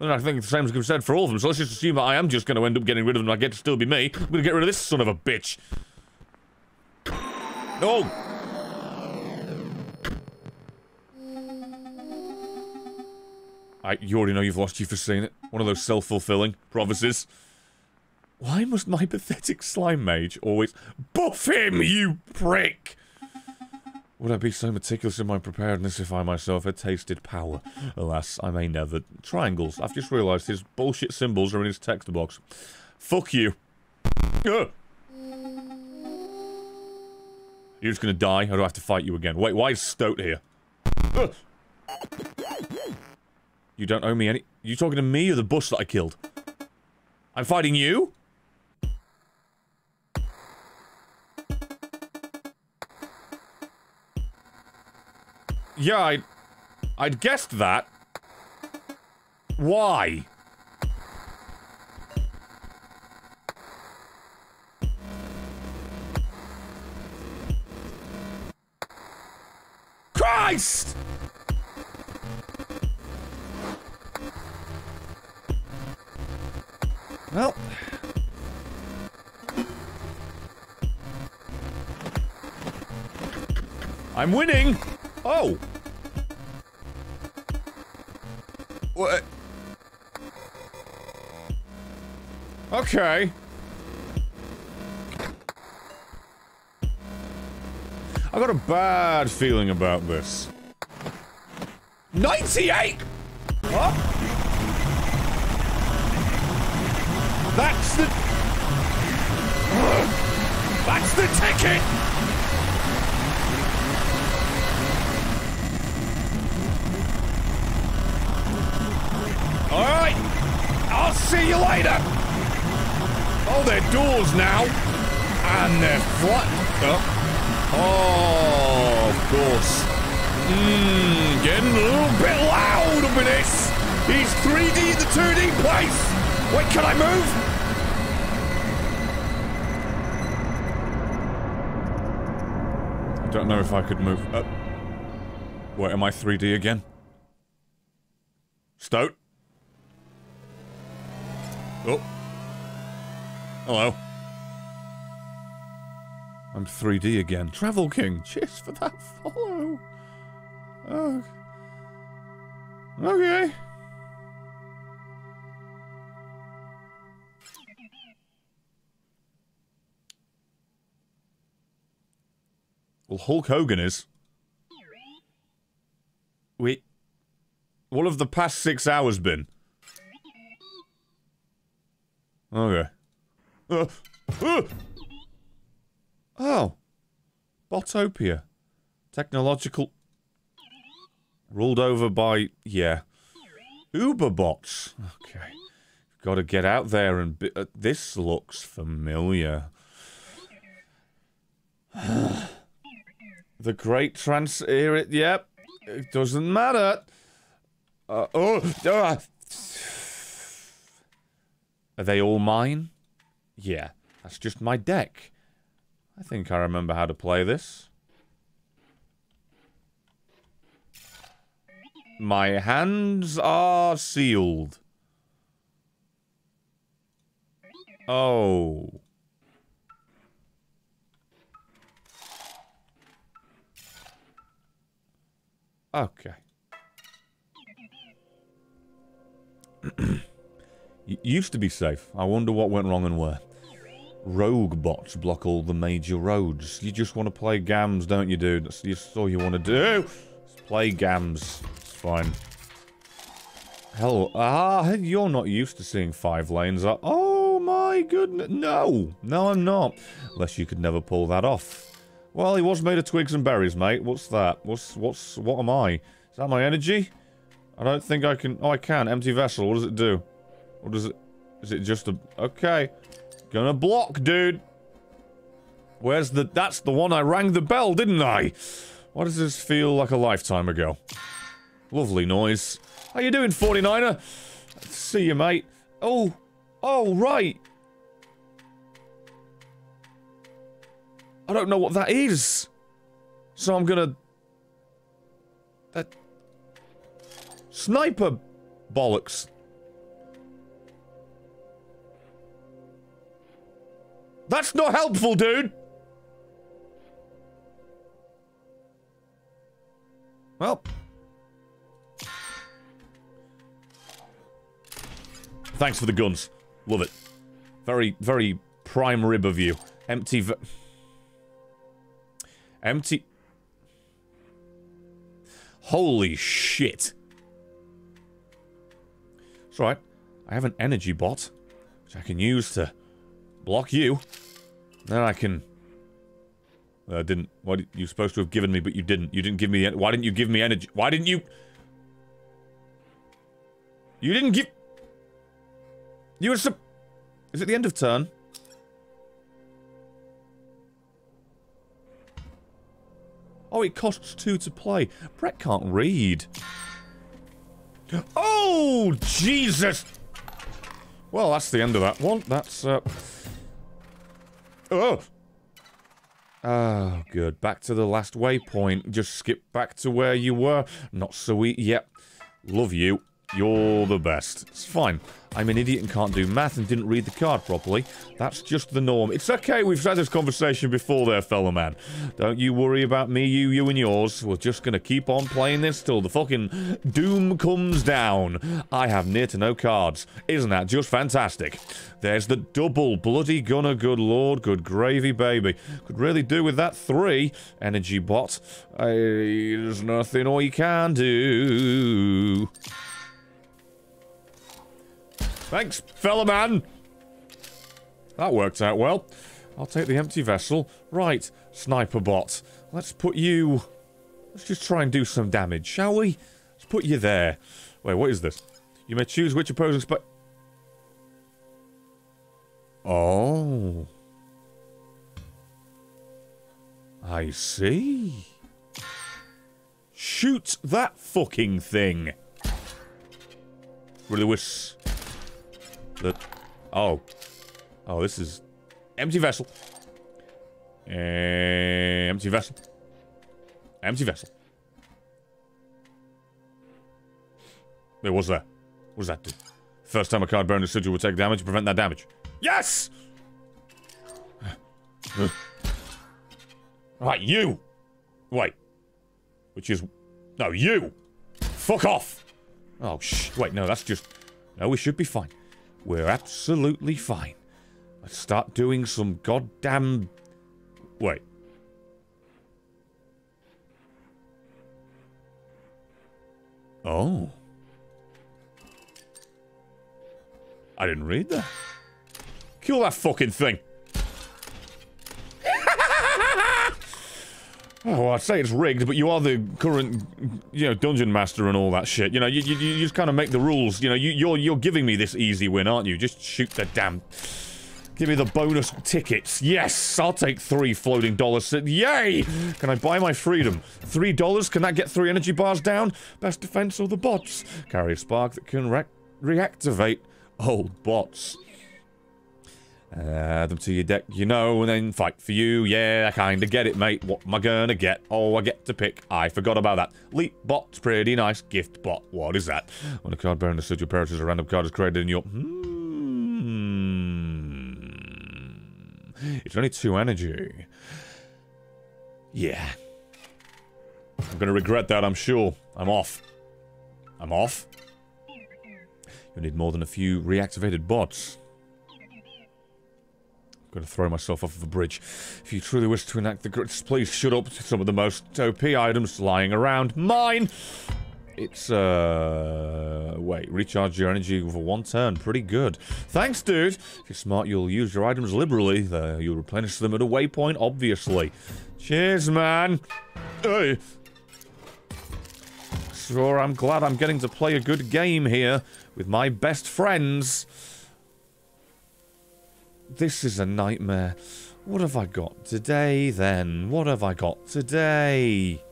Speaker 1: And I think the same can be said for all of them. So let's just assume that I am just going to end up getting rid of them. I get to still be me. I'm going to get rid of this son of a bitch. Oh. I, you already know you've lost you for seeing it. One of those self-fulfilling prophecies. Why must my pathetic slime mage always buff him, you prick? Would I be so meticulous in my preparedness if I myself had tasted power? Alas, I may never. Triangles. I've just realised his bullshit symbols are in his text box. Fuck you. Ugh. You're just gonna die, or do I have to fight you again? Wait, why is Stoat here? Ugh. You don't owe me any- You talking to me or the bush that I killed? I'm fighting you? Yeah, I... I'd guessed that. Why? Christ! Well... I'm winning! Oh! What? Okay. I got a bad feeling about this. 98! Huh? That's the... That's the ticket! See you later! Oh, they're doors now! And they're flat... Oh. Of course. Mmm, getting a little bit loud up in this. He's 3D in the 2D place. Wait, can I move? I don't know if I could move. Uh, wait, am I 3D again? Stoat? Oh. Hello. I'm 3D again. Travel King, cheers for that follow. Okay. Well, Hulk Hogan is. Wait. What have the past six hours been? Okay. Uh, uh. Oh. Botopia. Technological... Ruled over by... Yeah. Uberbots. Okay. Got to get out there and... Bi uh, this looks familiar. the Great Trans... Yep. It doesn't matter. Uh, oh! Uh. Are they all mine? Yeah. That's just my deck. I think I remember how to play this. My hands are sealed. Oh. Okay. used to be safe. I wonder what went wrong and where. Rogue bots block all the major roads. You just want to play gams, don't you, dude? That's just all you want to do. Just play gams. It's fine. Hell, ah, you're not used to seeing five lanes. Oh my goodness, no. No, I'm not. Unless you could never pull that off. Well, he was made of twigs and berries, mate. What's that? What's, what's, what am I? Is that my energy? I don't think I can, oh, I can. Empty vessel, what does it do? What does it, is it just a, okay. Gonna block, dude. Where's the... That's the one I rang the bell, didn't I? Why does this feel like a lifetime ago? Lovely noise. How you doing, 49er? See you, mate. Oh. Oh, right. I don't know what that is. So I'm gonna... That... Sniper bollocks. That's not helpful, dude! Well. Thanks for the guns. Love it. Very, very prime rib of you. Empty Empty... Holy shit. That's right. I have an energy bot, which I can use to block you. Then I can... I uh, didn't. What you supposed to have given me, but you didn't. You didn't give me. Why didn't you give me energy? Why didn't you? You didn't give. You were. Sup Is it the end of turn? Oh, it costs two to play. Brett can't read. Oh, Jesus! Well, that's the end of that one. That's, uh... Oh! Oh, good. Back to the last waypoint. Just skip back to where you were. Not so easy. Yep. Love you. You're the best. It's fine. I'm an idiot and can't do math and didn't read the card properly. That's just the norm. It's okay, we've had this conversation before there, fellow man. Don't you worry about me, you, you and yours. We're just gonna keep on playing this till the fucking doom comes down. I have near to no cards. Isn't that just fantastic? There's the double bloody gunner, good lord, good gravy, baby. Could really do with that three energy bot. Uh, there's nothing we can do. Thanks, fella man. That worked out well. I'll take the empty vessel. Right, sniper bot. Let's put you... Let's just try and do some damage, shall we? Let's put you there. Wait, what is this? You may choose which opposing spot. Oh. I see. Shoot that fucking thing. Really wish... That... Oh. Oh, this is... Empty vessel. Uh, empty vessel. Empty vessel. Wait, what's that? What does that do? First time a card a sigil will take damage, prevent that damage. Yes! right, you! Wait. Which is... No, you! Fuck off! Oh, shh. Wait, no, that's just... No, we should be fine. We're absolutely fine. Let's start doing some goddamn... Wait. Oh. I didn't read that. Kill that fucking thing. Oh, I'd say it's rigged, but you are the current, you know, dungeon master and all that shit. You know, you, you, you just kind of make the rules. You know, you, you're you're giving me this easy win, aren't you? Just shoot the damn. Give me the bonus tickets. Yes, I'll take three floating dollars. Yay! Can I buy my freedom? Three dollars? Can that get three energy bars down? Best defense of the bots. Carry a spark that can re reactivate old bots. Add them to your deck, you know, and then fight for you. Yeah, I kinda get it, mate. What am I gonna get? Oh, I get to pick. I forgot about that. Leap bot's pretty nice. Gift bot. What is that? When a card bearing the sigil perishes, a random card is created in your... Hmm. It's only two energy. Yeah. I'm gonna regret that, I'm sure. I'm off. I'm off. You'll need more than a few reactivated bots. Going to throw myself off of a bridge. If you truly wish to enact the grits, please shut up to some of the most OP items lying around. Mine! It's, uh... Wait, recharge your energy for one turn. Pretty good. Thanks, dude. If you're smart, you'll use your items liberally. Uh, you'll replenish them at a waypoint, obviously. Cheers, man. Hey. Sure, I'm glad I'm getting to play a good game here with my best friends. This is a nightmare. What have I got today, then? What have I got today?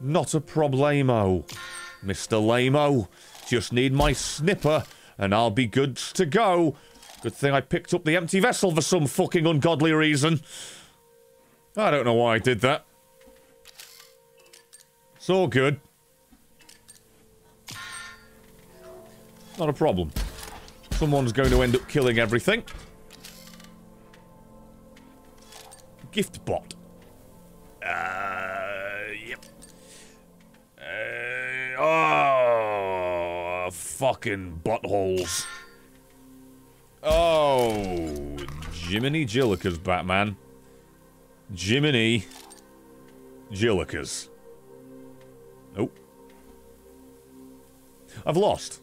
Speaker 1: Not a problemo, Mr. Lamo. Just need my snipper, and I'll be good to go. Good thing I picked up the empty vessel for some fucking ungodly reason. I don't know why I did that. It's all good. Not a problem. Someone's going to end up killing everything. Gift bot. Uh, yep. Uh, oh, fucking buttholes. Oh, Jiminy Jillikers, Batman. Jiminy Jillikers. Nope. I've lost.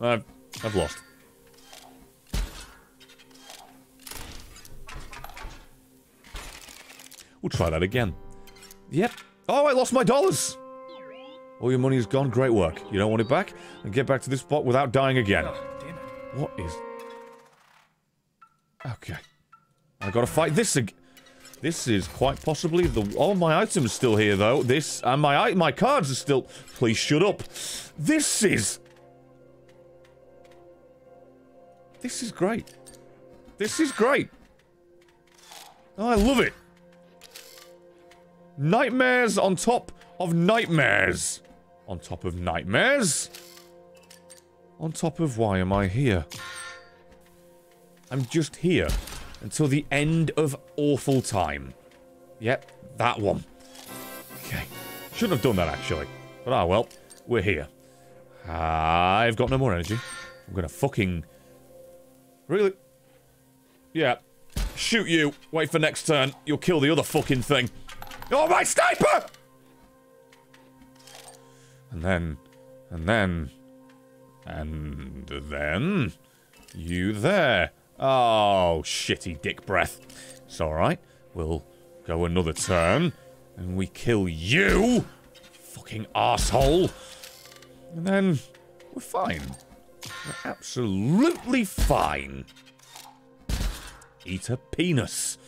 Speaker 1: I've, I've lost. We'll try that again. Yep. Oh, I lost my dollars! All your money is gone. Great work. You don't want it back? And get back to this spot without dying again.
Speaker 4: Oh.
Speaker 1: What is... Okay. I gotta fight this ag- This is quite possibly the... All my items still here, though. This... And my my cards are still... Please shut up. This is... This is great. This is great. Oh, I love it. Nightmares on top of nightmares. On top of nightmares. On top of why am I here? I'm just here until the end of awful time. Yep, that one. Okay. Shouldn't have done that actually. But ah well, we're here. I've got no more energy. I'm gonna fucking... Really? Yeah. Shoot you. Wait for next turn. You'll kill the other fucking thing. Oh, my sniper! And then... And then... And then... You there. Oh, shitty dick breath. It's alright. We'll go another turn. And we kill you! Fucking asshole! And then... We're fine. Absolutely fine. Eat a penis.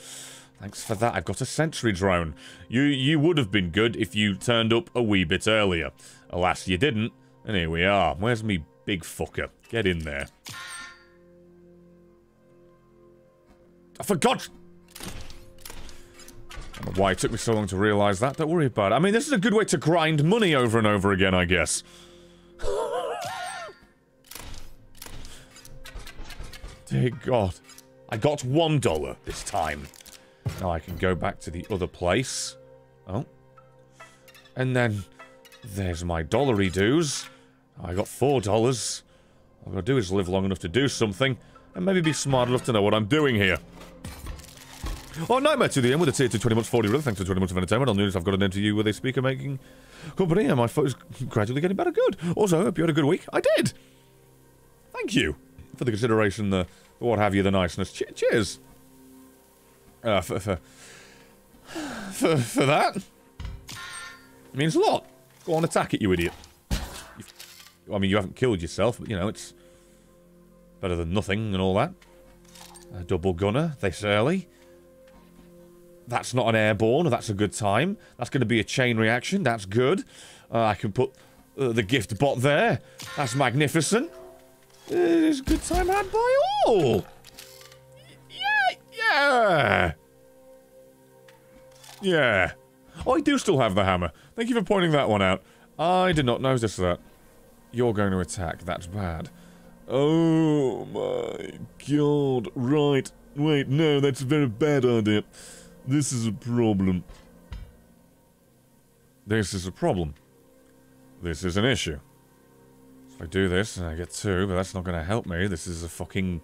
Speaker 1: Thanks for that. I've got a sentry drone. You you would have been good if you turned up a wee bit earlier. Alas, you didn't. And here we are. Where's me big fucker? Get in there. I forgot! Why it took me so long to realise that. Don't worry about it. I mean, this is a good way to grind money over and over again, I guess. Dear God. I got one dollar this time. Now I can go back to the other place. Oh. And then there's my dollary dues. I got four dollars. All I gotta do is live long enough to do something, and maybe be smart enough to know what I'm doing here. Oh, Nightmare to the end with a tier to 20 months 40 really. Thanks for 20 months of entertainment. On news, I've got an interview with a speaker making company, and my foot is gradually getting better. Good. Also, I hope you had a good week. I did. Thank you for the consideration, the, the what have you, the niceness. Che cheers. Uh, for, for, for, for that. It means a lot. Go on, attack it, you idiot. You've, I mean, you haven't killed yourself, but, you know, it's better than nothing and all that. A double gunner, this early. That's not an airborne, that's a good time. That's going to be a chain reaction, that's good. Uh, I can put uh, the gift bot there. That's magnificent. It's a good time had by all. Yeah, yeah. Yeah. Oh, I do still have the hammer. Thank you for pointing that one out. I did not notice that. You're going to attack. That's bad. Oh my god. Right. Wait, no, that's a very bad idea. This is a problem. This is a problem. This is an issue. I do this and I get two, but that's not going to help me. This is a fucking...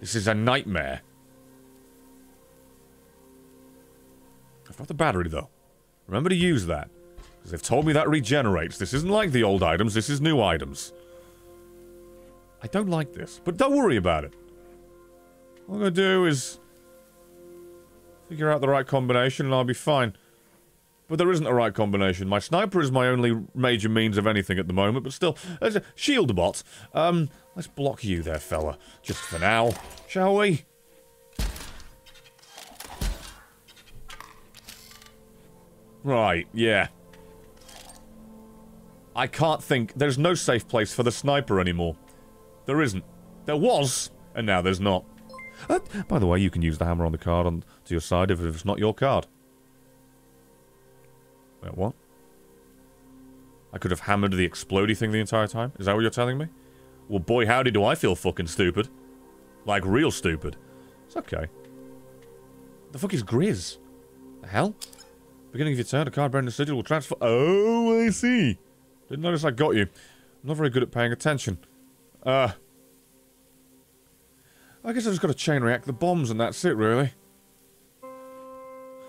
Speaker 1: This is a nightmare. I've got the battery, though. Remember to use that. Because they've told me that regenerates. This isn't like the old items, this is new items. I don't like this, but don't worry about it. All I'm going to do is... Figure out the right combination and I'll be fine. But there isn't a right combination. My sniper is my only major means of anything at the moment, but still, there's a shield bot. Um, let's block you there, fella. Just for now, shall we? Right, yeah. I can't think. There's no safe place for the sniper anymore. There isn't. There was, and now there's not. Uh, by the way, you can use the hammer on the card on to your side if it's not your card. Wait, what? I could have hammered the explodey thing the entire time? Is that what you're telling me? Well, boy, howdy do I feel fucking stupid. Like, real stupid. It's okay. The fuck is Grizz? The hell? Beginning of your turn, a card bearing the sigil will transfer- Oh, I see. Didn't notice I got you. I'm not very good at paying attention. Uh... I guess I just got to chain react the bombs and that's it, really.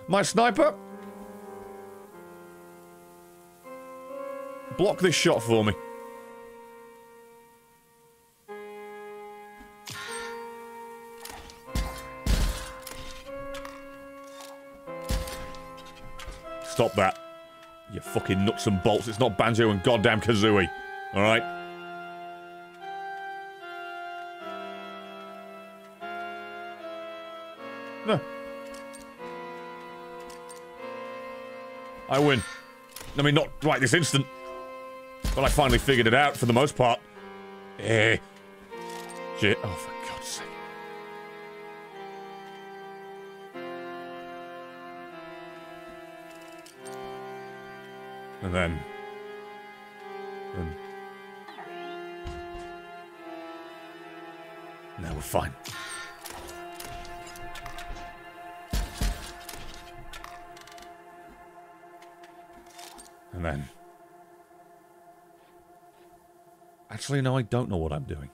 Speaker 1: My sniper! Block this shot for me. Stop that. You fucking nuts and bolts. It's not Banjo and goddamn Kazooie. Alright? No. I win. I mean, not right this instant. But I finally figured it out for the most part. Eh. Shit. Oh, for God's sake. And then... then... Now we're fine. And then... Actually, no, I don't know what I'm doing.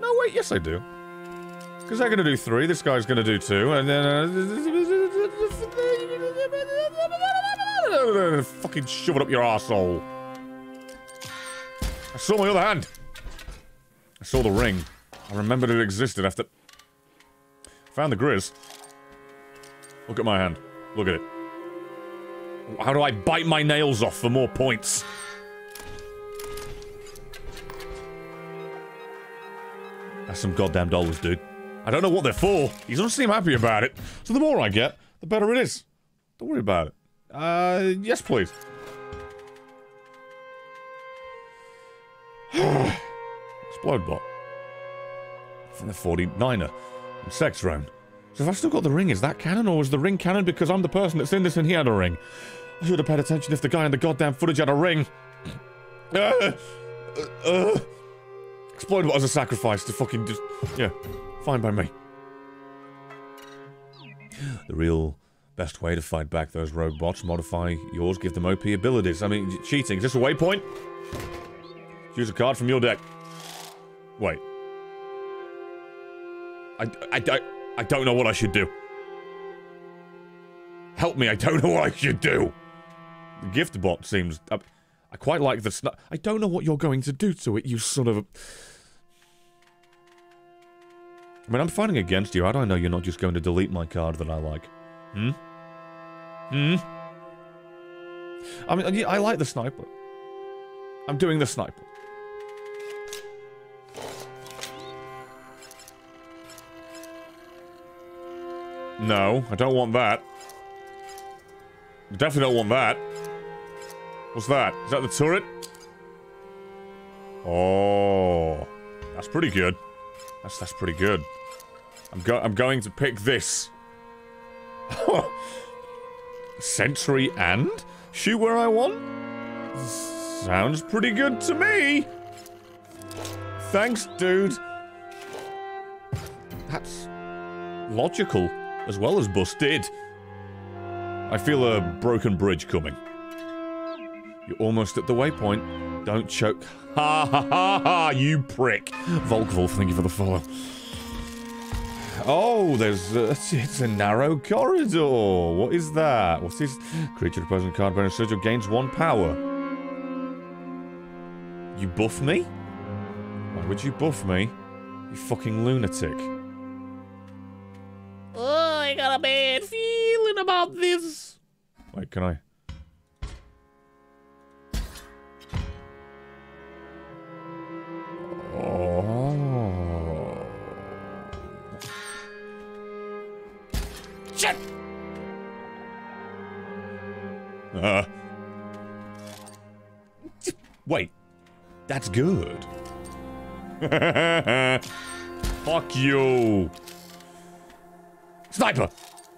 Speaker 1: No, wait, yes I do. Because they're going to do three, this guy's going to do two, and then... Uh, fucking shove it up your arsehole. I saw my other hand. I saw the ring. I remembered it existed after... Found the Grizz. Look at my hand. Look at it. How do I bite my nails off for more points? Some goddamn dollars, dude. I don't know what they're for. He doesn't seem happy about it. So the more I get, the better it is. Don't worry about it. Uh, yes, please. Explode bot. From the 49er. And sex round. So if I've still got the ring, is that canon? Or is the ring canon because I'm the person that's in this and he had a ring? I should have paid attention if the guy in the goddamn footage had a ring. Uh, uh, uh. What as a sacrifice to fucking just... Yeah, fine by me. The real best way to fight back those rogue bots, modify yours, give them OP abilities. I mean, cheating. Is this a waypoint? Choose a card from your deck. Wait. I, I, I, I don't know what I should do. Help me, I don't know what I should do. The gift bot seems... I, I quite like the snu- I don't know what you're going to do to it, you son of a... I mean, I'm fighting against you. How do I know you're not just going to delete my card that I like? Hmm? Hmm? I mean, I like the sniper. I'm doing the sniper. No, I don't want that. Definitely don't want that. What's that? Is that the turret? Oh, that's pretty good. That's that's pretty good. I'm go I'm going to pick this. Sentry and shoot where I want. Sounds pretty good to me. Thanks, dude. That's logical as well as busted. I feel a broken bridge coming. You're almost at the waypoint. Don't choke. Ha ha ha ha, you prick. Volkvolf, thank you for the follow. Oh, there's uh, it's a narrow corridor. What is that? What's this? Creature opposing card bonus sigil gains one power. You buff me? Why would you buff me? You fucking lunatic.
Speaker 6: Oh, I got a bad feeling about this.
Speaker 1: Wait, can I? Wait. That's good. Fuck you. Sniper!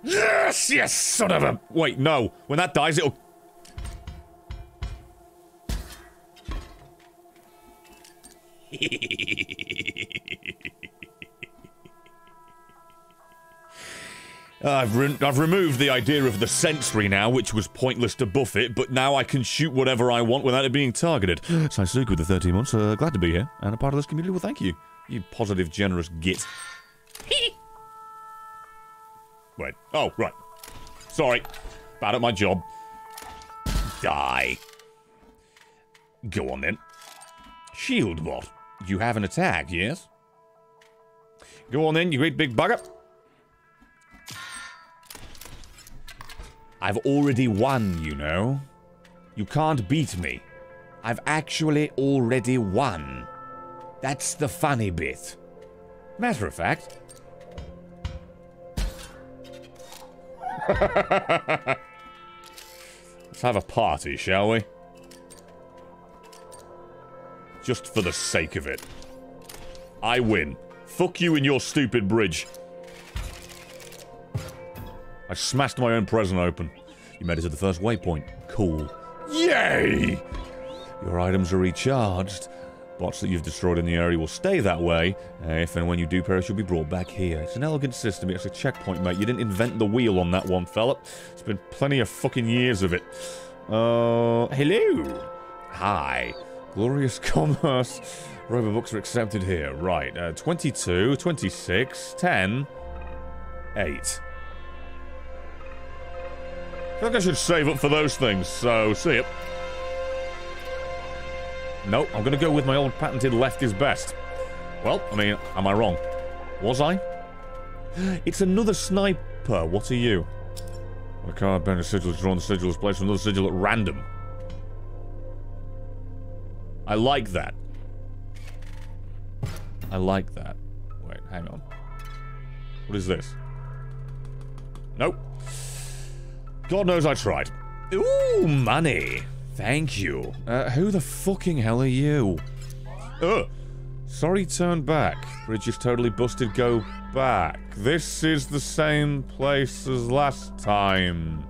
Speaker 1: Yes, yes, son of a... Wait, no. When that dies, it'll... I've, re I've removed the idea of the sensory now, which was pointless to buff it, but now I can shoot whatever I want without it being targeted. Saisuke with the 13 months, uh, glad to be here, and a part of this community, well thank you. You positive, generous git. Wait, oh, right. Sorry. Bad at my job. Die. Go on then. Shield bot. You have an attack, yes? Go on then, you great big bugger. I've already won, you know. You can't beat me. I've actually already won. That's the funny bit. Matter of fact. Let's have a party, shall we? Just for the sake of it. I win. Fuck you and your stupid bridge. I smashed my own present open. You made it to the first waypoint. Cool. Yay! Your items are recharged. Bots that you've destroyed in the area will stay that way. If and when you do perish, you'll be brought back here. It's an elegant system. It's a checkpoint, mate. You didn't invent the wheel on that one, fella. It's been plenty of fucking years of it. Uh, hello. Hi. Glorious commerce. Robobucks are accepted here. Right. Uh, 22, 26, 10, 8. I think I should save up for those things, so see ya. Nope, I'm gonna go with my old patented left is best. Well, I mean, am I wrong? Was I? It's another sniper. What are you? The card bearing a sigil is drawn. The sigil is placed another sigil at random. I like that. I like that. Wait, hang on. What is this? Nope. God knows I tried. Ooh, money. Thank you. Uh, who the fucking hell are you? Ugh. Sorry, turn back. Bridge is totally busted. Go back. This is the same place as last time.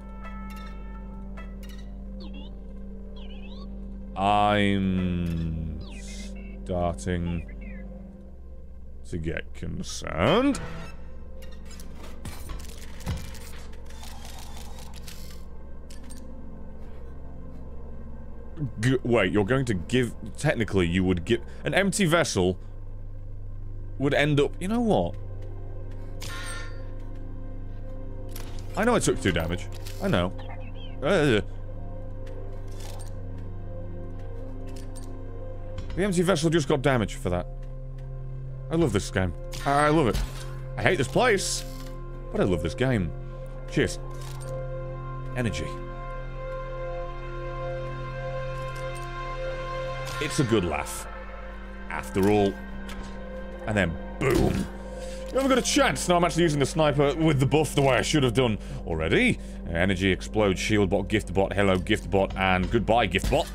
Speaker 1: I'm starting to get concerned. Wait, you're going to give... Technically, you would give... An empty vessel would end up... You know what? I know I took two damage. I know. Uh, the empty vessel just got damage for that. I love this game. I love it. I hate this place, but I love this game. Cheers. Energy. It's a good laugh. After all. And then, boom. You haven't got a chance. Now I'm actually using the sniper with the buff the way I should have done already. Energy, explode, shield bot, gift bot, hello, gift bot, and goodbye, gift bot.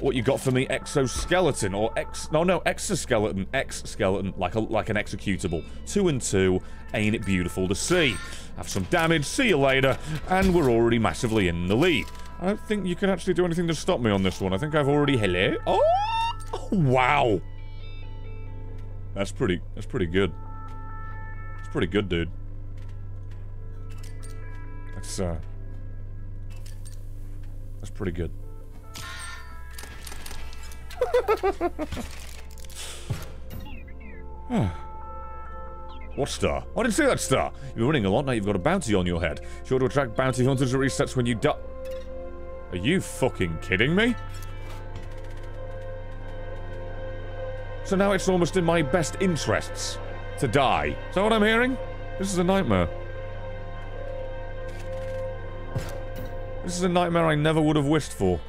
Speaker 1: What you got for me? Exoskeleton or ex? No, no, exoskeleton. Ex-skeleton, like a like an executable. Two and two. Ain't it beautiful to see? Have some damage. See you later. And we're already massively in the lead. I don't think you can actually do anything to stop me on this one. I think I've already... Hello? Oh! Wow! That's pretty... That's pretty good. It's pretty good, dude. That's, uh... That's pretty good. What star? I didn't see that star. You've been running a lot, now you've got a bounty on your head. Sure to attract bounty hunters, it resets when you die. Are you fucking kidding me? So now it's almost in my best interests to die. Is that what I'm hearing? This is a nightmare. This is a nightmare I never would have wished for.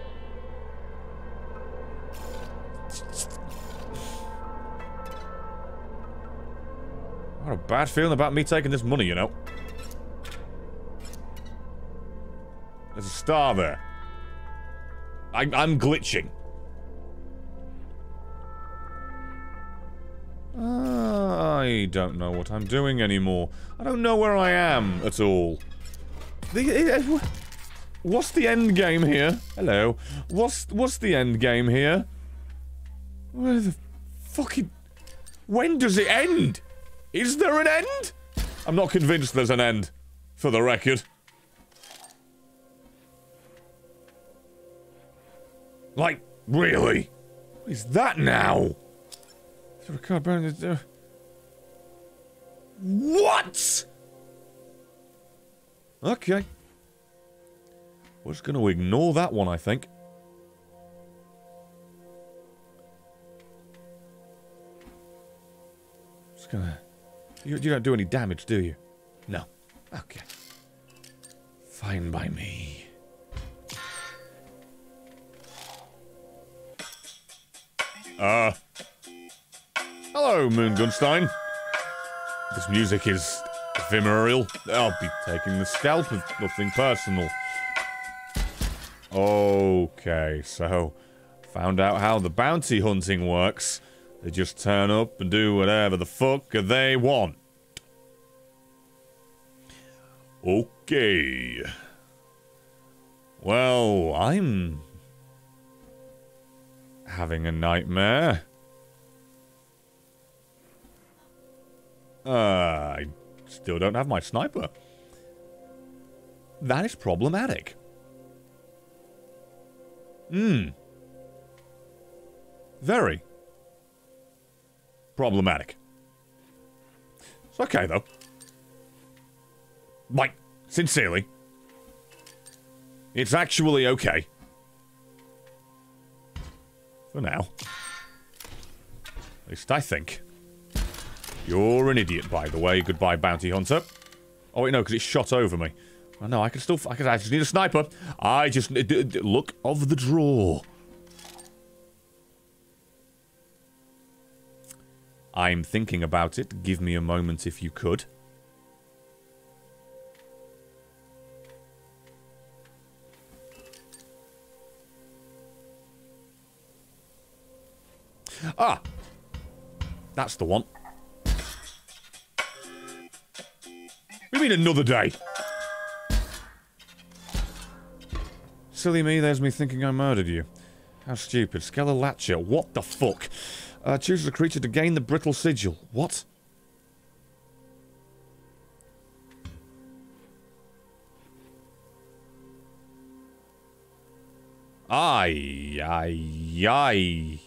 Speaker 1: Got a bad feeling about me taking this money, you know. There's a star there. I, I'm glitching. I don't know what I'm doing anymore. I don't know where I am at all. The, uh, what's the end game here? Hello. What's what's the end game here? Where the fucking... When does it end? Is there an end? I'm not convinced there's an end, for the record. Like, really? What is that now? What? Okay. We're just going to ignore that one, I think. Just gonna... You, you don't do any damage, do you? No. Okay. Fine by me. Uh. Hello, Moon Gunstein. This music is ephemeral. I'll be taking the scalp of nothing personal. Okay, so found out how the bounty hunting works. They just turn up and do whatever the fuck they want. Okay. Well, I'm having a nightmare. Uh, I still don't have my sniper. That is problematic. Hmm. Very. Problematic. It's okay, though. Like, sincerely. It's actually okay. For now. At least I think. You're an idiot, by the way. Goodbye, bounty hunter. Oh, wait, no, because it shot over me. Oh, no, I can still... I, can, I just need a sniper. I just... Look of the draw. I'm thinking about it. Give me a moment if you could. Ah! That's the one. We mean another day? Silly me, there's me thinking I murdered you. How stupid. Skelalachia, what the fuck? Uh, chooses a creature to gain the brittle sigil. What? Ay, ay, ay.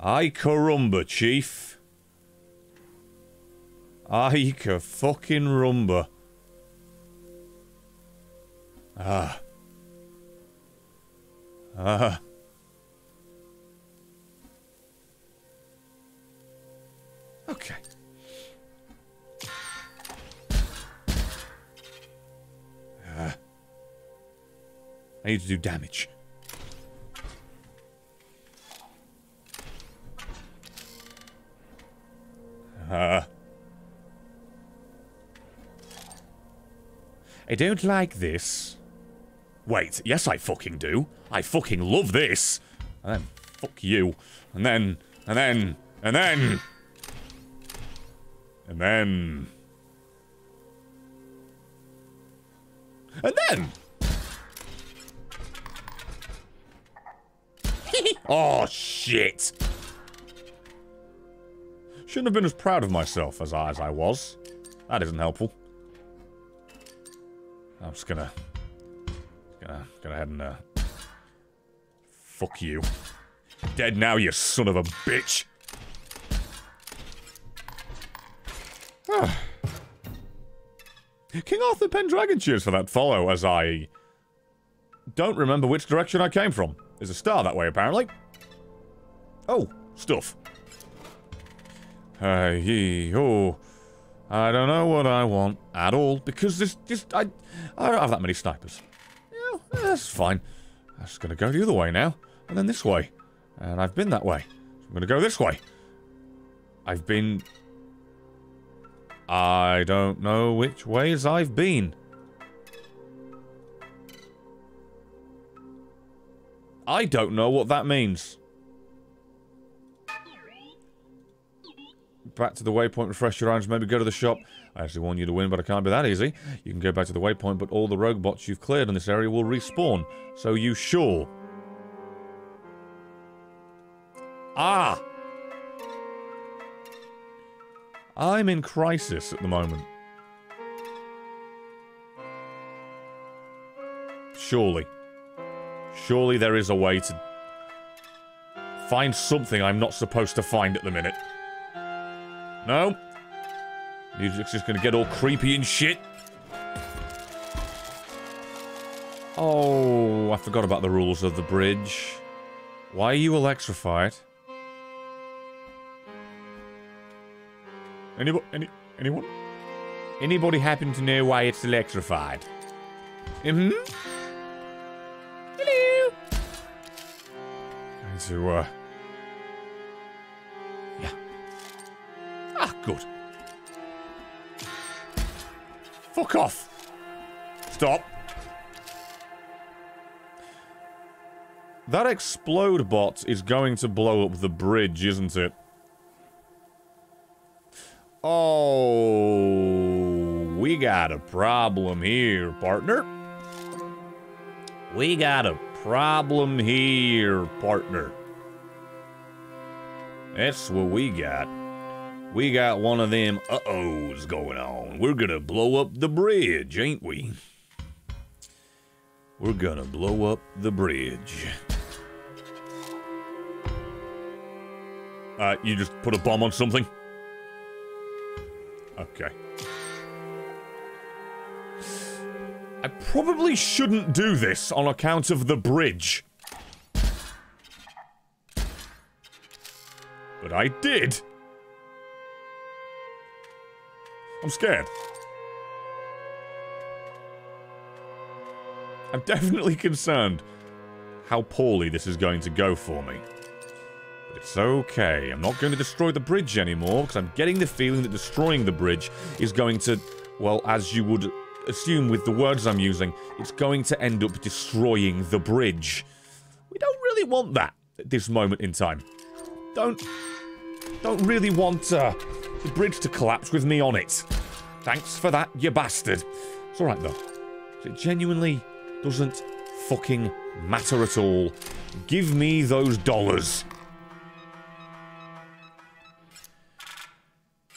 Speaker 1: Ay carumba, chief. Ay ka fucking rumba. Ah. Ah. Okay. Ah. I need to do damage. Uh. I don't like this. Wait, yes I fucking do. I fucking love this. And then, fuck you. And then, and then, and then. And then. And then. oh, shit. Shouldn't have been as proud of myself as I, as I was. That isn't helpful. I'm just gonna... Gonna, gonna head and, uh... Fuck you. Dead now, you son of a bitch! King Arthur Pendragon cheers for that follow, as I... Don't remember which direction I came from. There's a star that way, apparently. Oh, stuff. Hey, oh. I don't know what I want at all because this just I I don't have that many snipers. Yeah, that's fine. I'm just gonna go the other way now, and then this way, and I've been that way. So I'm gonna go this way. I've been. I don't know which ways I've been. I don't know what that means. Back to the waypoint, refresh your items, maybe go to the shop. I actually want you to win, but it can't be that easy. You can go back to the waypoint, but all the rogue bots you've cleared in this area will respawn. So you sure? Ah! I'm in crisis at the moment. Surely. Surely there is a way to find something I'm not supposed to find at the minute. No? Music's just gonna get all creepy and shit. Oh, I forgot about the rules of the bridge. Why are you electrified? Anybody? Any, anyone? Anybody happen to know why it's electrified? Mm hmm? Hello? going to, uh... good. Fuck off! Stop. That explode bot is going to blow up the bridge, isn't it? Oh, we got a problem here, partner. We got a problem here, partner. That's what we got. We got one of them uh-ohs going on. We're gonna blow up the bridge, ain't we? We're gonna blow up the bridge. Uh, you just put a bomb on something? Okay. I probably shouldn't do this on account of the bridge. But I did. I'm scared. I'm definitely concerned how poorly this is going to go for me. But it's okay. I'm not going to destroy the bridge anymore, because I'm getting the feeling that destroying the bridge is going to, well, as you would assume with the words I'm using, it's going to end up destroying the bridge. We don't really want that at this moment in time. Don't... Don't really want, uh, the bridge to collapse with me on it. Thanks for that, you bastard. It's alright, though. It genuinely doesn't fucking matter at all. Give me those dollars.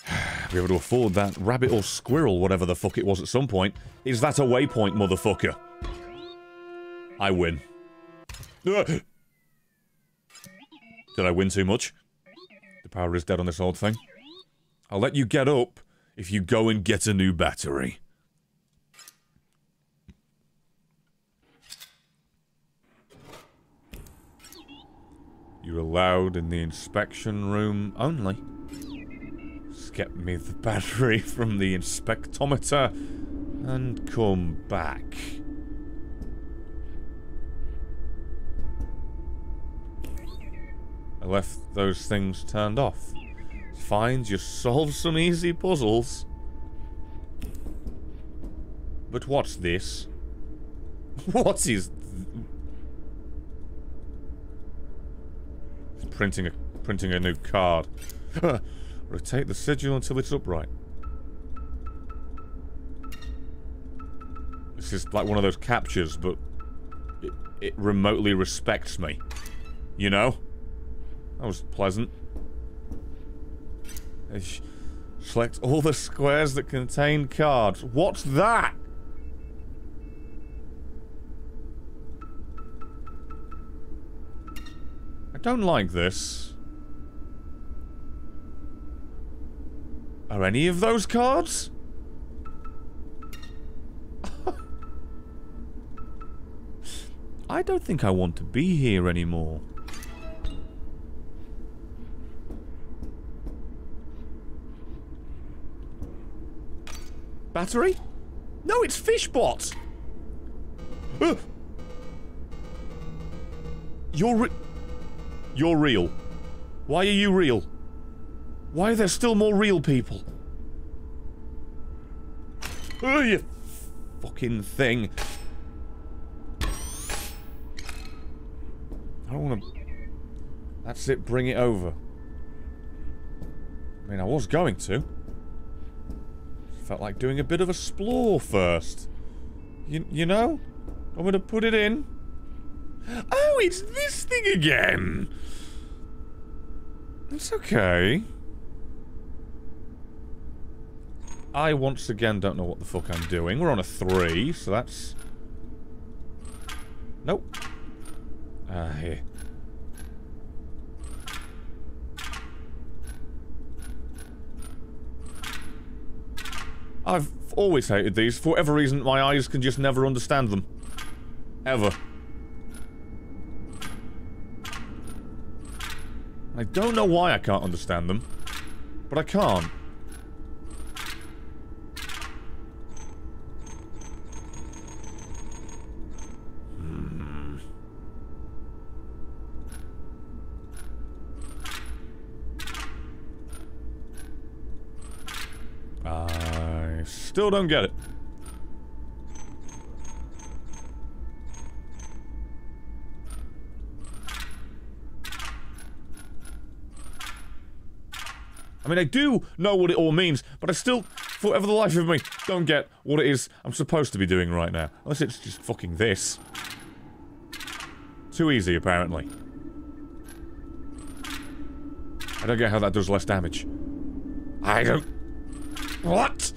Speaker 1: be able to afford that rabbit or squirrel, whatever the fuck it was at some point. Is that a waypoint, motherfucker? I win. Did I win too much? The power is dead on this old thing. I'll let you get up if you go and get a new battery. You're allowed in the inspection room only. Get me the battery from the inspectometer and come back. I left those things turned off. Find you solve some easy puzzles. But what's this? What is... Th printing a printing a new card. Rotate the sigil until it's upright. This is like one of those captures, but it, it remotely respects me. You know? That was pleasant. Select all the squares that contain cards. What's that? I don't like this. Are any of those cards? I don't think I want to be here anymore. Battery? No, it's Fishbot! You're re You're real. Why are you real? Why are there still more real people? Oh, you fucking thing. I don't want to... That's it, bring it over. I mean, I was going to. Felt like doing a bit of a splore first. You, you know? I'm gonna put it in. Oh, it's this thing again! It's okay. I once again don't know what the fuck I'm doing. We're on a three, so that's... Nope. Ah, here. I've always hated these. For whatever reason, my eyes can just never understand them. Ever. I don't know why I can't understand them. But I can't. Hmm. Still don't get it. I mean, I do know what it all means, but I still, for the life of me, don't get what it is I'm supposed to be doing right now. Unless it's just fucking this. Too easy, apparently. I don't get how that does less damage. I don't... What?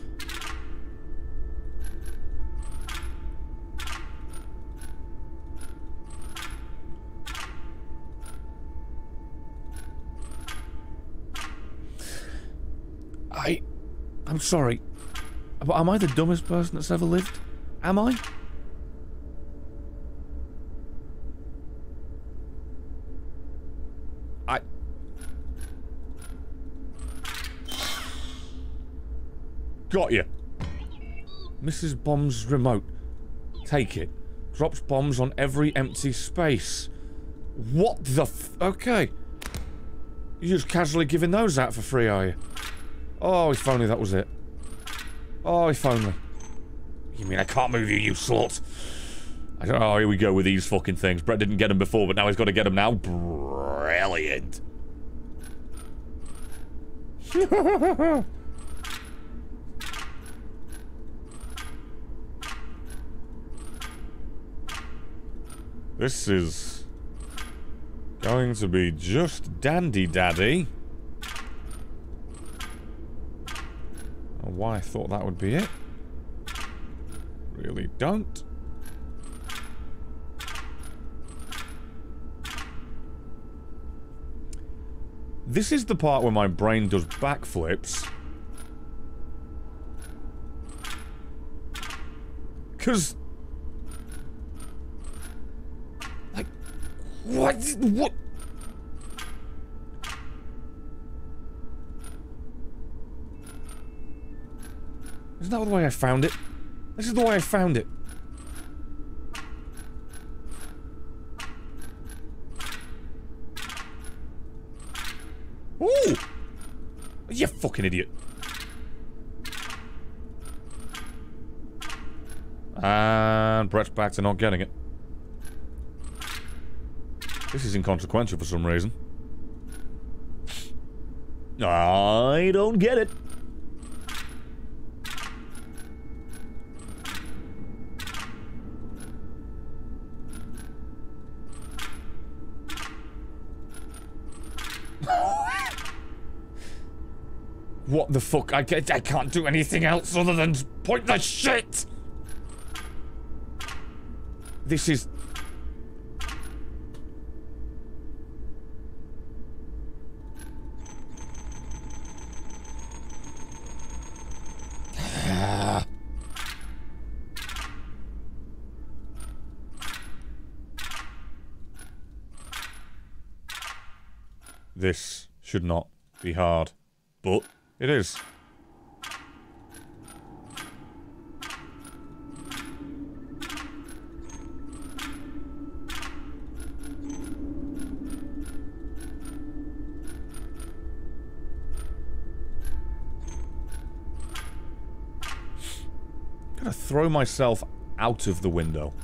Speaker 1: I'm sorry. But am I the dumbest person that's ever lived? Am I? I... Got you. Mrs. Bomb's remote. Take it. Drops bombs on every empty space. What the Okay. You're just casually giving those out for free, are you? Oh, if only that was it. Oh, if only. You mean I can't move you, you slut? I don't know, here we go with these fucking things. Brett didn't get them before, but now he's got to get them now. Brilliant. this is going to be just dandy daddy. Why I thought that would be it. Really don't. This is the part where my brain does backflips. Because... Like... What? What? Isn't that the way I found it? This is the way I found it. Ooh! You fucking idiot. And Brett's back to not getting it. This is inconsequential for some reason. I don't get it. What the fuck? I, ca- I can't do anything else other than pointless shit! This is... This should not be hard, but it is. Gotta throw myself out of the window.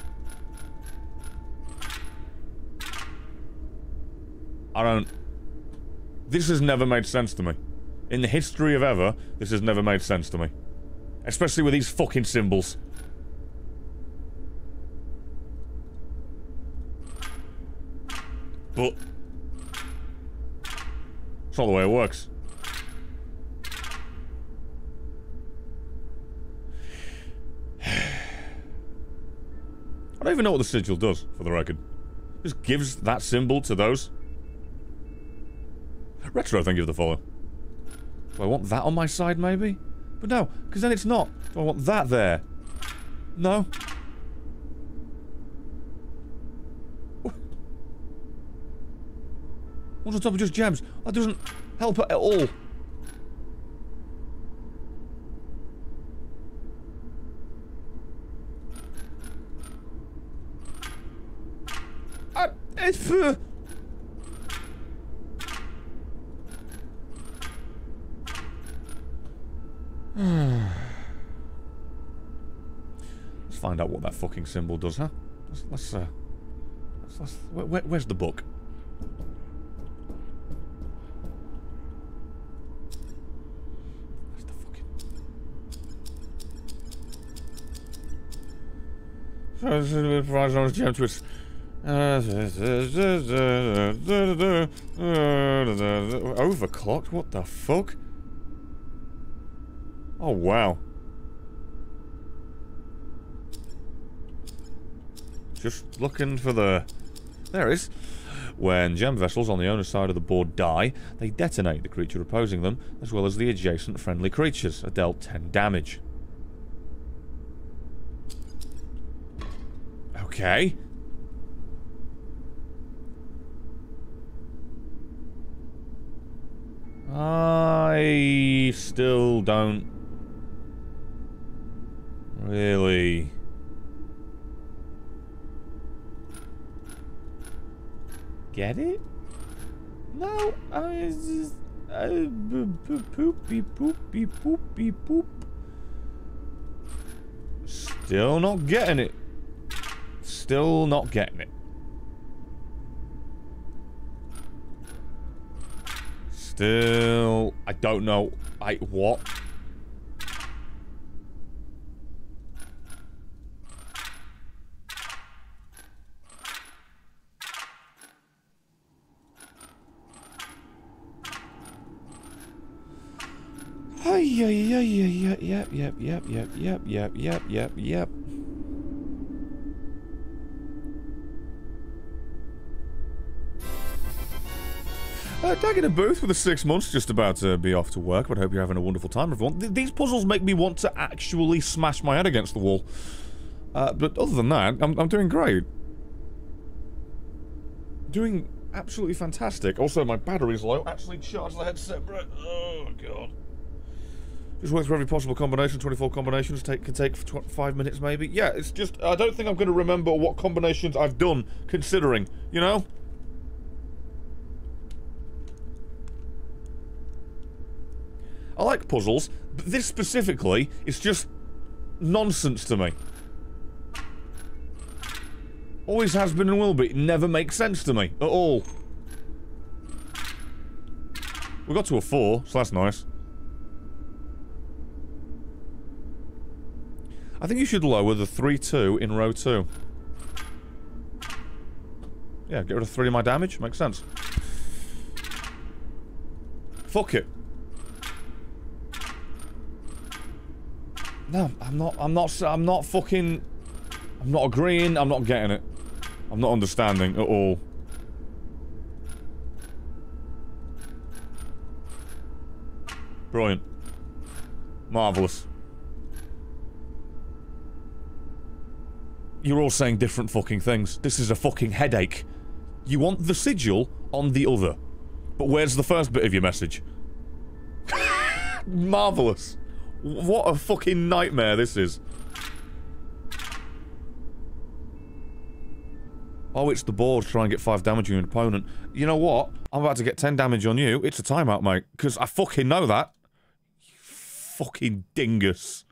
Speaker 1: I don't... This has never made sense to me. In the history of ever, this has never made sense to me. Especially with these fucking symbols. But... It's not the way it works. I don't even know what the sigil does, for the record. Just gives that symbol to those. Retro, thank you for the follow. Do I want that on my side, maybe? But no, because then it's not. Do I want that there? No. What's on top of just gems? That doesn't help at all. Uh, it's... find out what that fucking symbol does, huh? Let's, let's uh... Let's, let's, where, where- where's the book? Where's the fucking... Overclocked? What the fuck? Oh, wow. Just looking for the... There it is. When gem vessels on the owner's side of the board die, they detonate the creature opposing them, as well as the adjacent friendly creatures, are dealt 10 damage. Okay. I still don't really get it. No, I it's just b- b- poopy poopy poopy poop. Still not getting it. Still not getting it. Still, I don't know. I what? Ay, yep, yep, yep, yep, yep, yep, yep, yep, yep. Uh, Dag in a booth with the six months just about to be off to work, but hope you're having a wonderful time, everyone. Th- these puzzles make me want to actually smash my head against the wall. Uh, but other than that, I'm, I'm doing great. Doing absolutely fantastic. Also, my battery's low. Actually charged the headset, bro. Oh, God. Just work through every possible combination. 24 combinations take can take five minutes, maybe. Yeah, it's just I don't think I'm going to remember what combinations I've done, considering, you know. I like puzzles, but this specifically is just nonsense to me. Always has been and will be. It never makes sense to me at all. We got to a four, so that's nice. I think you should lower the 3-2 in row 2. Yeah, get rid of 3 of my damage. Makes sense. Fuck it. No, I'm not, I'm not, I'm not fucking... I'm not agreeing, I'm not getting it. I'm not understanding at all. Brilliant. Marvellous. You're all saying different fucking things. This is a fucking headache. You want the sigil on the other. But where's the first bit of your message? Marvellous. What a fucking nightmare this is. Oh, it's the board trying to get 5 damage on your opponent. You know what? I'm about to get 10 damage on you. It's a timeout, mate. Because I fucking know that. You fucking dingus.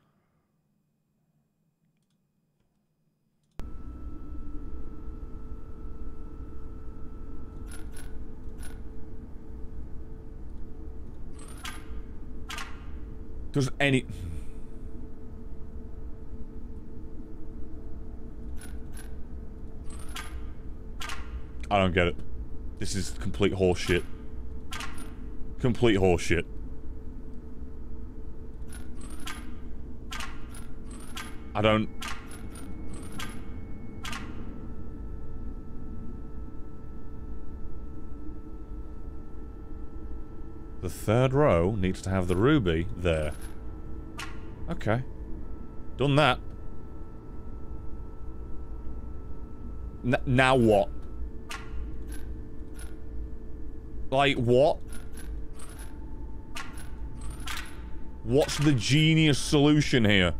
Speaker 1: Does any... I don't get it. This is complete horseshit. Complete horseshit. I don't... The third row needs to have the ruby there. Okay. Done that. N now what? Like, what? What's the genius solution here?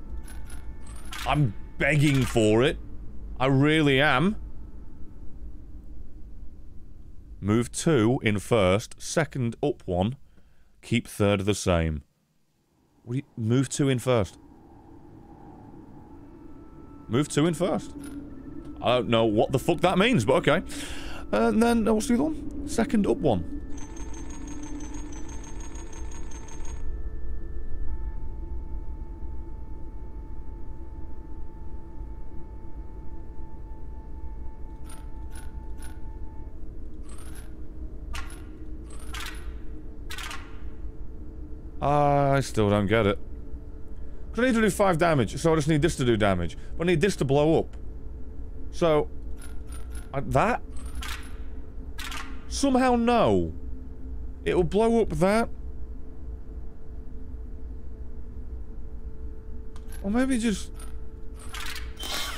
Speaker 1: I'm begging for it. I really am. Move two in first, second up one, keep third the same. You, move two in first. Move two in first. I don't know what the fuck that means, but okay. And then, uh, what's the other one? Second up one. I still don't get it. 'Cause I need to do 5 damage, so I just need this to do damage. But I need this to blow up. So... uh, that? Somehow no. It'll blow up that. Or maybe just...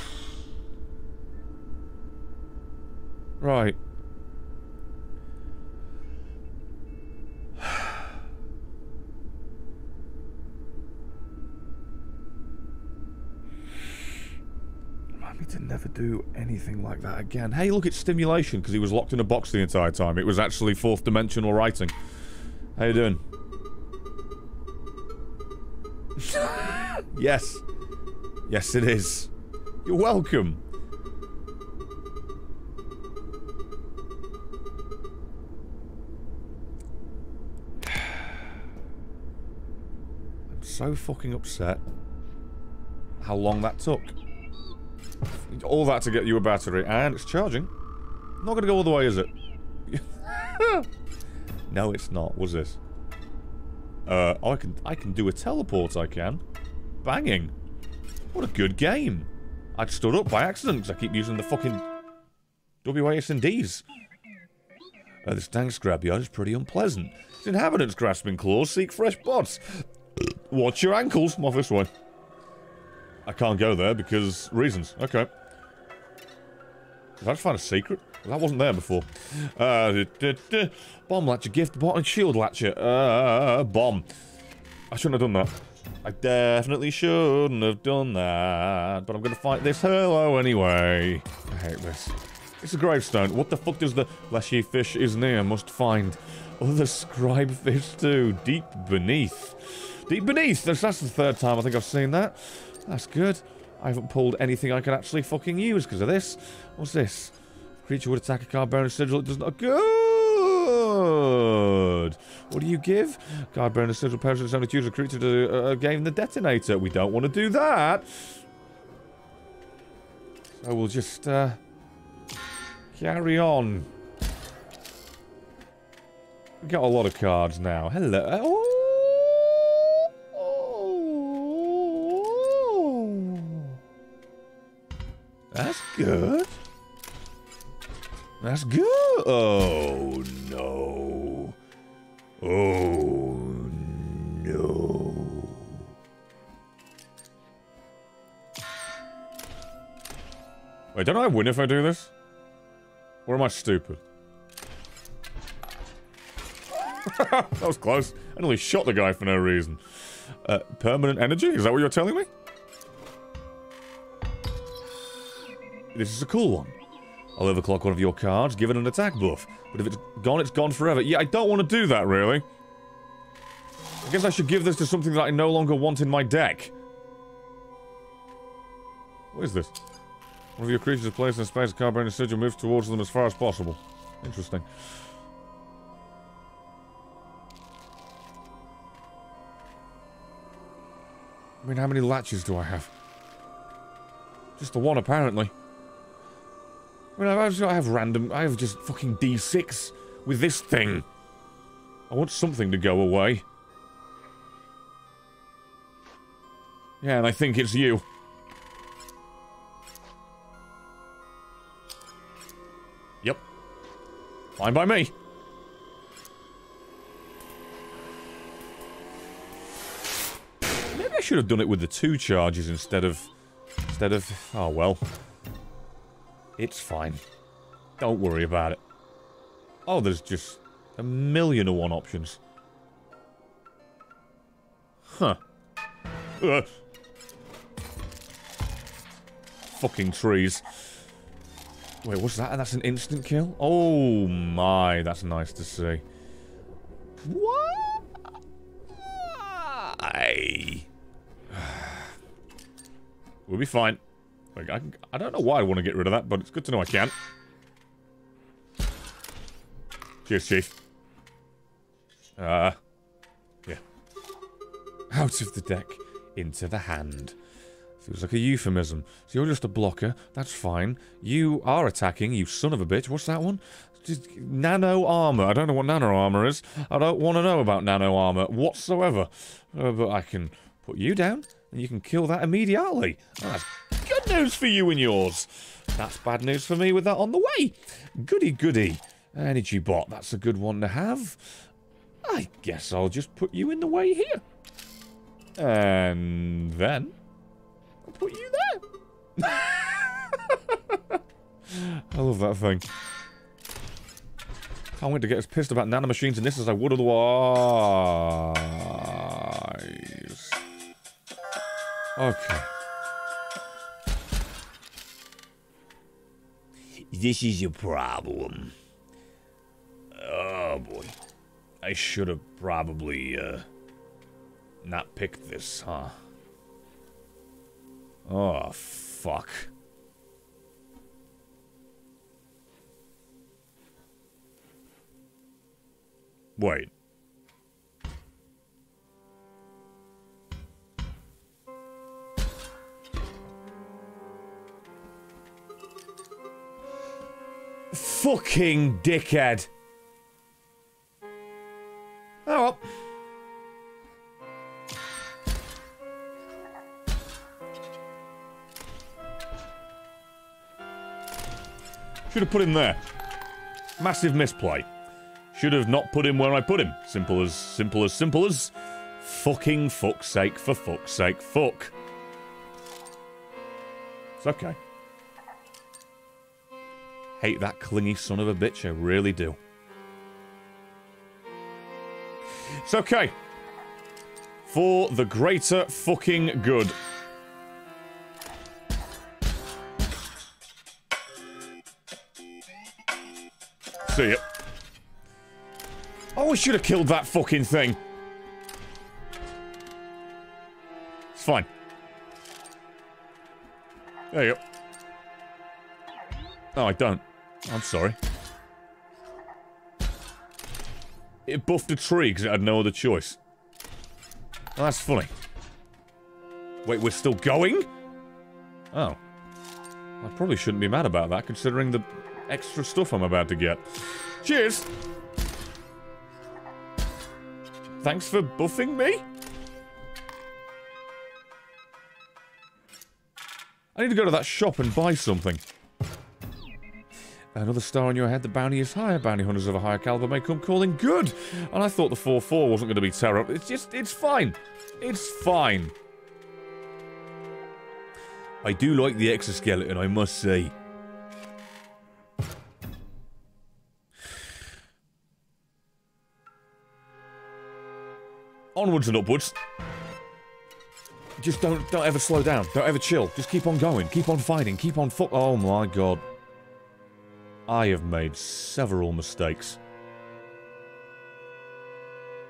Speaker 1: Right. Remind me to never do anything like that again. Hey, look, it's stimulation, because he was locked in a box the entire time. It was actually fourth dimensional writing. How you doing? yes. Yes, it is. You're welcome. I'm so fucking upset how long that took. All that to get you a battery, and it's charging. Not gonna go all the way, is it? no, it's not. What's this? Uh, oh, I can I can do a teleport. I can. Banging. What a good game. I stood up by accident because I keep using the fucking WAS and Ds. Uh, this tank scrapyard is pretty unpleasant. Its inhabitants grasping claws seek fresh bots. Watch your ankles. This way. I can't go there because reasons. Okay. Did I just find a secret? That wasn't there before. Uh, duh, duh, duh. bomb latcher, gift bot, and shield latcher. Uh, bomb. I shouldn't have done that. I definitely shouldn't have done that. But I'm going to fight this hello anyway. I hate this. It's a gravestone. What the fuck does the fleshy fish is near must find? Other scribe fish too. Deep beneath. Deep beneath. That's, that's the third time I think I've seen that. That's good. I haven't pulled anything I can actually fucking use because of this. What's this? Creature would attack a card bearing a sigil. It does not. Good. What do you give? Card bearing a sigil perishes is only choose a creature to uh, gain the detonator. We don't want to do that. So we'll just uh, carry on. We got a lot of cards now. Hello. Oh. That's good. That's good. Oh, no. Oh, no. Wait, don't I win if I do this? Or am I stupid? that was close. I nearly shot the guy for no reason. Uh, permanent energy? Is that what you're telling me? This is a cool one. I'll overclock one of your cards, give it an attack buff. But if it's gone, it's gone forever. Yeah, I don't want to do that, really. I guess I should give this to something that I no longer want in my deck. What is this? One of your creatures is placed in space, card bearing a sigil moves towards them as far as possible. Interesting. I mean, how many latches do I have? Just the one, apparently. I mean, I've, I have random... I have just fucking D6 with this thing. I want something to go away. Yeah, and I think it's you. Yep. Fine by me. Maybe I should have done it with the two charges instead of... Instead of... Oh, well. It's fine. Don't worry about it. Oh, there's just a million and one options. Huh. Ugh. Fucking trees. Wait, what's that? And that's an instant kill? Oh my, that's nice to see. What? We'll be fine. Like, I, I don't know why I want to get rid of that, but it's good to know I can. Cheers, Chief. Uh, yeah. Out of the deck, into the hand. Feels like a euphemism. So you're just a blocker. That's fine. You are attacking, you son of a bitch. What's that one? Just nano armor. I don't know what nano armor is. I don't want to know about nano armor whatsoever. Uh, but I can put you down, and you can kill that immediately. Good news for you and yours. That's bad news for me with that on the way. Goody goody. Energy bot. That's a good one to have. I guess I'll just put you in the way here. And then I'll put you there. I love that thing. Can't wait to get as pissed about nanomachines in this as I would otherwise. Okay.
Speaker 6: This is your problem.
Speaker 1: Oh boy. I should have probably, uh, not picked this, huh? Oh, fuck. Wait. Fucking dickhead. Oh well. Should have put him there. Massive misplay. Should have not put him where I put him. Simple as, simple as, simple as. Fucking fuck's sake, for fuck's sake, fuck. It's okay. Hate that clingy son of a bitch, I really do. It's okay. For the greater fucking good. See ya. Oh, I should have killed that fucking thing. It's fine. There you go. No, I don't. I'm sorry. It buffed a tree because it had no other choice. Well, that's funny. Wait, we're still going? Oh. I probably shouldn't be mad about that, considering the extra stuff I'm about to get. Cheers! Thanks for buffing me? I need to go to that shop and buy something. Another star on your head, the bounty is higher. Bounty hunters of a higher caliber may come calling good. And I thought the 4-4 wasn't going to be terrible. It's just, it's fine. It's fine. I do like the exoskeleton, I must say. Onwards and upwards. Just don't, don't ever slow down. Don't ever chill. Just keep on going. Keep on fighting. Keep on fu- Oh my god. I have made several mistakes.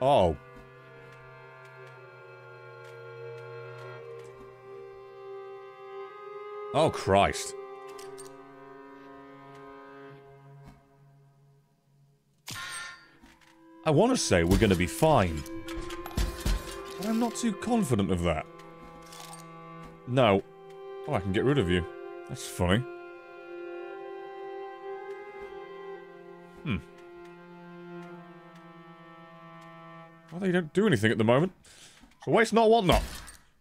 Speaker 1: Oh. Oh, Christ. I want to say we're going to be fine. But I'm not too confident of that. No. Oh, I can get rid of you. That's funny. Hmm. Well, they don't do anything at the moment. So waste not, want not.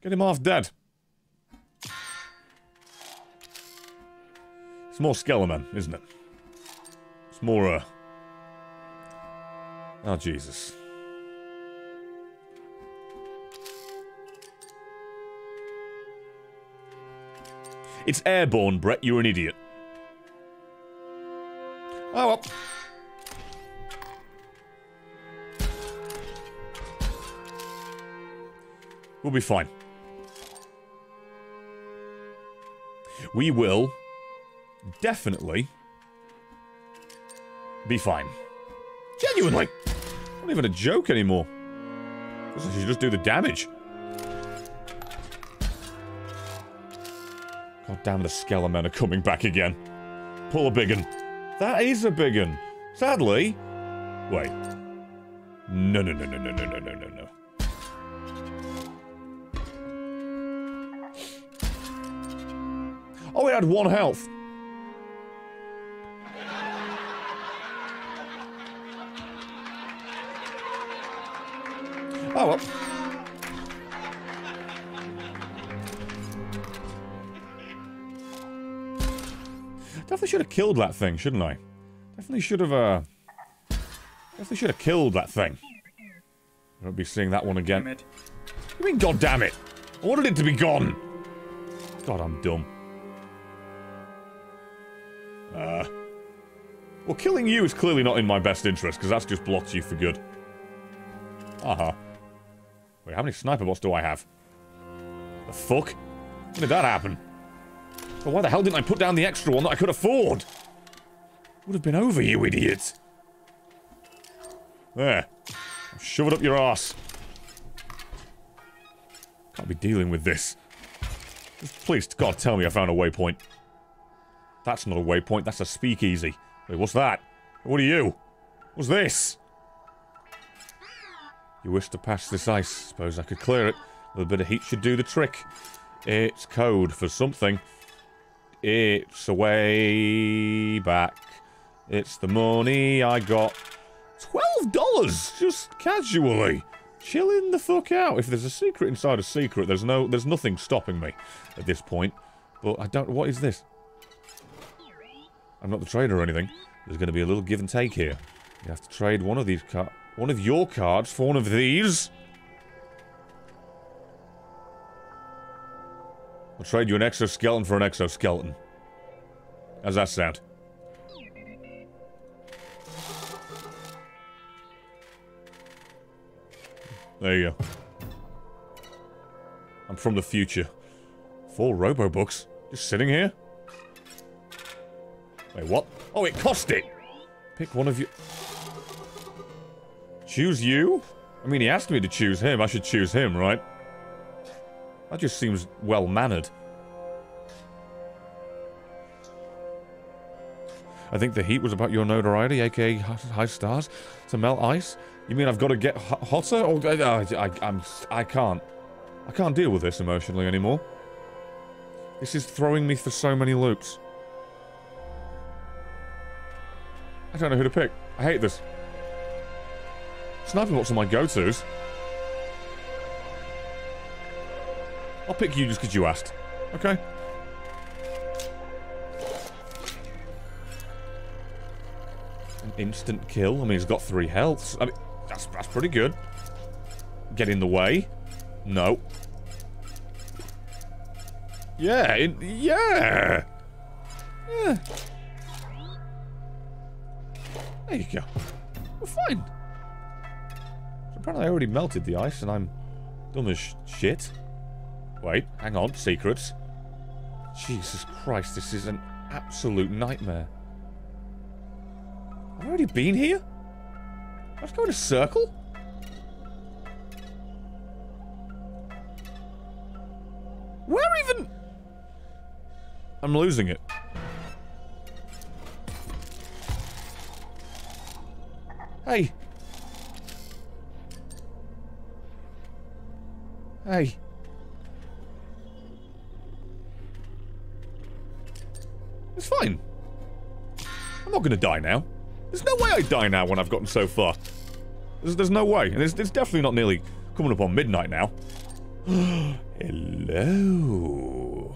Speaker 1: Get him half dead. It's more Skeleman, isn't it? It's more, uh... Oh, Jesus. It's airborne, Brett. You're an idiot. Oh, well. We'll be fine. We will definitely be fine. Genuinely. Not even a joke anymore. I should just do the damage. God damn, the skelemen are coming back again. Pull a big un. That is a big un. Sadly. Wait. No, no, no, no, no, no, no, no, no, Oh, it had one health. Oh well. Definitely should have killed that thing, shouldn't I? Definitely should have, uh... Definitely should have killed that thing. I won't be seeing that one again.
Speaker 4: Damn it.
Speaker 1: I mean, god damn it! I wanted it to be gone! God, I'm dumb. Well, killing you is clearly not in my best interest, because that's just blocked you for good. Uh-huh. Wait, how many sniper bots do I have? The fuck? When did that happen? Well, why the hell didn't I put down the extra one that I could afford? Would have been over, you idiot. There. Shove it up your ass. Can't be dealing with this. Please, God, tell me I found a waypoint. That's not a waypoint, that's a speakeasy. What's that? What are you? What's this? You wish to pass this ice. Suppose I could clear it. A little bit of heat should do the trick. It's code for something. It's a way back. It's the money I got. Twelve dollars, just casually, chilling the fuck out. If there's a secret inside a secret, there's no, there's nothing stopping me at this point. But I don't. What is this? I'm not the trader or anything. There's going to be a little give and take here. You have to trade one of these cards, one of your cards for one of these. I'll trade you an exoskeleton for an exoskeleton. How's that sound? There you go. I'm from the future. Four Robobucks? Just sitting here? Wait, what? Oh, it cost it! Pick one of you. Choose you? I mean, he asked me to choose him. I should choose him, right? That just seems well-mannered. I think the heat was about your notoriety, aka high stars, to melt ice. You mean I've got to get ho hotter? Oh, uh, I, uh, I, I'm, I can't. I can't deal with this emotionally anymore. This is throwing me for so many loops. I don't know who to pick. I hate this. Sniping bots are my go-tos. I'll pick you just because you asked. Okay? An instant kill? I mean, he's got three healths. I mean, that's, that's pretty good. Get in the way. No. Yeah, it, yeah! Yeah. There you go. We're fine. Apparently I already melted the ice and I'm dumb as sh shit. Wait, hang on. Secrets. Jesus Christ, this is an absolute nightmare. I've already been here? Let's go in a circle? Where even... I'm losing it. Hey. Hey. It's fine. I'm not gonna die now. There's no way I die now when I've gotten so far. There's, there's no way. And it's, it's definitely not nearly coming up on midnight now. Hello.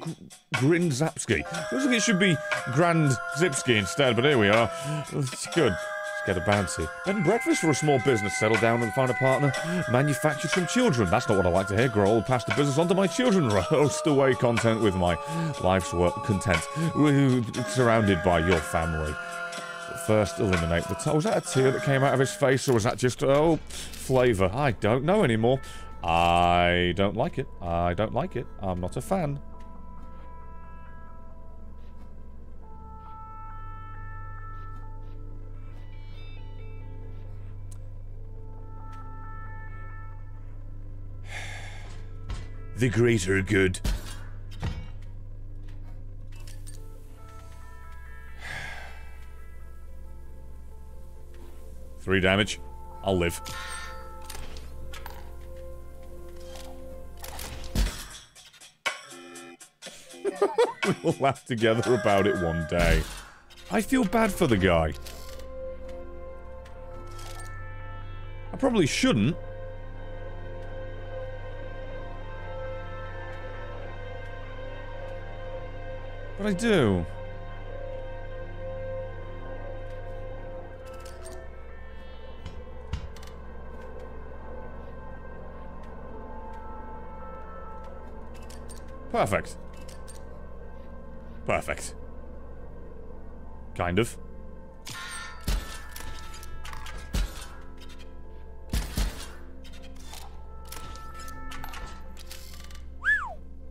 Speaker 1: Gr Grin Zapsky. Looks like it should be Grand Zipsky instead, but here we are. It's good. It's Get a bounty. Bed and breakfast for a small business. Settle down and find a partner. Manufactured from children. That's not what I like to hear. Grow old, pass the business on to my children. Roast away content with my life's work content. Surrounded by your family. First, eliminate the... T- was that a tear that came out of his face, or was that just, oh, flavour? I don't know anymore. I don't like it. I don't like it. I'm not a fan.
Speaker 6: The greater good.
Speaker 1: Three damage. I'll live. We'll laugh together about it one day. I feel bad for the guy. I probably shouldn't. But I do. Perfect. Perfect. Kind of.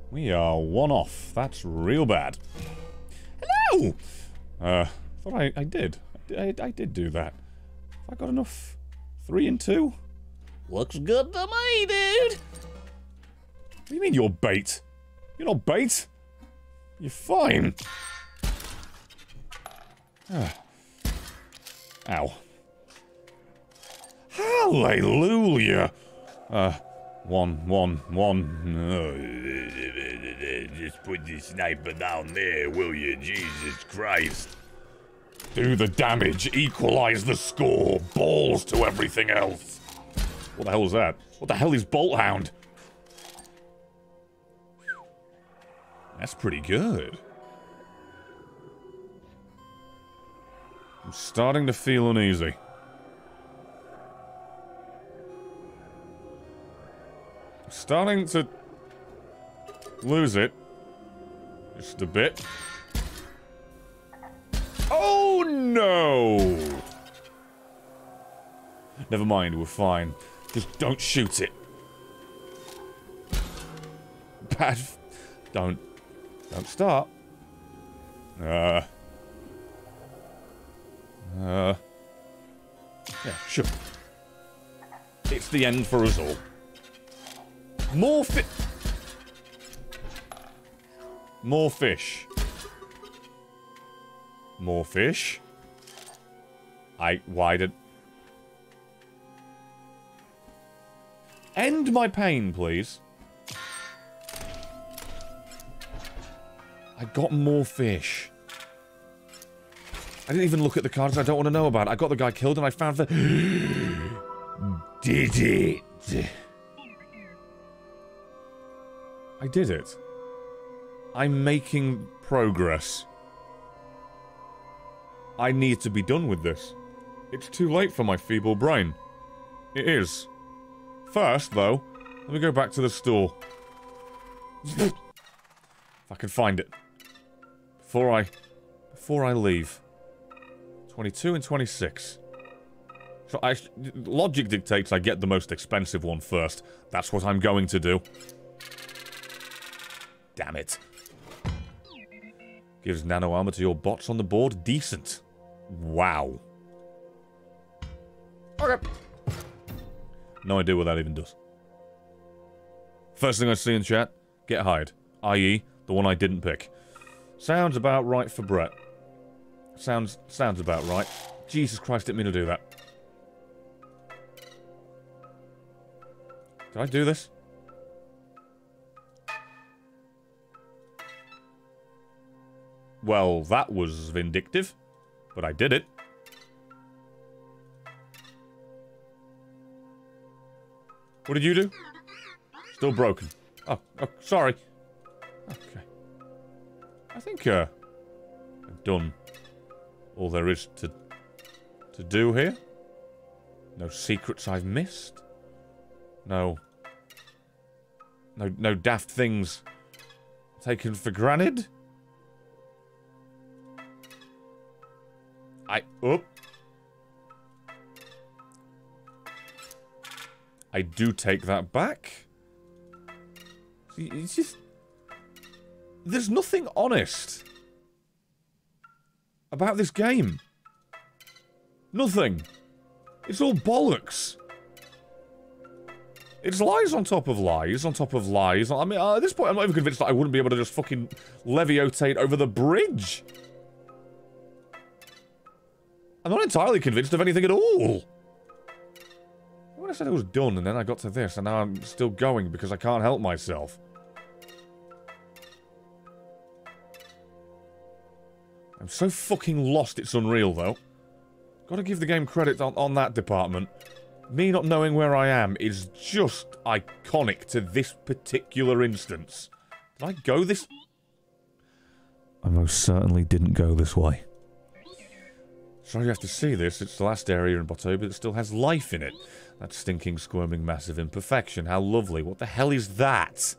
Speaker 1: We are one off. That's real bad. Hello! Uh, thought I, I did. I, I did do that. Have I got enough? Three and two?
Speaker 6: Looks good to me, dude.
Speaker 1: What do you mean you're bait? You're not bait. You're fine. Ah. Ow. Hallelujah. Uh, one, one, one.
Speaker 6: Just put the sniper down there, will you? Jesus Christ.
Speaker 1: Do the damage, equalize the score, balls to everything else. What the hell is that? What the hell is Bolt Hound? That's pretty good. I'm starting to feel uneasy. I'm starting to lose it. Just a bit. Oh no! Never mind, we're fine. Just don't shoot it. Bad. Don't. Don't start. Uh. Uh. Yeah, sure. It's the end for us all. More fi- More fish. More fish. I- why did- End my pain, please. I got more fish. I didn't even look at the cards I don't want to know about. I got the guy killed and I found the...
Speaker 6: Did it.
Speaker 1: I did it. I'm making progress. I need to be done with this. It's too late for my feeble brain. It is. First, though, let me go back to the store. if I can find it. Before I... Before I leave. 22 and 26. So I... Logic dictates I get the most expensive one first. That's what I'm going to do. Damn it. Gives nano armor to your bots on the board. Decent. Wow. Okay. No idea what that even does. First thing I see in chat, get hired. I.e., the one I didn't pick. Sounds about right for Brett. Sounds sounds about right. Jesus Christ, didn't mean to do that. Did I do this? Well, that was vindictive, but I did it. What did you do? Still broken. Oh, oh sorry. Okay. I think, uh, I've done all there is to to do here. No secrets I've missed. No. No, no daft things taken for granted. I... Up. I do take that back. It's just... There's nothing honest about this game. Nothing. It's all bollocks. It's lies on top of lies on top of lies. I mean, at this point, I'm not even convinced that I wouldn't be able to just fucking leviotate over the bridge. I'm not entirely convinced of anything at all. When I said it was done, and then I got to this, and now I'm still going because I can't help myself. I'm so fucking lost, it's unreal, though. Gotta give the game credit on, on that department. Me not knowing where I am is just iconic to this particular instance. Did I go this... I most certainly didn't go this way. Sorry you have to see this. It's the last area in Botopia that still has life in it. That stinking, squirming, massive imperfection. How lovely. What the hell is that?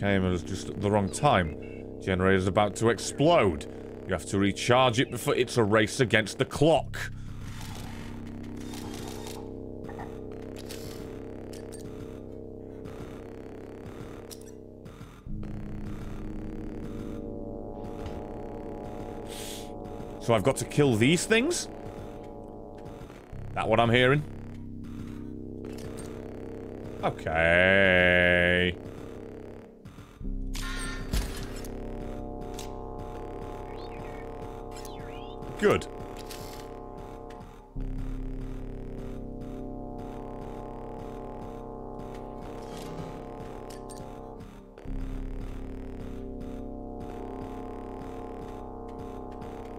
Speaker 1: Came at just the wrong time. Generator's about to explode. You have to recharge it before it's a race against the clock. So I've got to kill these things? That what I'm hearing? Okay. Good.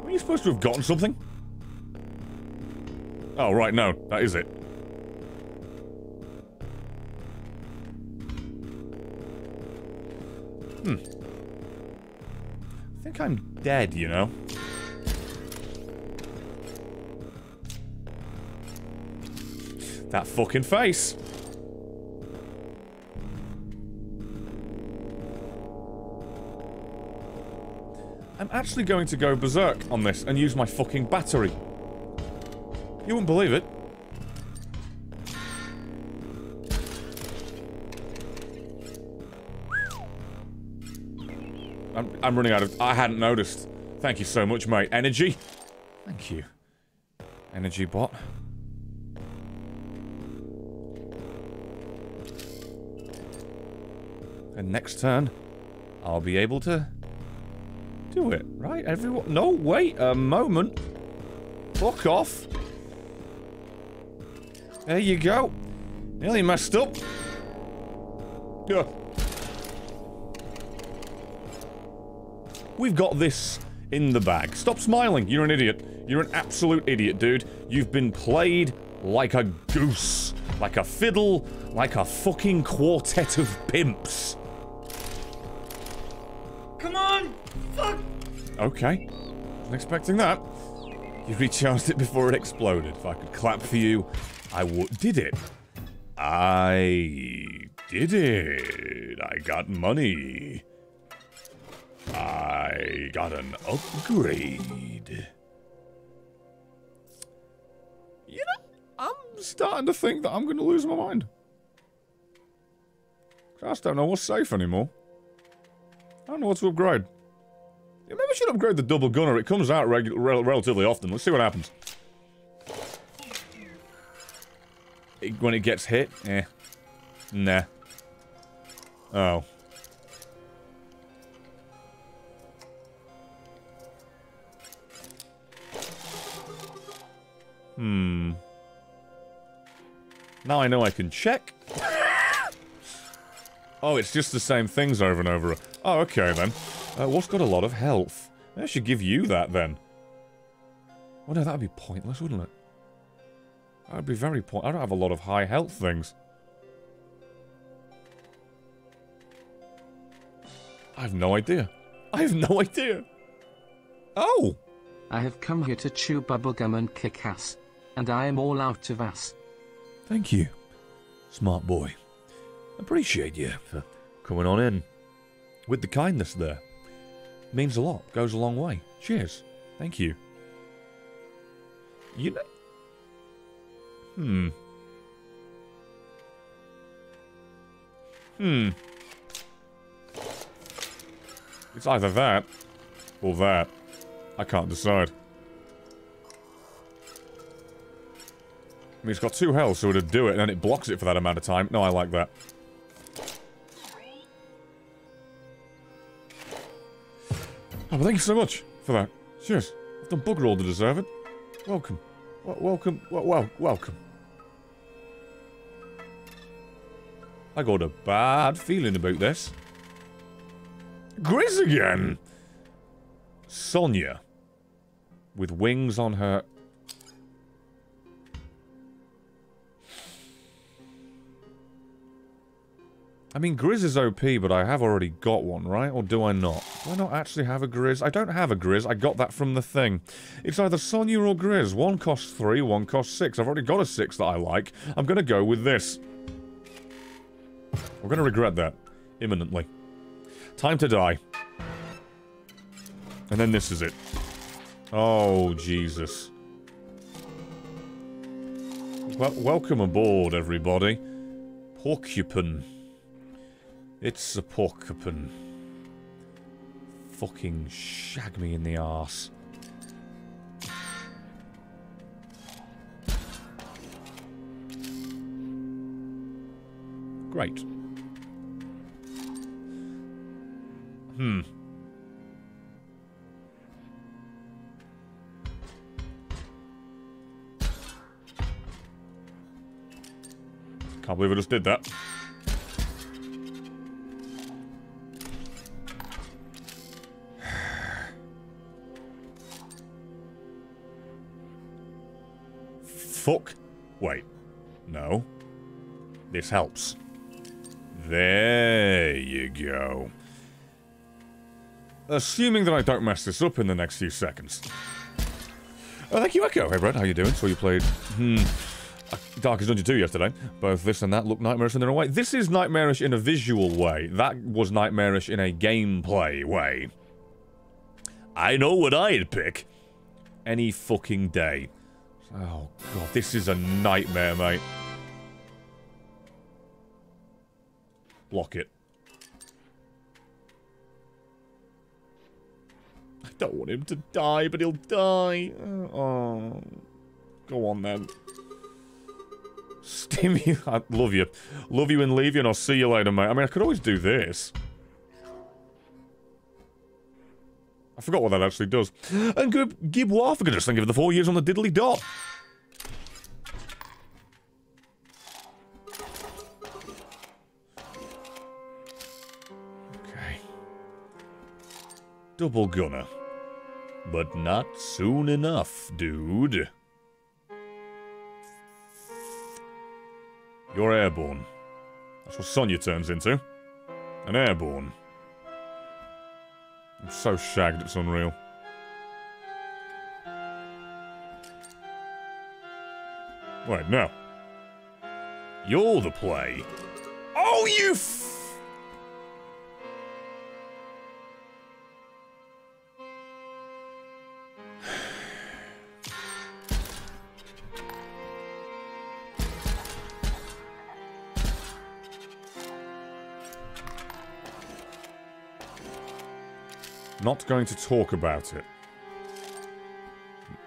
Speaker 1: Were you supposed to have gotten something? Oh, right, no. That is it. Hmm. I think I'm dead, you know? That fucking face. I'm actually going to go berserk on this and use my fucking battery. You wouldn't believe it. I'm, I'm running out of... I hadn't noticed. Thank you so much, mate. Energy? Thank you. Energy bot. And next turn, I'll be able to do it, right? Everyone. No, wait a moment. Fuck off. There you go. Nearly messed up. Yeah. We've got this in the bag. Stop smiling. You're an idiot. You're an absolute idiot, dude. You've been played like a goose. Like a fiddle. Like a fucking quartet of pimps. Okay. Wasn't expecting that. You recharged it before it exploded. If I could clap for you, I would. Did it? I did it. I got money. I got an upgrade. You know, I'm starting to think that I'm going to lose my mind. I just don't know what's safe anymore. I don't know what to upgrade. Maybe I should upgrade the double gunner. It comes out relatively often. Let's see what happens. It- when it gets hit, eh. Nah. Oh. Hmm. Now I know I can check. Oh, it's just the same things over and over. Oh, okay then. Uh, what's got a lot of health? I should give you that then. Oh no, that'd be pointless, wouldn't it? That'd be very point. I don't have a lot of high health things. I have no idea. I have no idea. Oh!
Speaker 2: I have come here to chew bubblegum and kick ass. And I am all out of ass.
Speaker 1: Thank you, smart boy. Appreciate you for coming on in. With the kindness there. Means a lot, goes a long way. Cheers. Thank you. You know. Hmm. Hmm. It's either that or that. I can't decide. I mean, it's got two health, so it'd do it, and it blocks it for that amount of time. No, I like that. Oh, well, thank you so much for that. Cheers. I've done bugger all to deserve it. Welcome. W welcome. W well, welcome. I got a bad feeling about this. Grizz again! Sonya. With wings on her... I mean, Grizz is OP, but I have already got one, right? Or do I not? Do I not actually have a Grizz? I don't have a Grizz. I got that from the thing. It's either Sonya or Grizz. One costs three, one costs six. I've already got a six that I like. I'm going to go with this. We're going to regret that. Imminently. Time to die. And then this is it. Oh, Jesus. Well, welcome aboard, everybody. Porcupine. It's a porcupine. Fucking shag me in the arse. Great. Hmm. Can't believe I just did that. Fuck. Wait. No. This helps. There you go. Assuming that I don't mess this up in the next few seconds. Oh, thank you, Echo. Hey, Brad, how you doing? So you played, hmm, Darkest Dungeon 2 yesterday. Both this and that look nightmarish in their own way. This is nightmarish in a visual way. That was nightmarish in a gameplay way. I know what I'd pick. Any fucking day. Oh, God, this is a nightmare, mate. Block it. I don't want him to die, but he'll die. Uh, oh. Go on, then. I love you. Love you and leave you, and I'll see you later, mate. I mean, I could always do this. I forgot what that actually does. And Gib, Gib Warfagadus, thank you for the four years on the diddly dot. Okay. Double gunner. But not soon enough, dude. You're airborne. That's what Sonya turns into. An airborne. I'm so shagged, it's unreal. Wait, no. You're the play. Oh, you Not going to talk about it.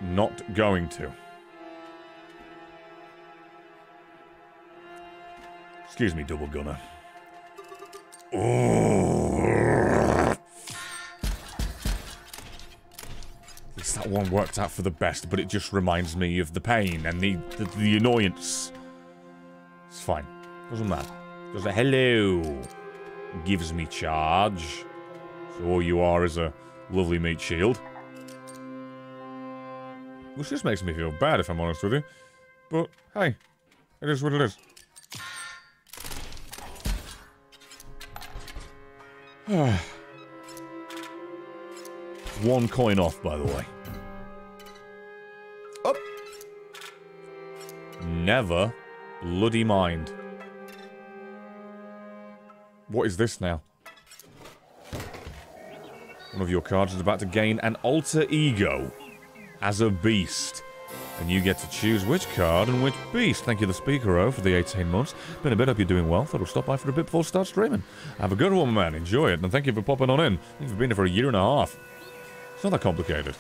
Speaker 1: Not going to. Excuse me, double gunner. Oh. At least that one worked out for the best, but it just reminds me of the pain and the, the, the annoyance. It's fine. Doesn't matter. Does a hello. Gives me charge. So all you are is a lovely meat shield. Which just makes me feel bad, if I'm honest with you. But, hey, it is what it is. One coin off, by the way. Up. Never bloody mind. What is this now? One of your cards is about to gain an alter ego as a beast. And you get to choose which card and which beast. Thank you, the Speaker-O, for the 18 months. Been a bit, hope you're doing well. Thought I'd stop by for a bit before I start streaming. Have a good one, man. Enjoy it. And thank you for popping on in. Thank You've been here for a year and a half. It's not that complicated.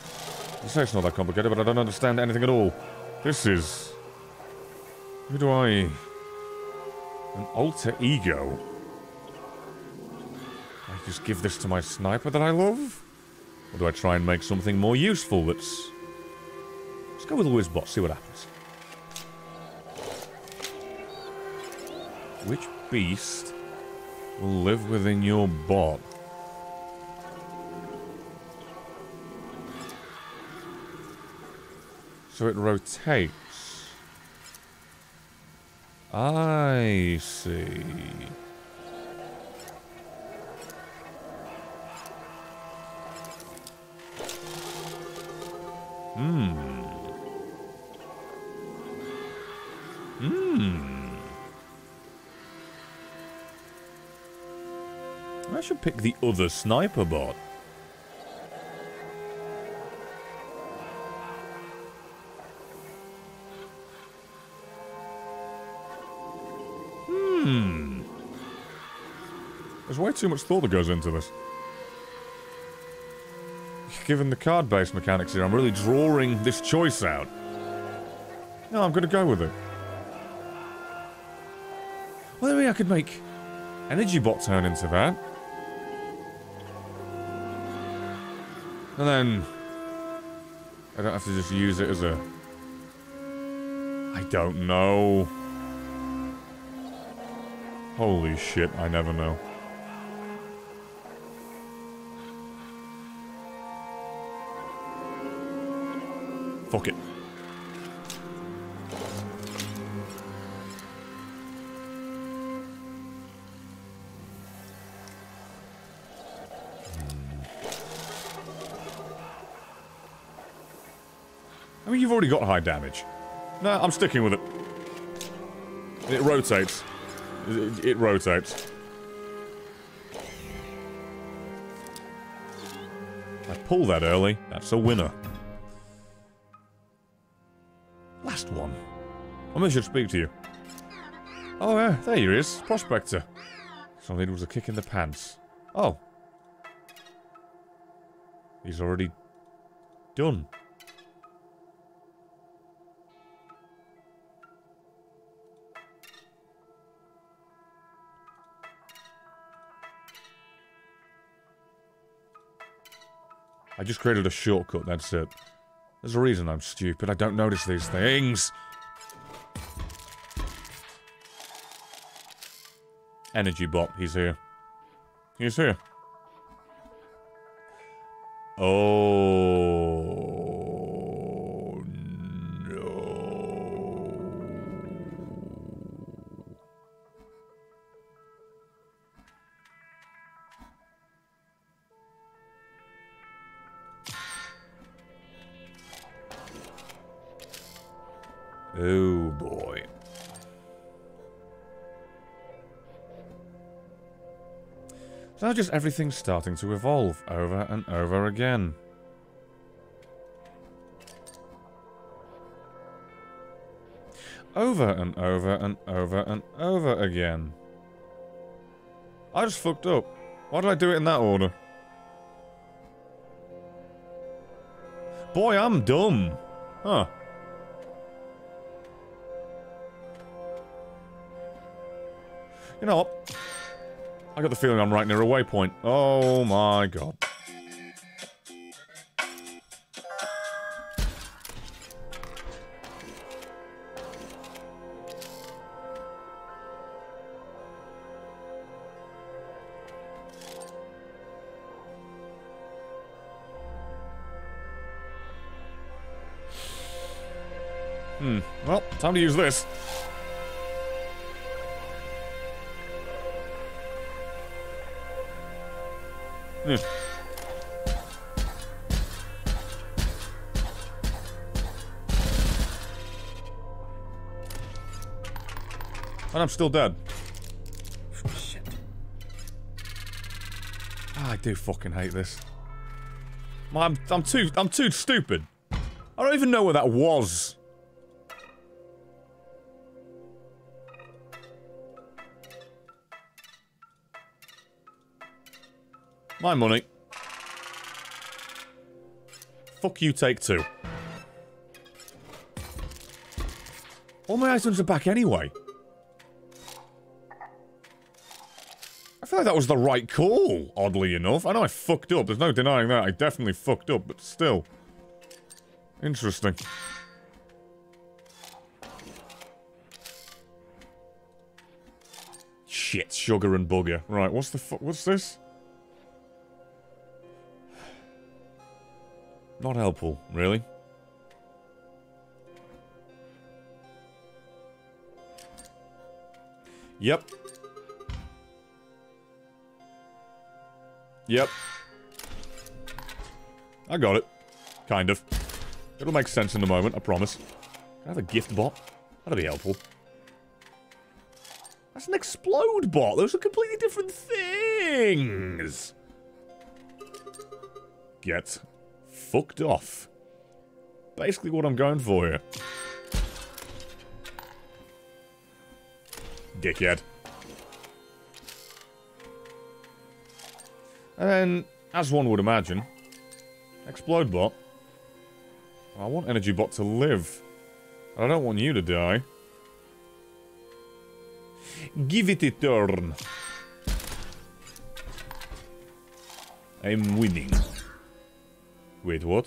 Speaker 1: I say it's not that complicated, but I don't understand anything at all. This is... Who do I... An alter ego? Just give this to my sniper that I love? Or do I try and make something more useful that's... Let's go with the Whizbot, see what happens. Which beast will live within your bot? So it rotates. I see. Hmm. Hmm. I should pick the other sniper bot. Hmm. There's way too much thought that goes into this. Given the card-based mechanics here, I'm really drawing this choice out. No, I'm gonna go with it. Well, maybe I could make Energy Bot turn into that. And then... I don't have to just use it as a... I don't know. Holy shit, I never know. Fuck it. I mean, you've already got high damage. No, I'm sticking with it. It rotates. It, it rotates. I pull that early. That's a winner. I should speak to you. Oh, yeah, there he is. Prospector. Something was a kick in the pants. Oh. He's already done. I just created a shortcut, that's it. There's a reason I'm stupid. I don't notice these things. Energy bot, he's here. He's here. Oh just everything's starting to evolve over and over again. Over and over and over and over again. I just fucked up. Why did I do it in that order? Boy, I'm dumb. Huh. You know what? I got the feeling I'm right near a waypoint. Oh my god. Hmm. Well, time to use this. Yeah. Oh, and I'm still dead.
Speaker 4: Shit.
Speaker 1: Oh, I do fucking hate this. I'm I'm too I'm too stupid. I don't even know where that was. My money. Fuck you, take two. All my items are back anyway. I feel like that was the right call, oddly enough. I know I fucked up, there's no denying that. I definitely fucked up, but still. Interesting. Shit, sugar and bugger. Right, what's the fuck? What's this? Not helpful, really. Yep. Yep. I got it. Kind of. It'll make sense in a moment, I promise. Can I have a gift bot? That'd be helpful. That's an explode bot. Those are completely different things. Get fucked off. Basically what I'm going for here. Dickhead. And then, as one would imagine, explode bot. I want energy bot to live. I don't want you to die. Give it a turn. I'm winning. Wait, what?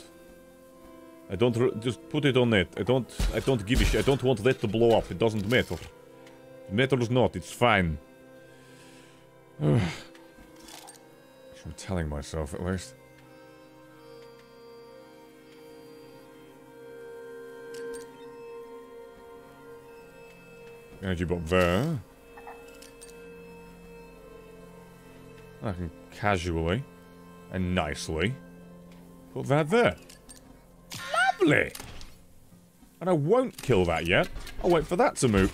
Speaker 1: I don't just put it on it. I don't. I don't give a shit. I don't want that to blow up. It doesn't matter. It matters not. It's fine. I'm telling myself at least. Energy bot there. I can casually and nicely put that there. Lovely! And I won't kill that yet. I'll wait for that to move.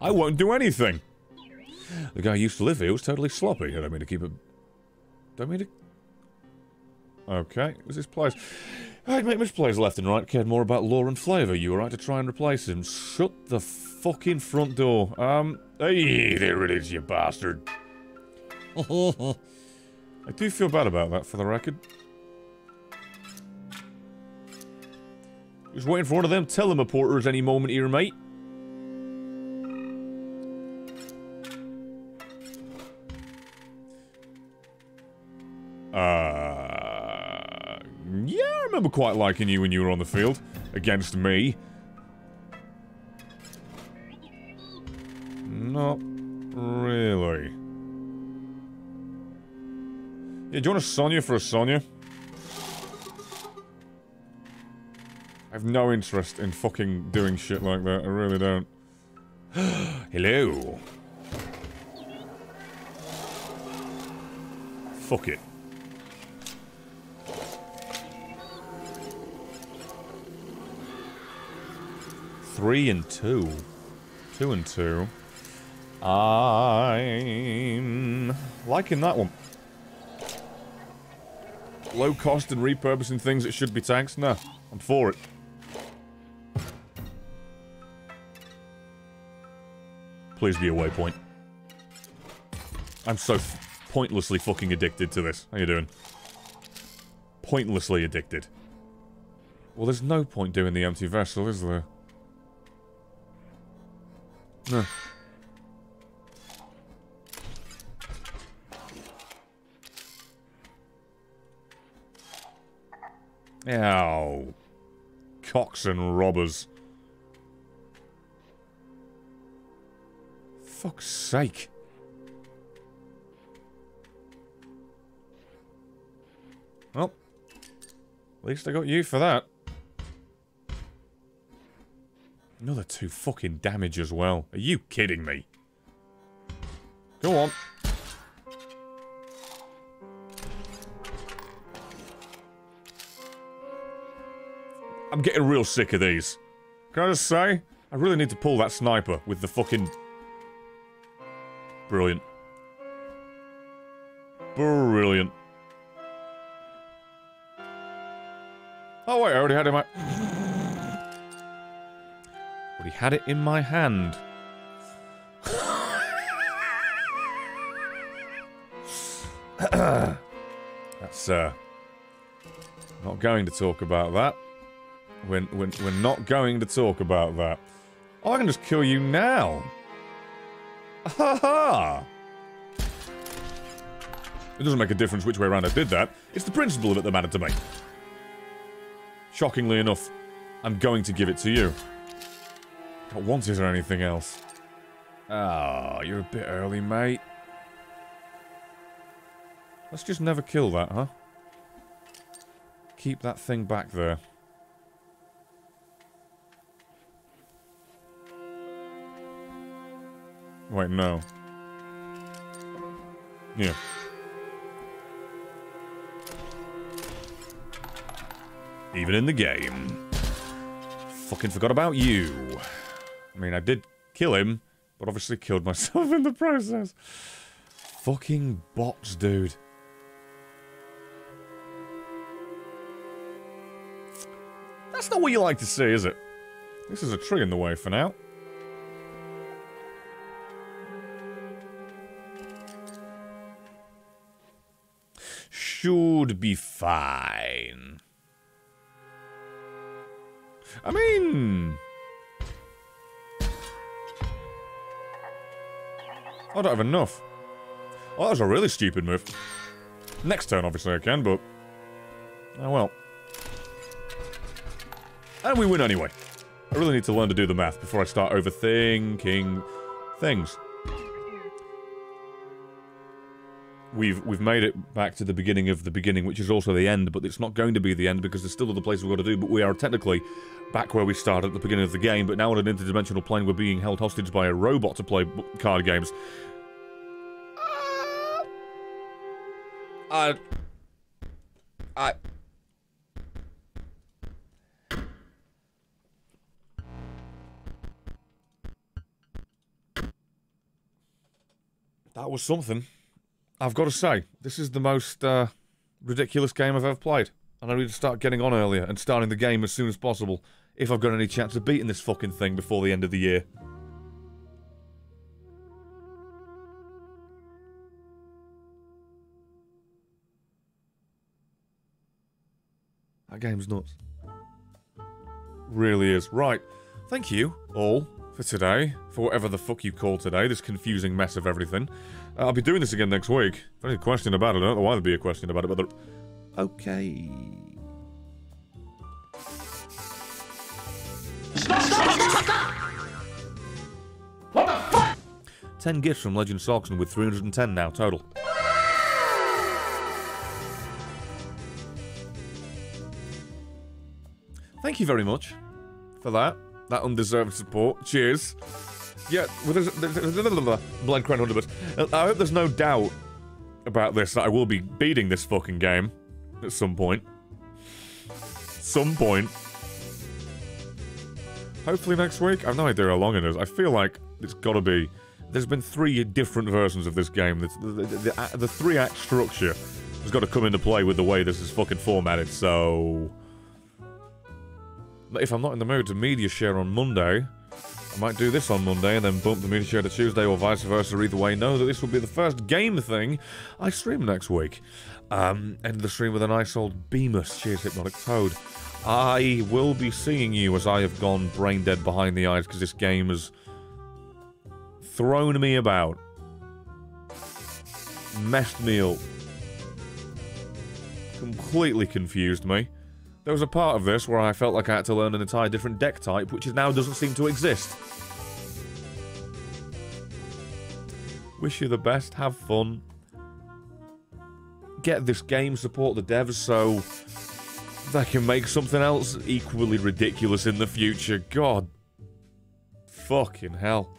Speaker 1: I won't do anything. The guy used to live here was totally sloppy. I don't mean to keep it... Don't mean to... Okay, it was this place. I'd make misplays left and right, cared more about lore and flavour. You were right to try and replace him. Shut the fucking front door. Um, hey, there it is, you bastard. I do feel bad about that, for the record. Just waiting for one of them teleporters any moment here, mate. Uh, yeah, I remember quite liking you when you were on the field against me. Not really. Yeah, do you want a Sonya for a Sonya? Have no interest in fucking doing shit like that. I really don't. Hello. Fuck it. Three and two. Two and two. I'm liking that one. Low cost and repurposing things that should be tanks? No, I'm for it. Please be a waypoint. I'm so pointlessly fucking addicted to this. How you doing? Pointlessly addicted. Well, there's no point doing the empty vessel, is there? No. Ow. Cocks and robbers. Fuck's sake. Well, at least I got you for that. Another two fucking damage as well. Are you kidding me? Go on. I'm getting real sick of these. Can I just say? I really need to pull that sniper with the fucking... Brilliant. Brilliant. Oh wait, I already had it in my... Already had it in my hand. That's, uh... Not going to talk about that. We're, we're, we're not going to talk about that. Oh, I can just kill you now. Ha ha! It doesn't make a difference which way around I did that. It's the principle of it that mattered to me. Shockingly enough, I'm going to give it to you. Not once is there anything else. Ah, oh, you're a bit early, mate. Let's just never kill that, huh? Keep that thing back there. Wait, no. Yeah. Even in the game. Fucking forgot about you. I mean, I did kill him, but obviously killed myself in the process. Fucking bots, dude. That's not what you like to see, is it? This is a tree in the way for now. Should be fine. I mean... I don't have enough. Oh, that was a really stupid move. Next turn, obviously, I can, but... Oh, well. And we win anyway. I really need to learn to do the math before I start overthinking things. We've we've made it back to the beginning of the beginning, which is also the end, but it's not going to be the end because there's still other places we've got to do, but we are technically back where we started at the beginning of the game, but now on an interdimensional plane we're being held hostage by a robot to play card games. Uh, I... I... That was something. I've got to say, this is the most uh, ridiculous game I've ever played. And I need to start getting on earlier and starting the game as soon as possible if I've got any chance of beating this fucking thing before the end of the year. That game's nuts. Really is. Right. Thank you, all, for today. For whatever the fuck you call today, this confusing mess of everything. Uh, I'll be doing this again next week. If any question about it, I don't know why there'd be a question about it, but there... Okay. Stop, stop, stop, what the fuck? 10 gifts from Legend Salkson with 310 now total. Thank you very much for that. That undeserved support. Cheers. Yeah, well, there's, there's, there's Blind Crown 100 I hope there's no doubt about this that I will be beating this fucking game at some point. Some point. Hopefully next week. I've no idea how long it is. I feel like it's gotta be... There's been three different versions of this game. The, the, the, the three-act structure has got to come into play with the way this is fucking formatted, so... If I'm not in the mood to media share on Monday, I might do this on Monday and then bump the media share to Tuesday or vice versa. Either way, know that this will be the first game thing I stream next week. Um, end the stream with a nice old Bemis. Cheers, Hypnotic Toad. I will be seeing you as I have gone brain dead behind the eyes because this game has thrown me about. Messed me up. Completely confused me. There was a part of this where I felt like I had to learn an entire different deck type, which now doesn't seem to exist. Wish you the best, have fun. Get this game, support the devs so they can make something else equally ridiculous in the future. God. Fucking hell.